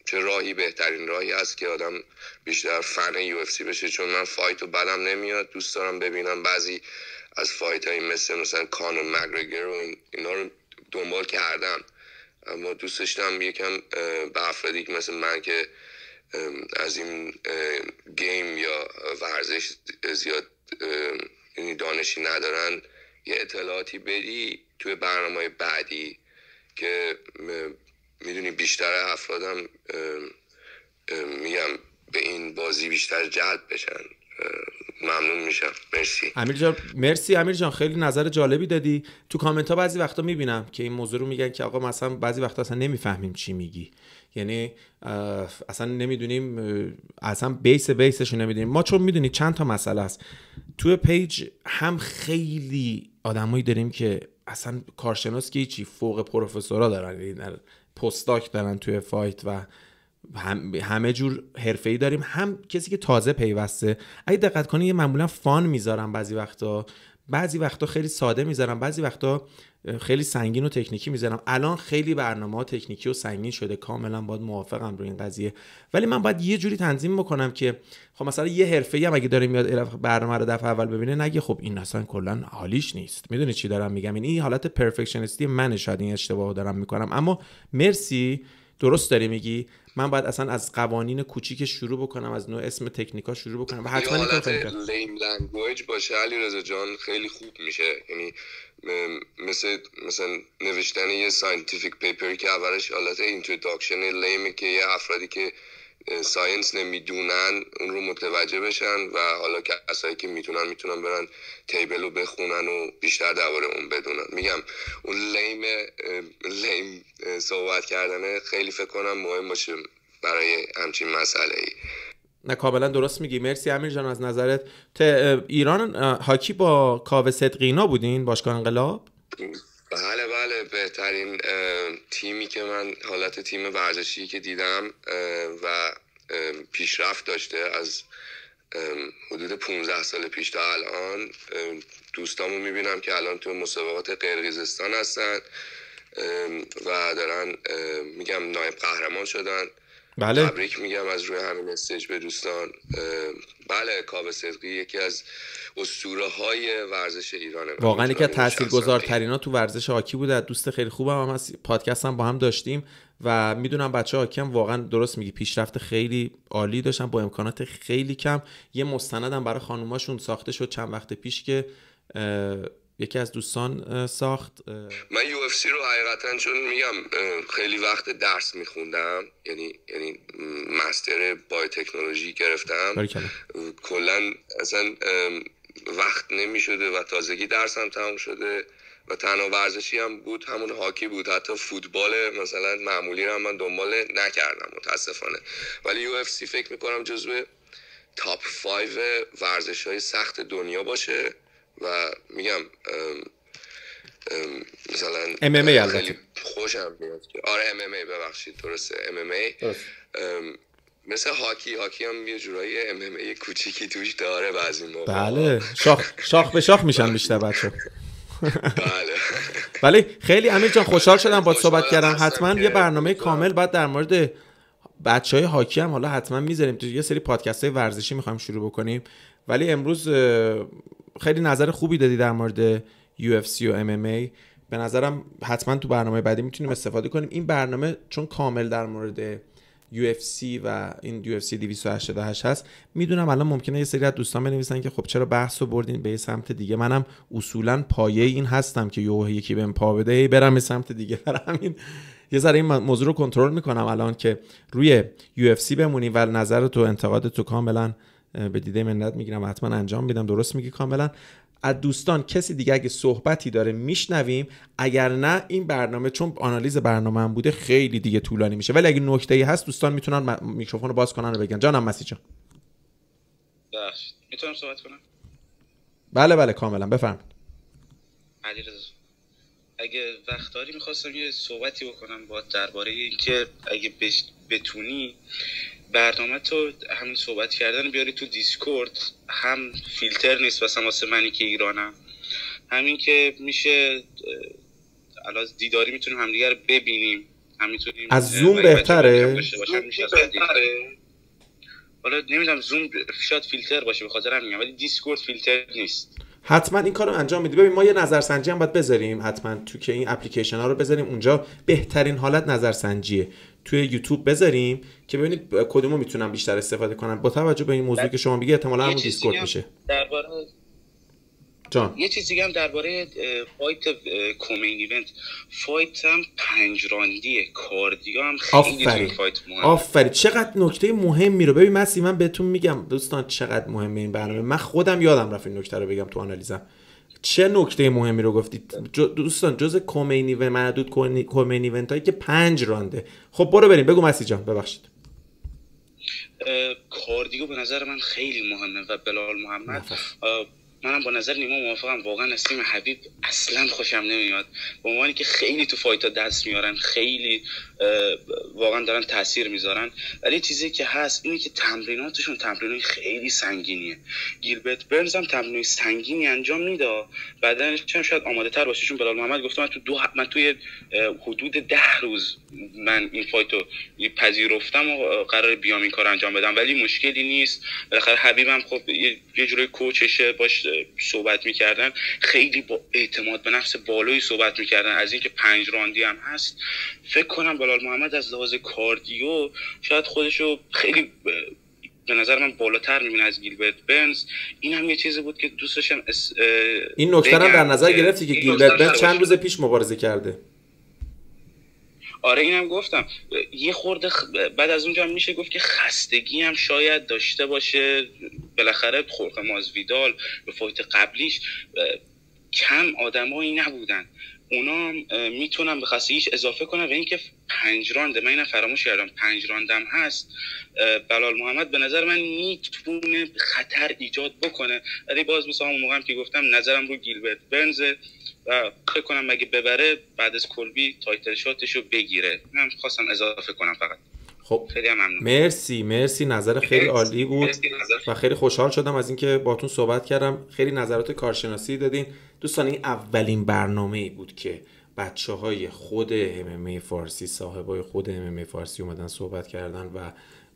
چه راهی بهترین راهی است که آدم بیشتر فن یو اف سی بشه. چون من fight و بدم نمیاد. دوست دارم ببینم بعضی از fight های مثل مثلا کانر مک‌گرگور و اینا رو دنبال کردم. اما دوست داشتم یکم به افرادی که مثل من که از این game یا ورزش زیاد یعنی دانشی ندارن یه اطلاعاتی بدی توی برنامه بعدی که می‌دونی بیشتر افرادم میگم به این بازی بیشتر جلب بشن. ممنون میشم. مرسی. امیر جان مرسی امیر جان خیلی نظر جالبی دادی. تو کامنت ها بعضی وقتا می‌بینم که این موضوع رو میگن که آقا مثلا بعضی وقتا اصلا نمی‌فهمیم چی میگی. یعنی اصلا نمی‌دونیم اصلا base base ش رو نمی‌دونیم. ما چون می‌دونید چند تا مسئله است. توی page هم خیلی آدمایی داریم که اصلا کارشناس که چی فوق پروفسورا دارن یعنی پستاک دارن توی فایت و همه جور ای داریم. هم کسی که تازه پیوسته. اگه دقت کنی معمولا فان می‌ذارم بعضی وقتا. بعضی وقتا خیلی ساده می‌ذارم بعضی وقتا خیلی سنگین و تکنیکی می‌ذارم الان خیلی برنامه تکنیکی و سنگین شده. کاملا باید موافقم روی این قضیه. ولی من باید یه جوری تنظیم بکنم که خب مثلا یه حرفه‌ای هم اگه داره میاد برنامه رو دفعه اول ببینه نگه خب این اصلا کلا حالیش نیست. می‌دونی چی دارم میگم؟ این, این حالت پرفکشنیستی من شاید این اشتباه دارم می‌کنم. اما مرسی. درست داری میگی. من باید اصلا از قوانین کوچیک شروع بکنم از نوع اسم تکنیکا شروع بکنم. و حتما این layman language باشه علی رضا جان خیلی خوب میشه. یعنی مثل مثلا نوشتن یه scientific paper ی که اولش حالت introduction layman ه که یه افرادی که science نمی‌دونن اون رو متوجه بشن و حالا کسایی که می‌تونن می‌تونن برن table رو بخونن و بیشتر درباره اون بدونن. میگم اون لیم لیم صحبت کردنه خیلی فکر کنم مهم باشه برای همچین مسئله ای نه کاملا درست میگی. مرسی امیر جان از نظرت. ایران هاکی با کاوه صدقینا بودین باشگاه انقلاب؟ بله بله بهترین تیمی که من حالت تیم ورزشی که دیدم و پیشرفت داشته از حدود 15 سال پیش تا الان دوستامو می‌بینم که الان تو مسابقات قرقیزستان هستن و دارن میگم نایب قهرمان شدن. بله. تبریک میگم از روی همین استیج به دوستان. بله کاوه صدقی یکی از اسطوره های ورزش ایرانه. واقعا یکی از تاثیرگذارترین تو ورزش هاکی بوده. دوست خیلی خوبم هم از پادکست هم با هم داشتیم و می‌دونم بچه هاکی هم واقعا درست میگی پیشرفت خیلی عالی داشتن با امکانات خیلی کم. یه مستندم برای خانوماشون ساخته شد چند وقت پیش که یکی از دوستان ساخت من یو اف سی رو حقیقتا چون میگم خیلی وقت درس میخوندم یعنی یعنی مستر بای تکنولوژی گرفتم کلا. اصلا وقت نمی‌شده و تازگی درسم تموم شده و تنها ورزشی هم بود همون هاکی بود. حتی فوتبال مثلا معمولی رو هم من دنبال نکردم متاسفانه. ولی یو اف سی فکر می‌کنم جزو top 5 ورزش های سخت دنیا باشه. و میگم مثلا MMA البته. خوشم میاد آره MMA ببخشید درسته MMA. مثل هاکی هاکی هم یه جورایی MMA کوچیکی توش داره بعضی موقع. بله. شاخ شاخ به شاخ میشن بیشتر بچه بله. ولی خیلی امیر جان خوشحال شدم با صحبت کردم. حتما یه برنامه کامل بعد در مورد بچه های هاکی هم حالا حتما می‌ذاریم. تو یه سری پادکست های ورزشی می‌خوایم شروع بکنیم. ولی امروز خیلی نظر خوبی دادی در مورد UFC و MMA به نظرم حتما تو برنامه بعدی می‌تونیم استفاده کنیم. این برنامه چون کامل در مورد UFC و این UFC 288 هست می‌دونم الان ممکنه یه سری از دوستان بنویسن که خب چرا بحث رو بردین به سمت دیگه. منم اصولا پایه این هستم که یه یکی بهم پا بده برم به سمت دیگه. همین یه ذره این موضوع رو کنترل می‌کنم الان که روی UFC بمونیم و نظر تو انتقاد تو کاملا به دیده منت می‌گیرم حتما انجام میدم. درست میگی کاملا. از دوستان کسی دیگه اگه صحبتی داره میشنویم. اگر نه این برنامه چون آنالیز برنامه هم بوده خیلی دیگه طولانی میشه. ولی اگه نکته ای هست دوستان می‌تونن میکروفون رو باز کنن و بگن. جانم مسی جان. می‌تونم صحبت کنم؟ بله بله کاملا. بفرمایید. اگه وقت داری می‌خواستم یه صحبتی بکنم با درباره اینکه اگه بتونی برنامه تو همین صحبت کردن بیاری تو دیسکورد هم فیلتر نیست واسه واسه منی که ایرانم. همین که میشه الان دیداری می‌تونیم همدیگه رو ببینیم. هم می‌تونیم از زوم بهتره؟ حالا نمی‌دونم زوم شاید فیلتر باشه به خاطر همین ولی دیسکورد فیلتر نیست. حتما این کارو انجام میدی ببین ما یه نظرسنجی هم باید بذاریم حتما تو که این اپلیکیشن ها رو بذاریم. اونجا بهترین حالت نظرسنجیه. توی یوتیوب بذاریم که ببینید کدومو می‌تونم بیشتر استفاده کنم. با توجه به این موضوعی که شما میگی احتمالاً همون دیسکورد میشه. درباره جان. یه چیز دیگه هم درباره fight co-main event. fight هم پنج راندیه cardio هم خیلی آفرین. fight مهم آفرین. چقدر نکته مهمی رو ببین مسی من بهتون میگم دوستان چقدر مهمه این برنامه. من خودم یادم رفت این نکته رو بگم تو آنالیزم. چه نکته مهمی رو گفتید؟ دوستان جز کومین و معدود کومین ایونت هایی که پنج رانده. خب برو بریم. بگو مسی جان ببخشید. کاردیو به نظر من خیلی مهمه و بلال محمد. منم با نظر نیما موافقم. واقعا از تیم حبیب اصلا خوشم نمیاد. به عنوانی که خیلی تو فایتا دست میارن خیلی واقعا دارن تاثیر می‌ذارن. ولی چیزی که هست اینه که تمریناتشون تمرینای خیلی سنگینیه. گیلبرت برنز هم تمرینای سنگینی انجام میده. بعدن چون شاید آماده تر باشه. چون بلال محمد گفته من تو دو من توی حدود ده روز من این فایتو پذیرفتم و قرار بیام این کار انجام بدم. ولی مشکلی نیست. بالاخره حبیبم خب یه جوری کوچشه باش صحبت می‌کردن. خیلی با اعتماد به نفس بالایی صحبت می‌کردن. از اینکه پنج راندی هم هست. فکر کنم بلال محمد از لحاظ کاردیو شاید خودشو خیلی به نظر من بالاتر می‌بینه از گیلبرت برنز. این هم یه چیزی بود که دوست داشتم این نکته هم در نظر گرفتی که گیلبرت برنز چند روز پیش مبارزه کرده؟ آره اینم گفتم. یه خورده بعد از اونجا هم میشه گفت که خستگی هم شاید داشته باشه. بالاخره خورخه مازویدال به فایت قبلیش. کم آدمایی نبودن. اونا می‌تونن به خستگیش اضافه کنن و اینکه پنج رانده من اینم فراموش کردم پنج راندم هست. بلال محمد به نظر من می‌تونه خطر ایجاد بکنه. ولی باز مثل همون موقعم که گفتم نظرم رو گیلبرت برنز و فکر کنم مگه ببره بعد از کلبی title shot ش رو بگیره. من خواستم اضافه کنم فقط. خب. خیلی ممنون. مرسی مرسی. نظر خیلی عالی بود و خیلی خوشحال شدم از اینکه باتون صحبت کردم. خیلی نظرات کارشناسی دادین. دوستان این اولین برنامه ای بود که بچه های خود هممه فارسی صاحبای خود هممه فارسی اومدن صحبت کردن و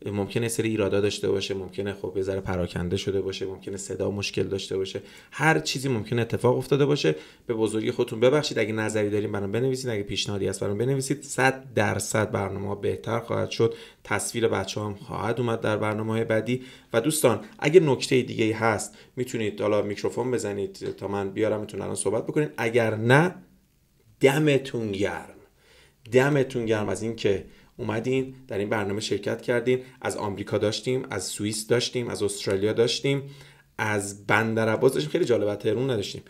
ممکنه سری ایرادا داشته باشه ممکنه خب یه ذره پراکنده شده باشه ممکنه صدا مشکل داشته باشه. هر چیزی ممکنه اتفاق افتاده باشه. به بزرگی خودتون ببخشید. اگه نظری دارین برام بنویسید اگه پیشنهادی هست برام بنویسید. 100 درصد برنامه بهتر خواهد شد. تصویر بچه هم خواهد اومد در برنامه بعدی. و دوستان اگه نکته دیگه هست می‌تونید حالا میکروفون بزنید تا من بیارم می‌تونم الان صحبت بکنید اگر نه دمتون گرم. دمتون گرم از اینکه اومدین در این برنامه شرکت کردین از آمریکا داشتیم از سوئیس داشتیم از استرالیا داشتیم از بندر عباس داشتیم خیلی جالب تهرون نداشتیم.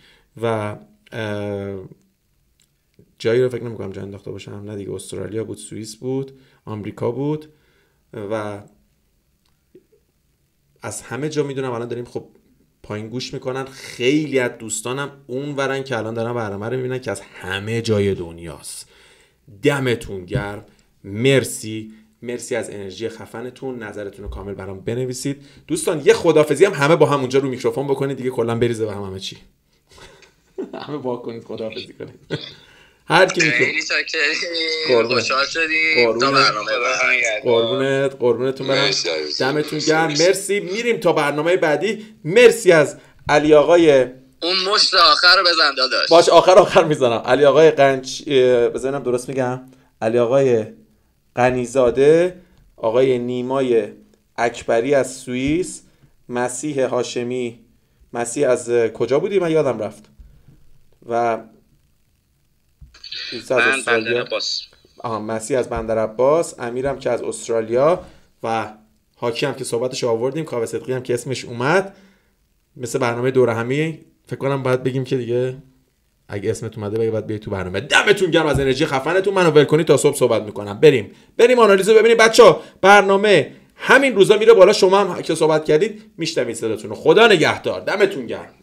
و جایی رو فکر نمی‌کنم جا انداخته باشم. نه دیگه استرالیا بود سوئیس بود آمریکا بود و از همه جا می‌دونم الان داریم خب پایین گوش می‌کنن. خیلی از دوستانم اون ورن که الان دارن برنامه رو می‌بینن که از همه جای دنیاست. دمتون گرم. مرسی. مرسی از انرژی خفنتون. نظرتون رو کامل برام بنویسید. دوستان یه خدافزی هم همه با هم اونجا رو میکروفون بکنید. دیگه کلا بریزه به هم همه چی. همه با کنید خدافزی کنید. هر کی خیلی خوشحال شدیم. تا برنامه قربونت. قربونتون برم. دمتون گرم. مرسی. میریم تا برنامه بعدی. مرسی از علی آقای اون مشت آخر رو بزن داداش. باش آخر آخر می‌زنم. علی آقای قنچ بزنم درست میگم؟ علی آقای قنیزاده آقای نیمای اکبری از سوئیس مسیح هاشمی. مسیح از کجا بودی؟ من یادم رفت. و از استرالیا. آها مسیح از بندر عباس امیرم که از استرالیا و حاکی هم که صحبتش آوردیم کاوه صدقی هم که اسمش اومد. مثل برنامه دور همی فکر کنم باید بگیم که دیگه اگه اسمت اومده بگه بعد بیای تو برنامه. دمتون گرم از انرژی خفنتون. منو ول کنید تا صبح صحبت می‌کنم. بریم. بریم آنالیز رو ببینیم بچه برنامه همین روزا میره بالا. شما هم که صحبت کردید میشنوید صداتون خدا نگهدار. دمتون گرم.